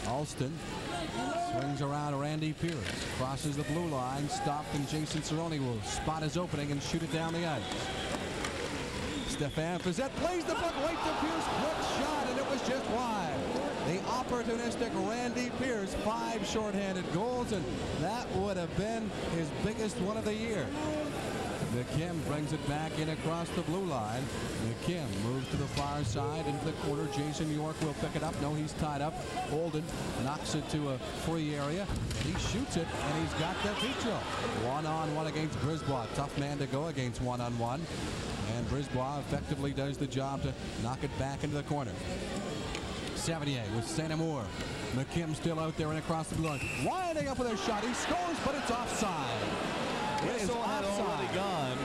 Alston Swings around Randy Pierce. Crosses the blue line. Stopped and Jason Cirone will spot his opening and shoot it down the ice. Stefan Fiset plays the puck right to Pierce. Quick shot and it was just wide. The opportunistic Randy Pierce. Five shorthanded goals and that would have been his biggest one of the year. McKim brings it back in across the blue line. McKim moves to the far side into the corner. Jason York will pick it up. No, he's tied up. Holden knocks it to a free area. He shoots it, and he's got the feature. One-on-one against Brisebois. Tough man to go against one-on-one. -on -one. And Brisebois effectively does the job to knock it back into the corner. 78 with St. Amour. McKim still out there and across the blue line. Winding up with a shot. He scores, but it's offside. Whistle had already gone.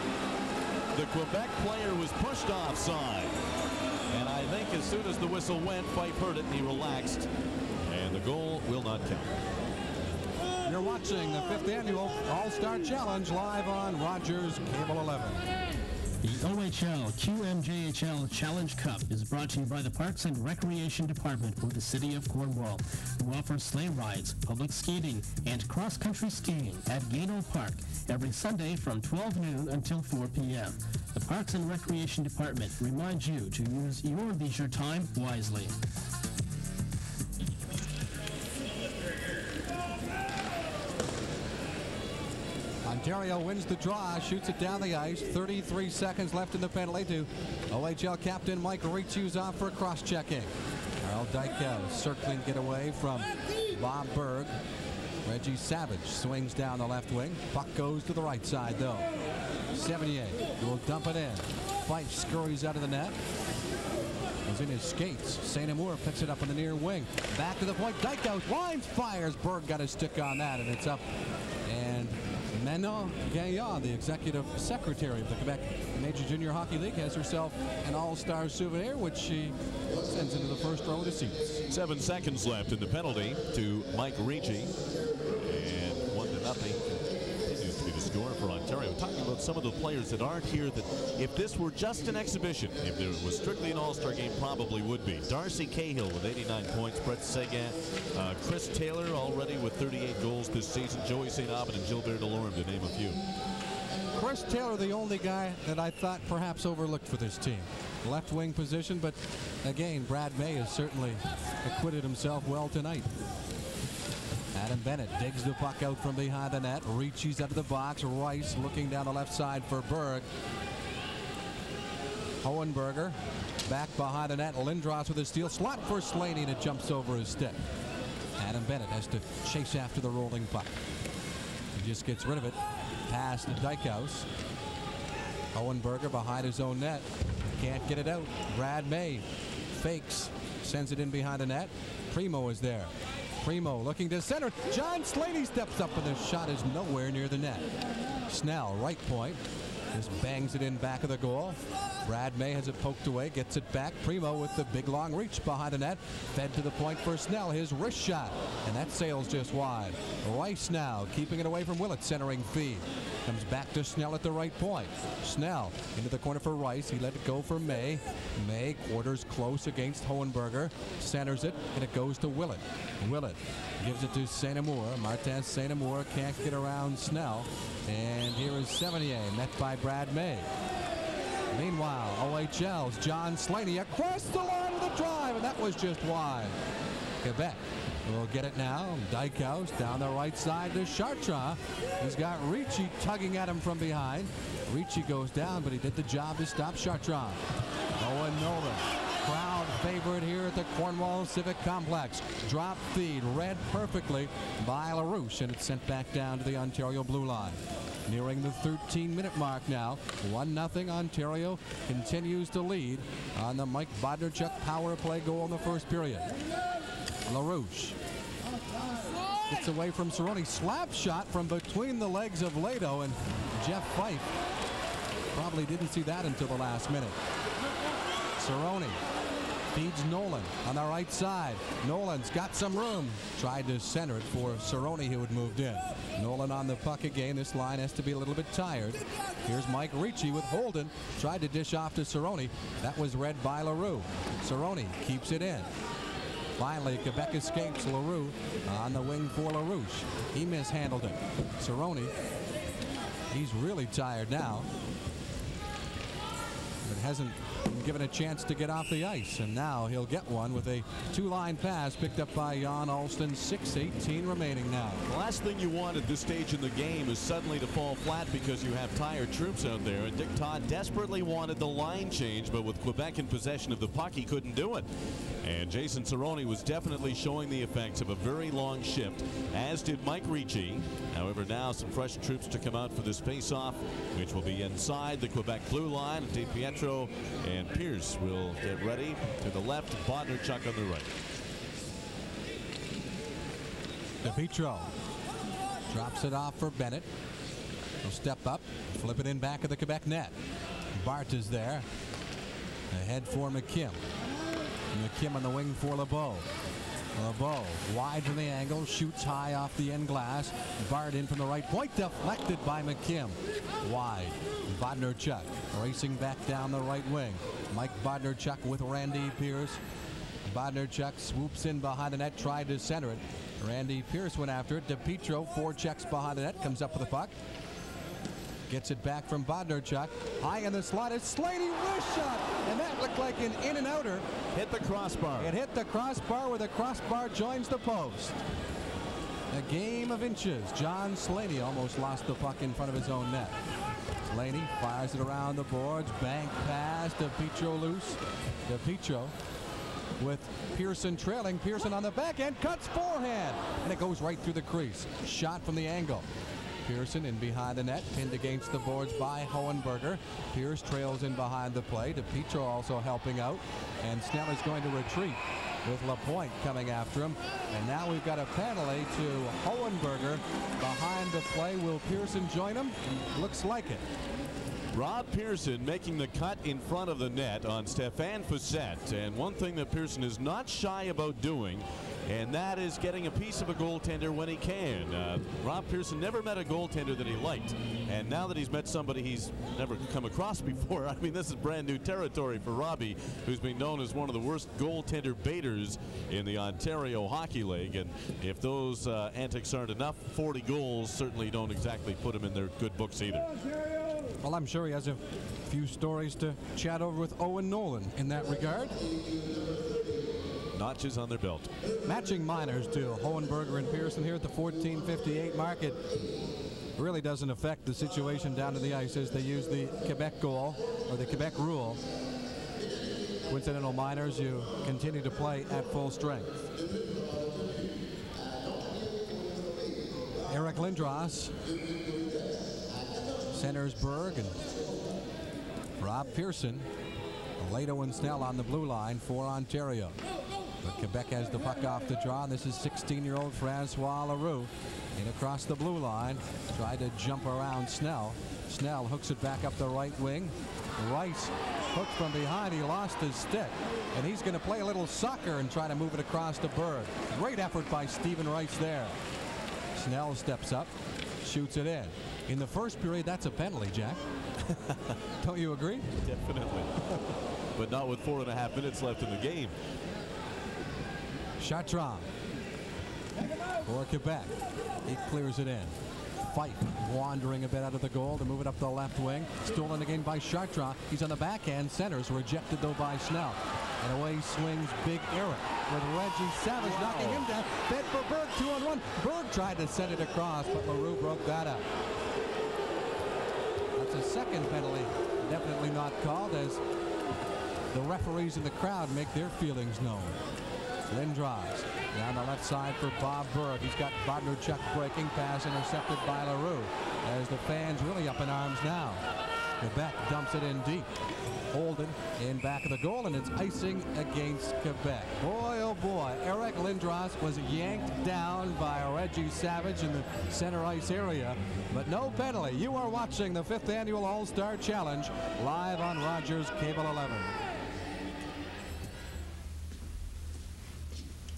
The Quebec player was pushed offside. And I think as soon as the whistle went, Fife heard it and he relaxed. And the goal will not count. You're watching the fifth annual All-Star Challenge live on Rogers Cable 11. The OHL QMJHL Challenge Cup is brought to you by the Parks and Recreation Department for the City of Cornwall, who offers sleigh rides, public skating, and cross-country skiing at Guindon Park every Sunday from 12 noon until 4 p.m. The Parks and Recreation Department reminds you to use your leisure time wisely. Ontario wins the draw, shoots it down the ice. 33 seconds left in the penalty to OHL captain Mike Ricci's off for cross-checking. Karl Dykhuis circling get away from Bob Berg. Reggie Savage swings down the left wing. Puck goes to the right side though. 78 will dump it in. Fife scurries out of the net. Was in his skates. St. Amour picks it up in the near wing. Back to the point. Dykhuis winds, fires. Berg got his stick on that, and it's up. Manon Gaillard, the executive secretary of the Quebec Major Junior Hockey League, has herself an all-star souvenir, which she sends into the first row of the seats. Seven seconds left in the penalty to Mike Ricci. And one to nothing score for Ontario. Talking about some of the players that aren't here that if this were just an exhibition, if there was strictly an all-star game, probably would be. Darcy Cahill with 89 points, Brett Seguin, uh, Chris Taylor already with 38 goals this season, Joey St. Aubin and Gilbert Delorme to name a few. Chris Taylor, the only guy that I thought perhaps overlooked for this team. Left wing position, but again, Brad May has certainly acquitted himself well tonight. Adam Bennett digs the puck out from behind the net, reaches out of the box. Rice looking down the left side for Berg. Hohenberger back behind the net. Lindros with a steal. Slot for Slaney and it jumps over his stick. Adam Bennett has to chase after the rolling puck. He just gets rid of it. Pass to Dykhuis. Hohenberger behind his own net. Can't get it out. Brad May fakes. Sends it in behind the net. Primeau is there. Primeau looking to center. John Slaney steps up and the shot is nowhere near the net. Snell, right point. Just bangs it in back of the goal. Brad May has it poked away, gets it back. Primeau with the big long reach behind the net. Fed to the point for Snell. His wrist shot. And that sails just wide. Rice now keeping it away from Willett, centering feed. Comes back to Snell at the right point. Snell into the corner for Rice. He let it go for May. May quarters close against Hohenberger. Centers it, and it goes to Willett. Willett gives it to St. Amour. Martin St. Amour can't get around Snell. And here is Sevenier, met by Brad May. Meanwhile, OHL's John Slaney across the line with a drive, and that was just wide. Quebec will get it now. Dykhuis down the right side to Chartrand. He's got Ricci tugging at him from behind. Ricci goes down, but he did the job to stop Chartrand. Owen Nolan, favorite here at the Cornwall Civic Complex. Drop feed, read perfectly by Leroux, and it's sent back down to the Ontario blue line. Nearing the 13-minute mark now. 1-0 Ontario continues to lead on the Mike Bodnarchuk power play goal in the first period. Leroux gets away from Cirone. Slap shot from between the legs of Lehto and Jeff Fife. Probably didn't see that until the last minute. Cirone feeds Nolan on the right side. Nolan's got some room. Tried to center it for Cirone who had moved in. Nolan on the puck again. This line has to be a little bit tired. Here's Mike Ricci with Holden. Tried to dish off to Cirone. That was read by Leroux. Cirone keeps it in. Finally, Quebec escapes Leroux on the wing for Leroux. He mishandled it. Cirone, he's really tired now. But hasn't given a chance to get off the ice. And now he'll get one with a two-line pass picked up by Jan Alston. 6.18 remaining now. The last thing you want at this stage in the game is suddenly to fall flat because you have tired troops out there. And Dick Todd desperately wanted the line change, but with Quebec in possession of the puck, he couldn't do it. And Jason Cirone was definitely showing the effects of a very long shift, as did Mike Ricci. However, now some fresh troops to come out for this face-off, which will be inside the Quebec blue line. DiPietro and Pierce will get ready to the left, Bodnarchuk on the right. DiPietro drops it off for Bennett. He'll step up, flip it in back of the Quebec net. Bart is there. Ahead for McKim. McKim on the wing for LeBeau. LeBeau wide from the angle, shoots high off the end glass. Bart in from the right point, deflected by McKim. Wide. Bodnarchuk racing back down the right wing. Mike Bodnarchuk with Randy Pierce. Bodnarchuk swoops in behind the net, tried to center it. Randy Pierce went after it. DiPietro, four checks behind the net, comes up with the puck. Gets it back from Bodnarchuk. High in the slot is Slaney wrist shot. And that looked like an in and outer. Hit the crossbar. It hit the crossbar where the crossbar joins the post. A game of inches. John Slaney almost lost the puck in front of his own net. Slaney fires it around the boards. Bank pass. DiPietro loose. DiPietro with Pearson trailing. Pearson on the back end cuts forehand. And it goes right through the crease. Shot from the angle. Pearson in behind the net, pinned against the boards by Hohenberger. Pierce trails in behind the play. DiPietro also helping out. And Snell is going to retreat with Lapointe coming after him. And now we've got a penalty to Hohenberger behind the play. Will Pearson join him? Looks like it. Rob Pearson making the cut in front of the net on Stefan Fiset. And one thing that Pearson is not shy about doing, and that is getting a piece of a goaltender when he can. Uh, Rob Pearson never met a goaltender that he liked. And now that he's met somebody he's never come across before, I mean, this is brand new territory for Robbie, who's been known as one of the worst goaltender baiters in the Ontario Hockey League. And if those uh, antics aren't enough, 40 goals certainly don't exactly put him in their good books either. Well, I'm sure he has a few stories to chat over with Owen Nolan in that regard. Notches on their belt. Matching minors to Hohenberger and Pearson here at the 1458 market. Really doesn't affect the situation down to the ice as they use the Quebec goal or the Quebec rule. Coincidental minors, you continue to play at full strength. Eric Lindros centers Berg and Rob Pearson. Lehto and Snell on the blue line for Ontario. But Quebec has the puck off the draw. This is 16-year-old Francois Leroux in across the blue line. Tried to jump around Snell. Snell hooks it back up the right wing. Rice hooked from behind. He lost his stick. And he's going to play a little soccer and try to move it across to Berg. Great effort by Stephen Rice there. Snell steps up, shoots it in. In the first period, that's a penalty, Jack. Don't you agree? Definitely. but not with four and a half minutes left in the game. Chartrand for Quebec. He clears it in. Fife wandering a bit out of the goal to move it up the left wing. Stolen again by Chartrand. He's on the backhand. Centers rejected though by Snell. And away swings Big Eric with Reggie Savage wow. knocking him down. Fed for Berg, two on one. Berg tried to send it across, but Leroux broke that up. That's a second penalty. Definitely not called as the referees in the crowd make their feelings known. Lindros down the left side for Bob Berg. He's got Bodnarchuk breaking pass intercepted by Leroux as the fans really up in arms now. Quebec dumps it in deep. Holden in back of the goal, and it's icing against Quebec. Boy, oh boy, Eric Lindros was yanked down by Reggie Savage in the center ice area, but no penalty. You are watching the fifth annual All-Star Challenge live on Rogers Cable 11.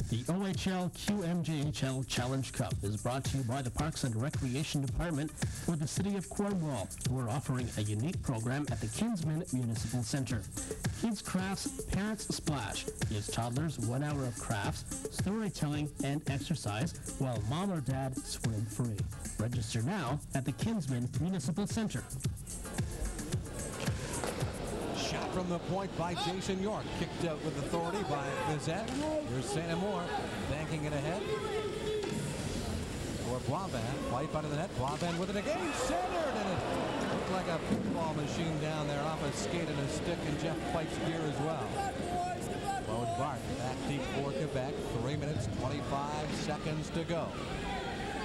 The OHL QMJHL Challenge Cup is brought to you by the Parks and Recreation Department for the City of Cornwall, who are offering a unique program at the Kinsman Municipal Center. Kids Crafts Parents Splash gives toddlers one hour of crafts, storytelling, and exercise while mom or dad swim free. Register now at the Kinsman Municipal Center from the point by Jason York. Kicked out with authority by Fiset. Here's St. Amour banking it ahead. For Boivin. Fight out of the net. Boivin with it again. Centered. And it looked like a football machine down there off a skate and a stick. And Jeff Fife's gear as well. Claude Bart back deep for Quebec. Three minutes, 25 seconds to go.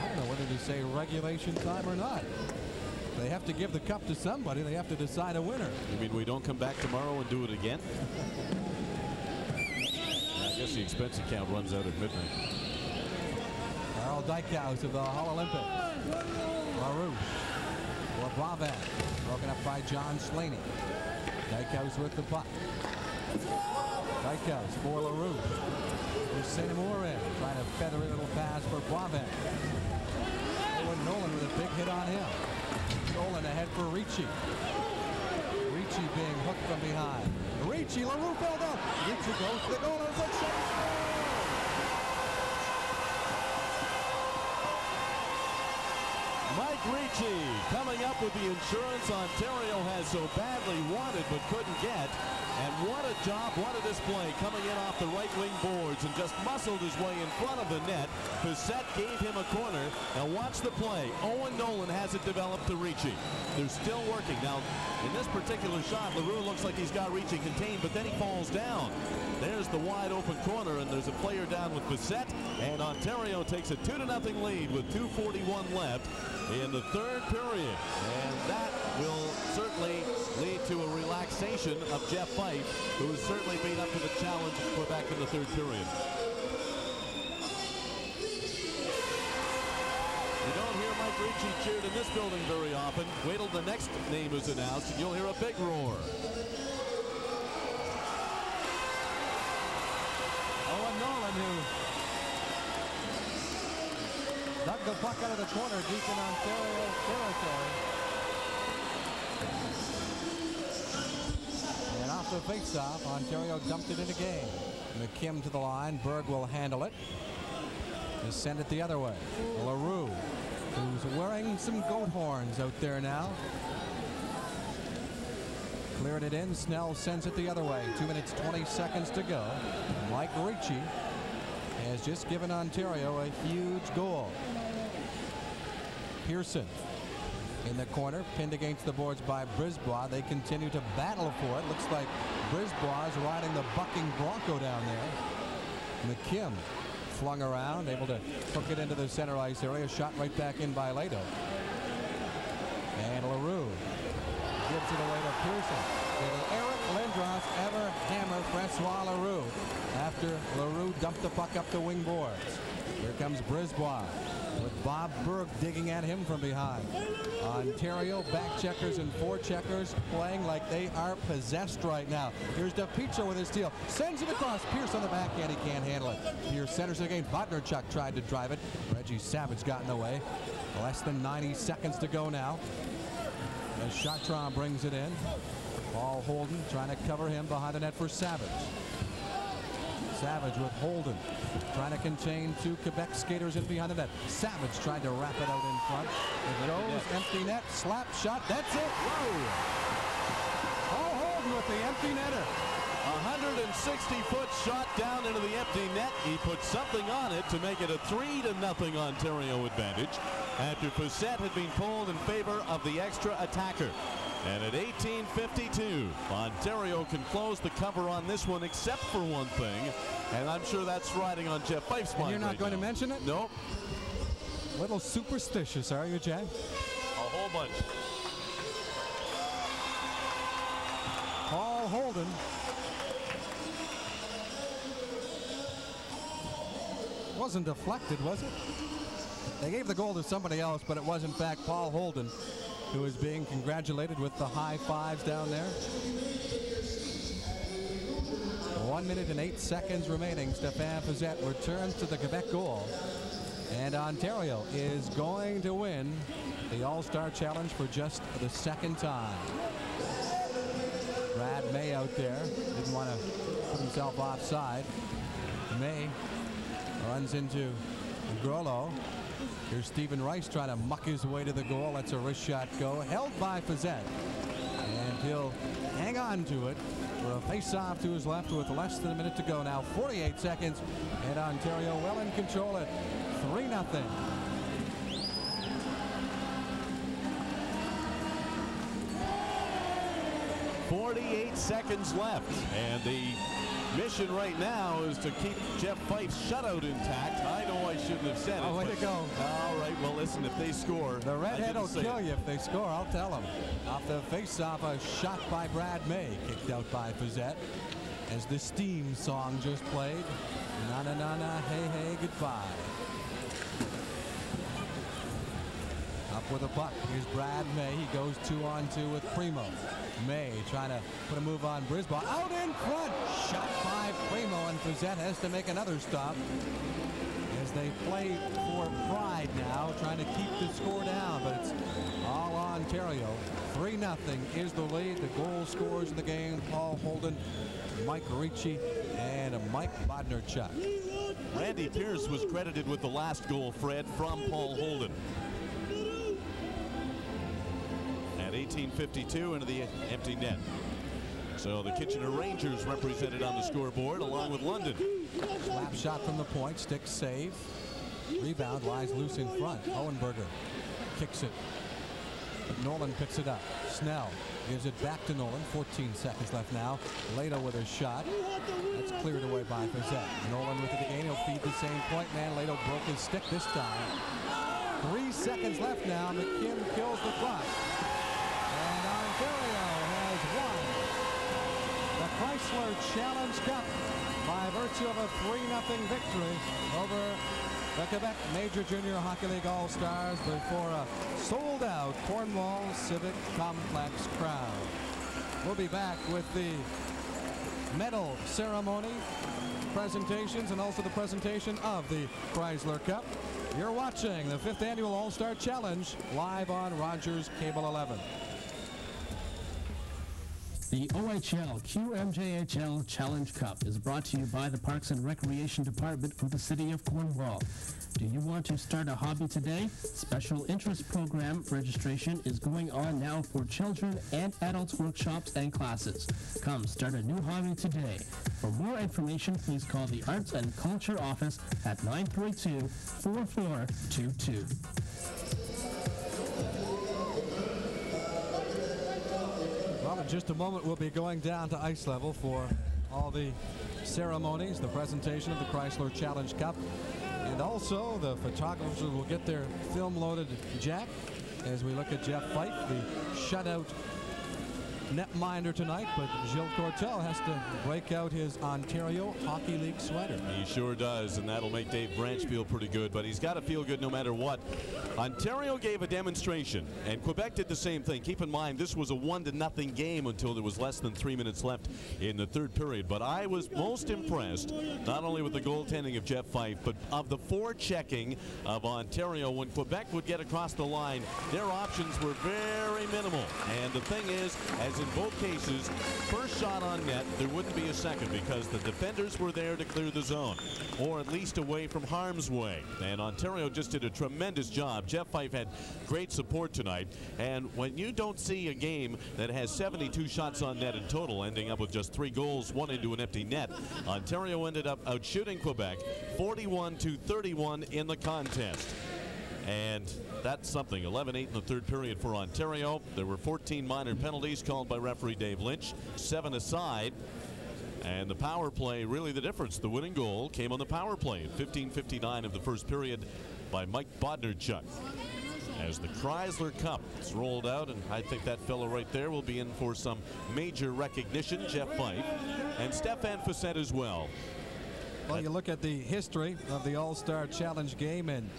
I don't know whether to say regulation time or not. They have to give the cup to somebody. They have to decide a winner. You mean we don't come back tomorrow and do it again? I guess the expense account runs out at midnight. Karl Dykhuis of the Hull Olympic. Leroux for Boivin. Broken up by John Slaney. Dykhuis with the puck. Dykhuis for Leroux. There's St. Amour in, trying to feather a little pass for Boivin. Owen Nolan with a big hit on him. Nolan ahead for Ricci. Ricci being hooked from behind. Ricci, Leroux fell down. Ricci goes to the goal. There's a shot. Mike Ricci coming up with the insurance Ontario has so badly wanted but couldn't get. And what a job, what a display coming in off the right wing boards and just muscled his way in front of the net. Fiset gave him a corner. Now watch the play. Owen Nolan has it developed to Ricci. They're still working. Now, in this particular shot, Leroux looks like he's got Ricci contained, but then he falls down. There's the wide open corner, and there's a player down with Fiset, and Ontario takes a 2 to nothing lead with 2.41 left in the third period. And that will certainly lead to a relaxation of Jeff who has certainly been up to the challenge of Quebec in the third period. You don't hear Mike Ricci cheered in this building very often. Wait till the next name is announced, and you'll hear a big roar. Owen Nolan who dug the puck out of the corner deep in Ontario territory. The faceoff, Ontario dumped it in the game. McKim to the line. Berg will handle it. Just send it the other way. Leroux, who's wearing some goat horns out there now. Clearing it in. Snell sends it the other way. Two minutes, 20 seconds to go. Mike Ricci has just given Ontario a huge goal. Pearson in the corner, pinned against the boards by Brisebois. They continue to battle for it. Looks like Brisebois is riding the bucking Bronco down there. McKim flung around, able to hook it into the center ice area. Shot right back in by Lehto. And Leroux gives it away to Pearson. Will Eric Lindros ever hammer Francois Leroux after Leroux dumped the puck up the wing boards? Here comes Brisebois with Bob Berg digging at him from behind. Ontario back checkers and four checkers playing like they are possessed right now. Here's DiPietro with his steal. Sends it across. Pierce on the backhand. He can't handle it. Pierce centers it again. Bodnarchuk tried to drive it. Reggie Savage got in the way. Less than 90 seconds to go now. As Charron brings it in. Paul Holden trying to cover him behind the net for Savage. Savage with Holden trying to contain two Quebec skaters in behind the net. Savage trying to wrap it out in front. It goes empty net, slap shot. That's it. Paul Holden with the empty netter. 160 foot shot down into the empty net. He put something on it to make it a 3 to nothing Ontario advantage after Fiset had been pulled in favor of the extra attacker. And at 1852, Ontario can close the cover on this one except for one thing. And I'm sure that's riding on Jeff Fife's mind. You're not right going now. to mention it? Nope. Little superstitious, are you, Jack? A whole bunch. Paul Holden. Wasn't deflected, was it? They gave the goal to somebody else, but it was in fact Paul Holden who is being congratulated with the high fives down there. One minute and eight seconds remaining. Stefan Fiset returns to the Quebec goal. And Ontario is going to win the All-Star Challenge for just the second time. Brad May out there didn't want to put himself offside. May runs into Groleau. Here's Stephen Rice trying to muck his way to the goal. That's a wrist shot go. Held by Fiset. And he'll hang on to it for a face-off to his left with less than a minute to go now. 48 seconds. And Ontario well in control at 3 nothing. Forty-eight seconds left, and the mission right now is to keep Jeff Fife's shutout intact. I know I shouldn't have said it. Oh, way to go. All right, well, listen, if they score, The redhead will kill it. you if they score, I'll tell them. Off the face-off, a shot by Brad May, kicked out by Fiset. As the Steam song just played. Na na na na, hey hey, goodbye. With a puck. Here's Brad May. He goes two on two with Primeau. May trying to put a move on Brisebois. Out in front. Shot by Primeau, and Fiset has to make another stop as they play for pride now, trying to keep the score down, but it's all Ontario. 3 0 is the lead. The goal scorers in the game Paul Holden, Mike Ricci, and a Mike Bodnarchuk. Randy Pierce was credited with the last goal, Fred, from Paul Holden. At 1852 into the empty net. So the Kitchener Rangers represented on the scoreboard along with London. Slap shot from the point, stick save. Rebound lies loose in front. Hohenberger kicks it. Nolan picks it up. Snell gives it back to Nolan. 14 seconds left now. Lehto with a shot. That's cleared away by Fiset. Nolan with it again. He'll feed the same point man. Lehto broke his stick this time. Three seconds left now. McKim kills the clock. And Ontario has won the Chrysler Challenge Cup by virtue of a 3-0 victory over the Quebec Major Junior Hockey League All-Stars before a sold-out Cornwall Civic Complex crowd. We'll be back with the medal ceremony presentations and also the presentation of the Chrysler Cup. You're watching the fifth annual All-Star Challenge live on Rogers Cable 11. The OHL QMJHL Challenge Cup is brought to you by the Parks and Recreation Department for the City of Cornwall. Do you want to start a hobby today? Special interest program registration is going on now for children and adults workshops and classes. Come start a new hobby today. For more information, please call the Arts and Culture Office at 932-4422. Well, in just a moment, we'll be going down to ice level for all the ceremonies, the presentation of the Chrysler Challenge Cup, and also the photographers will get their film-loaded jack as we look at Jeff Fife, the shutout netminder tonight, but Gilles Courteau has to break out his Ontario Hockey League sweater. He sure does, and that'll make Dave Branch feel pretty good, but he's got to feel good no matter what. Ontario gave a demonstration, and Quebec did the same thing. Keep in mind, this was a one to nothing game until there was less than three minutes left in the third period. But I was most impressed, not only with the goaltending of Jeff Fife, but of the forechecking of Ontario. When Quebec would get across the line, their options were very minimal. And the thing is, as in both cases, first shot on net, there wouldn't be a second because the defenders were there to clear the zone, or at least away from harm's way. And Ontario just did a tremendous job. Jeff Fife had great support tonight. And when you don't see a game that has 72 shots on net in total, ending up with just three goals, one into an empty net, Ontario ended up outshooting Quebec 41 to 31 in the contest. And that's something. 11-8 in the third period for Ontario. There were 14 minor penalties called by referee Dave Lynch, seven aside. And the power play, really the difference. The winning goal came on the power play at 15:59 of the first period by Mike Bodnarchuk. As the Chrysler Cup is rolled out, and I think that fellow right there will be in for some major recognition, Jeff Fife, and Stefan Fiset as well. Well, you look at the history of the All-Star Challenge game, and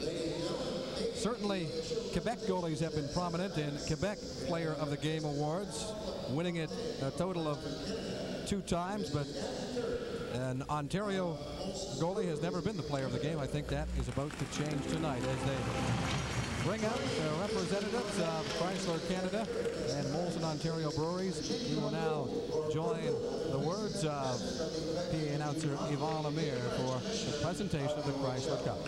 certainly Quebec goalies have been prominent in Quebec Player of the Game awards, winning it a total of two times, but an Ontario goalie has never been the player of the game. I think that is about to change tonight as they bring out the representatives of Chrysler Canada and Molson Ontario Breweries. We will now join the words of PA announcer Yvonne Lemire for the presentation of the Chrysler Cup.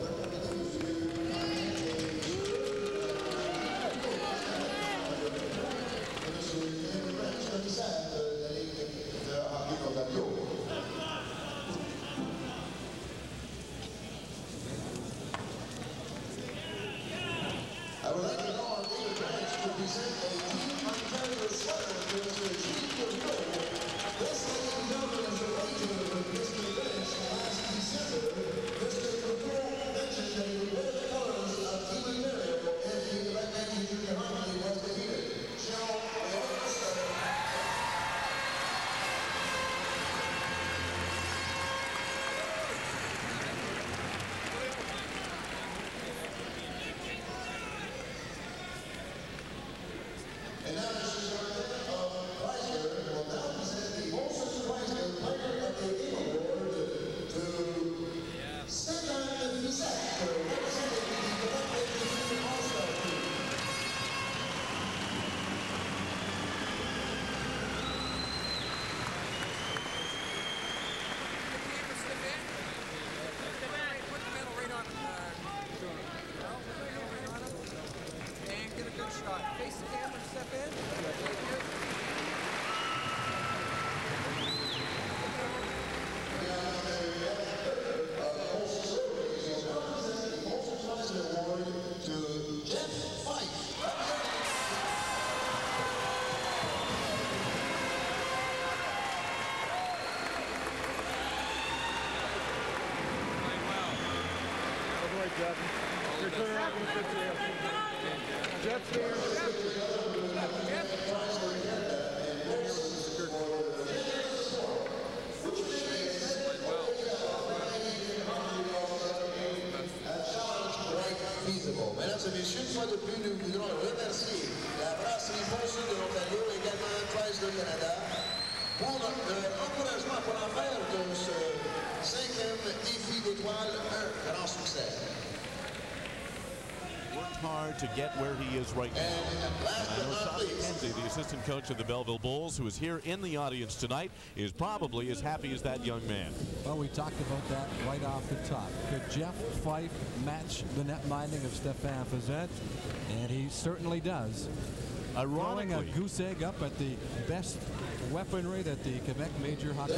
To get where he is right now. And I know Sean McKenzie, the assistant coach of the Belleville Bulls, who is here in the audience tonight, is probably as happy as that young man. Well, we talked about that right off the top. Could Jeff Fife match the net minding of Stefan Fiset? And he certainly does. Throwing a goose egg up at the best weaponry that the Quebec Major Hockey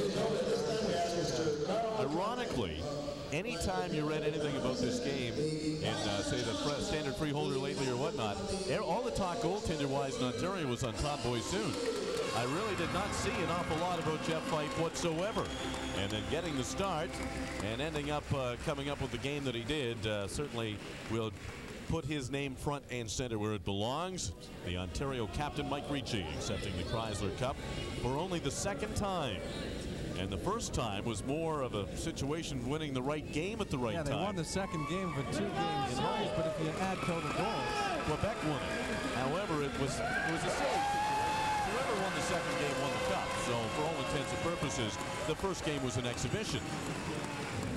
ironically, anytime you read anything about this game in, uh, say, the Standard-Freeholder lately or whatnot, all the talk goaltender-wise in Ontario was on Todd Bojcun. I really did not see an awful lot about Jeff Fife whatsoever. And then getting the start and ending up uh, coming up with the game that he did uh, certainly will put his name front and center where it belongs. The Ontario captain Mike Ricci accepting the Chrysler Cup for only the second time. And the first time was more of a situation winning the right game at the right time. Yeah, they time. won the second game of a two-game series, but if you add total goals, Quebec won it. However, it was it was a silly situation. Whoever won the second game won the cup. So for all intents and purposes, the first game was an exhibition.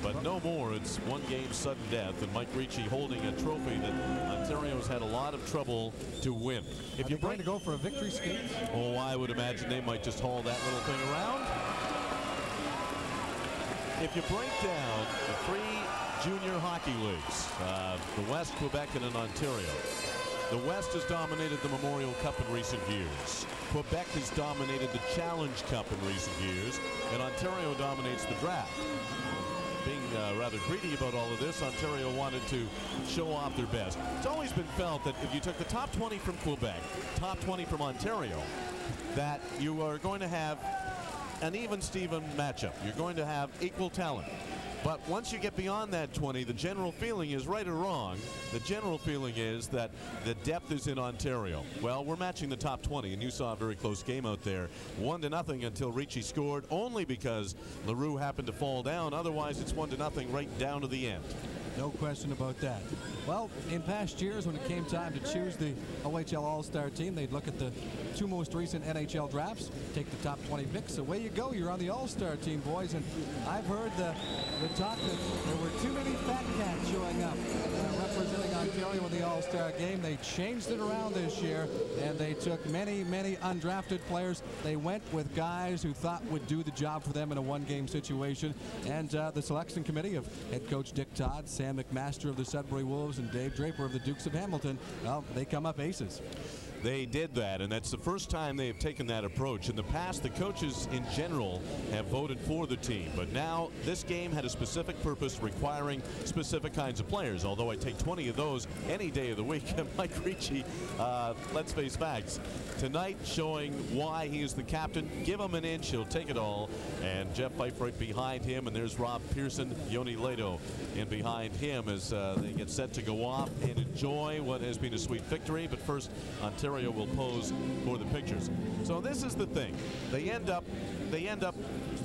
But no more. It's one game sudden death, and Mike Ricci holding a trophy that Ontario's had a lot of trouble to win. If are you're going to go for a victory skate? oh, I would imagine they might just haul that little thing around. If you break down the three junior hockey leagues, uh, the West, Quebec, and in Ontario, the West has dominated the Memorial Cup in recent years. Quebec has dominated the Challenge Cup in recent years, and Ontario dominates the draft. Being uh, rather greedy about all of this, Ontario wanted to show off their best. It's always been felt that if you took the top 20 from Quebec, top 20 from Ontario, that you are going to have an even Steven matchup. You're going to have equal talent. But once you get beyond that 20, the general feeling is right or wrong. The general feeling is that the depth is in Ontario. Well, we're matching the top 20, and you saw a very close game out there. One to nothing until Ricci scored, only because Leroux happened to fall down. Otherwise, it's one to nothing right down to the end. No question about that. Well, in past years, when it came time to choose the OHL All-Star team, they'd look at the two most recent NHL drafts, take the top 20 picks. Away you go. You're on the All-Star team, boys. And I've heard the, the talk that there were too many fat cats showing up Ontario in the All-Star game. They changed it around this year, and they took many, many undrafted players. They went with guys who thought would do the job for them in a one-game situation. And uh, the selection committee of head coach Dick Todd, Sam McMaster of the Sudbury Wolves, and Dave Draper of the Dukes of Hamilton, well, they come up aces. They did that, and that's the first time they have taken that approach. In the past, the coaches in general have voted for the team, but now this game had a specific purpose requiring specific kinds of players. Although I take 20 of those any day of the week, Mike Ricci, uh, let's face facts. Tonight, showing why he is the captain. Give him an inch, he'll take it all. And Jeff Fife right behind him, and there's Rob Pearson, Joni Lehto in behind him as uh, they get set to go off and enjoy what has been a sweet victory. But first, Ontario will pose for the pictures. So this is the thing. They end up they end up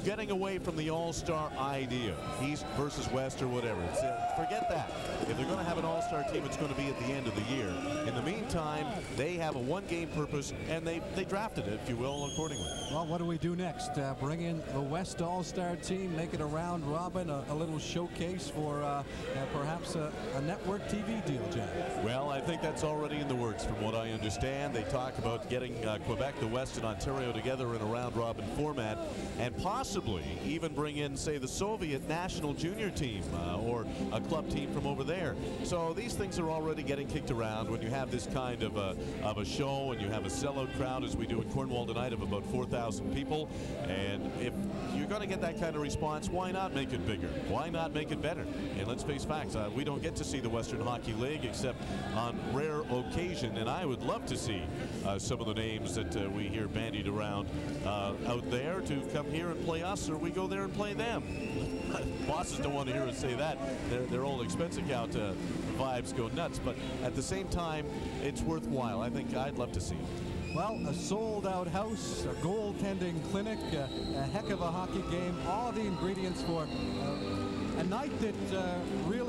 getting away from the all-star idea, East versus West or whatever. Uh, forget that. If they're going to have an all-star team, it's going to be at the end of the year. In the meantime, they have a one-game purpose, and they, they drafted it, if you will, accordingly. Well, what do we do next? Uh, bring in the West All-Star team, make it a round robin, a, a little showcase for uh, uh, perhaps a, a network TV deal, Jack. Well, I think that's already in the works from what I understand. They talk about getting uh, Quebec, the West, and Ontario together in a round robin format and possibly even bring in, say, the Soviet national junior team uh, or a club team from over there. So these things are already getting kicked around when you have this kind of a, of a show and you have a sellout crowd as we do in Cornwall tonight of about 4,000 people. And if you're going to get that kind of response, why not make it bigger? Why not make it better? And let's face facts, uh, we don't get to see the Western Hockey League except on rare occasion, and I would love to see uh, some of the names that uh, we hear bandied around uh, out there to come here and play us, or we go there and play them. Bosses don't want to hear us say that. Their, their old expense account uh, vibes go nuts, but at the same time, it's worthwhile. I think I'd love to see it. Well, a sold out house, a goaltending clinic, a, a heck of a hockey game, all the ingredients for uh, a night that uh, really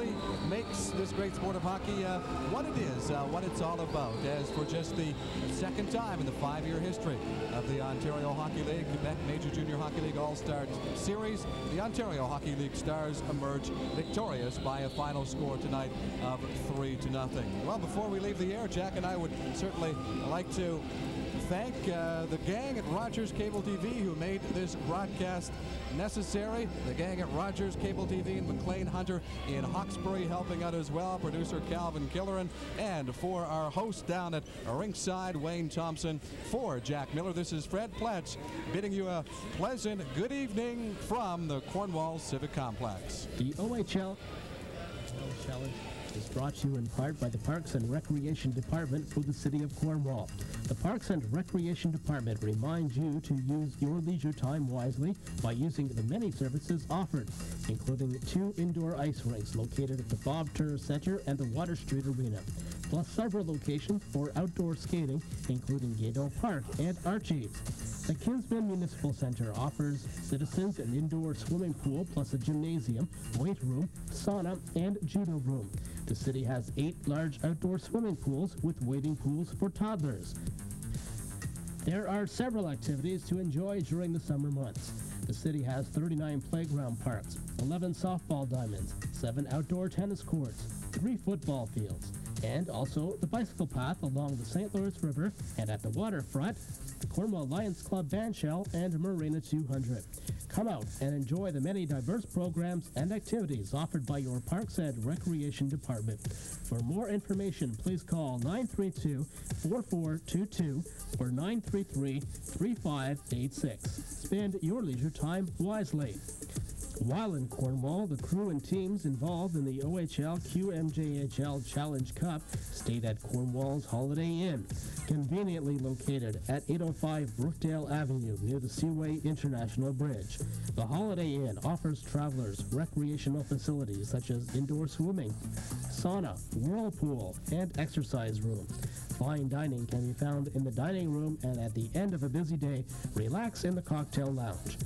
makes this great sport of hockey uh, what it is, uh, what it's all about. As for just the second time in the five-year history of the Ontario Hockey League, Quebec Major Junior Hockey League All-Star Series, the Ontario Hockey League Stars emerge victorious by a final score tonight of three to nothing. Well, before we leave the air, Jack and I would certainly like to thank uh, the gang at Rogers Cable TV who made this broadcast necessary. The gang at Rogers Cable TV and McLean Hunter in Hawkesbury helping out as well. Producer Calvin Killeran. And for our host down at ringside, Wayne Thompson. For Jack Miller, this is Fred Pletz bidding you a pleasant good evening from the Cornwall Civic Complex. The OHL Challenge is brought to you in part by the Parks and Recreation Department for the City of Cornwall. The Parks and Recreation Department reminds you to use your leisure time wisely by using the many services offered, including two indoor ice rinks located at the Bob Turner Center and the Water Street Arena, plus several locations for outdoor skating, including Guindon Park and Archie. The Kinsman Municipal Center offers citizens an indoor swimming pool plus a gymnasium, weight room, sauna, and judo room. The city has eight large outdoor swimming pools with wading pools for toddlers. There are several activities to enjoy during the summer months. The city has 39 playground parks, 11 softball diamonds, 7 outdoor tennis courts, 3 football fields, and also the bicycle path along the St. Lawrence River and at the waterfront, the Cornwall Lions Club Bandshell and Marina 200. Come out and enjoy the many diverse programs and activities offered by your Parks and Recreation Department. For more information, please call 932-4422 or 933-3586. Spend your leisure time wisely. While in Cornwall, the crew and teams involved in the OHL QMJHL Challenge Cup stayed at Cornwall's Holiday Inn, conveniently located at 805 Brookdale Avenue near the Seaway International Bridge. The Holiday Inn offers travelers recreational facilities such as indoor swimming, sauna, whirlpool, and exercise room. Fine dining can be found in the dining room and at the end of a busy day, relax in the cocktail lounge.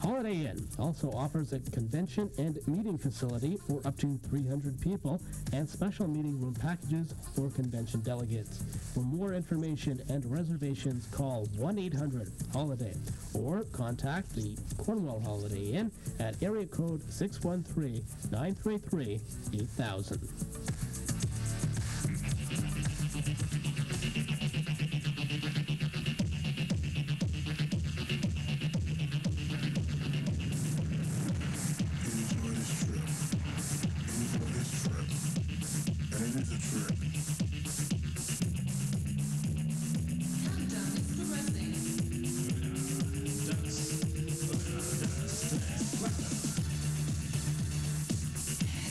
Holiday Inn also offers a convention and meeting facility for up to 300 people and special meeting room packages for convention delegates. For more information and reservations, call 1-800-HOLIDAY or contact the Cornwall Holiday Inn at area code 613-933-8000.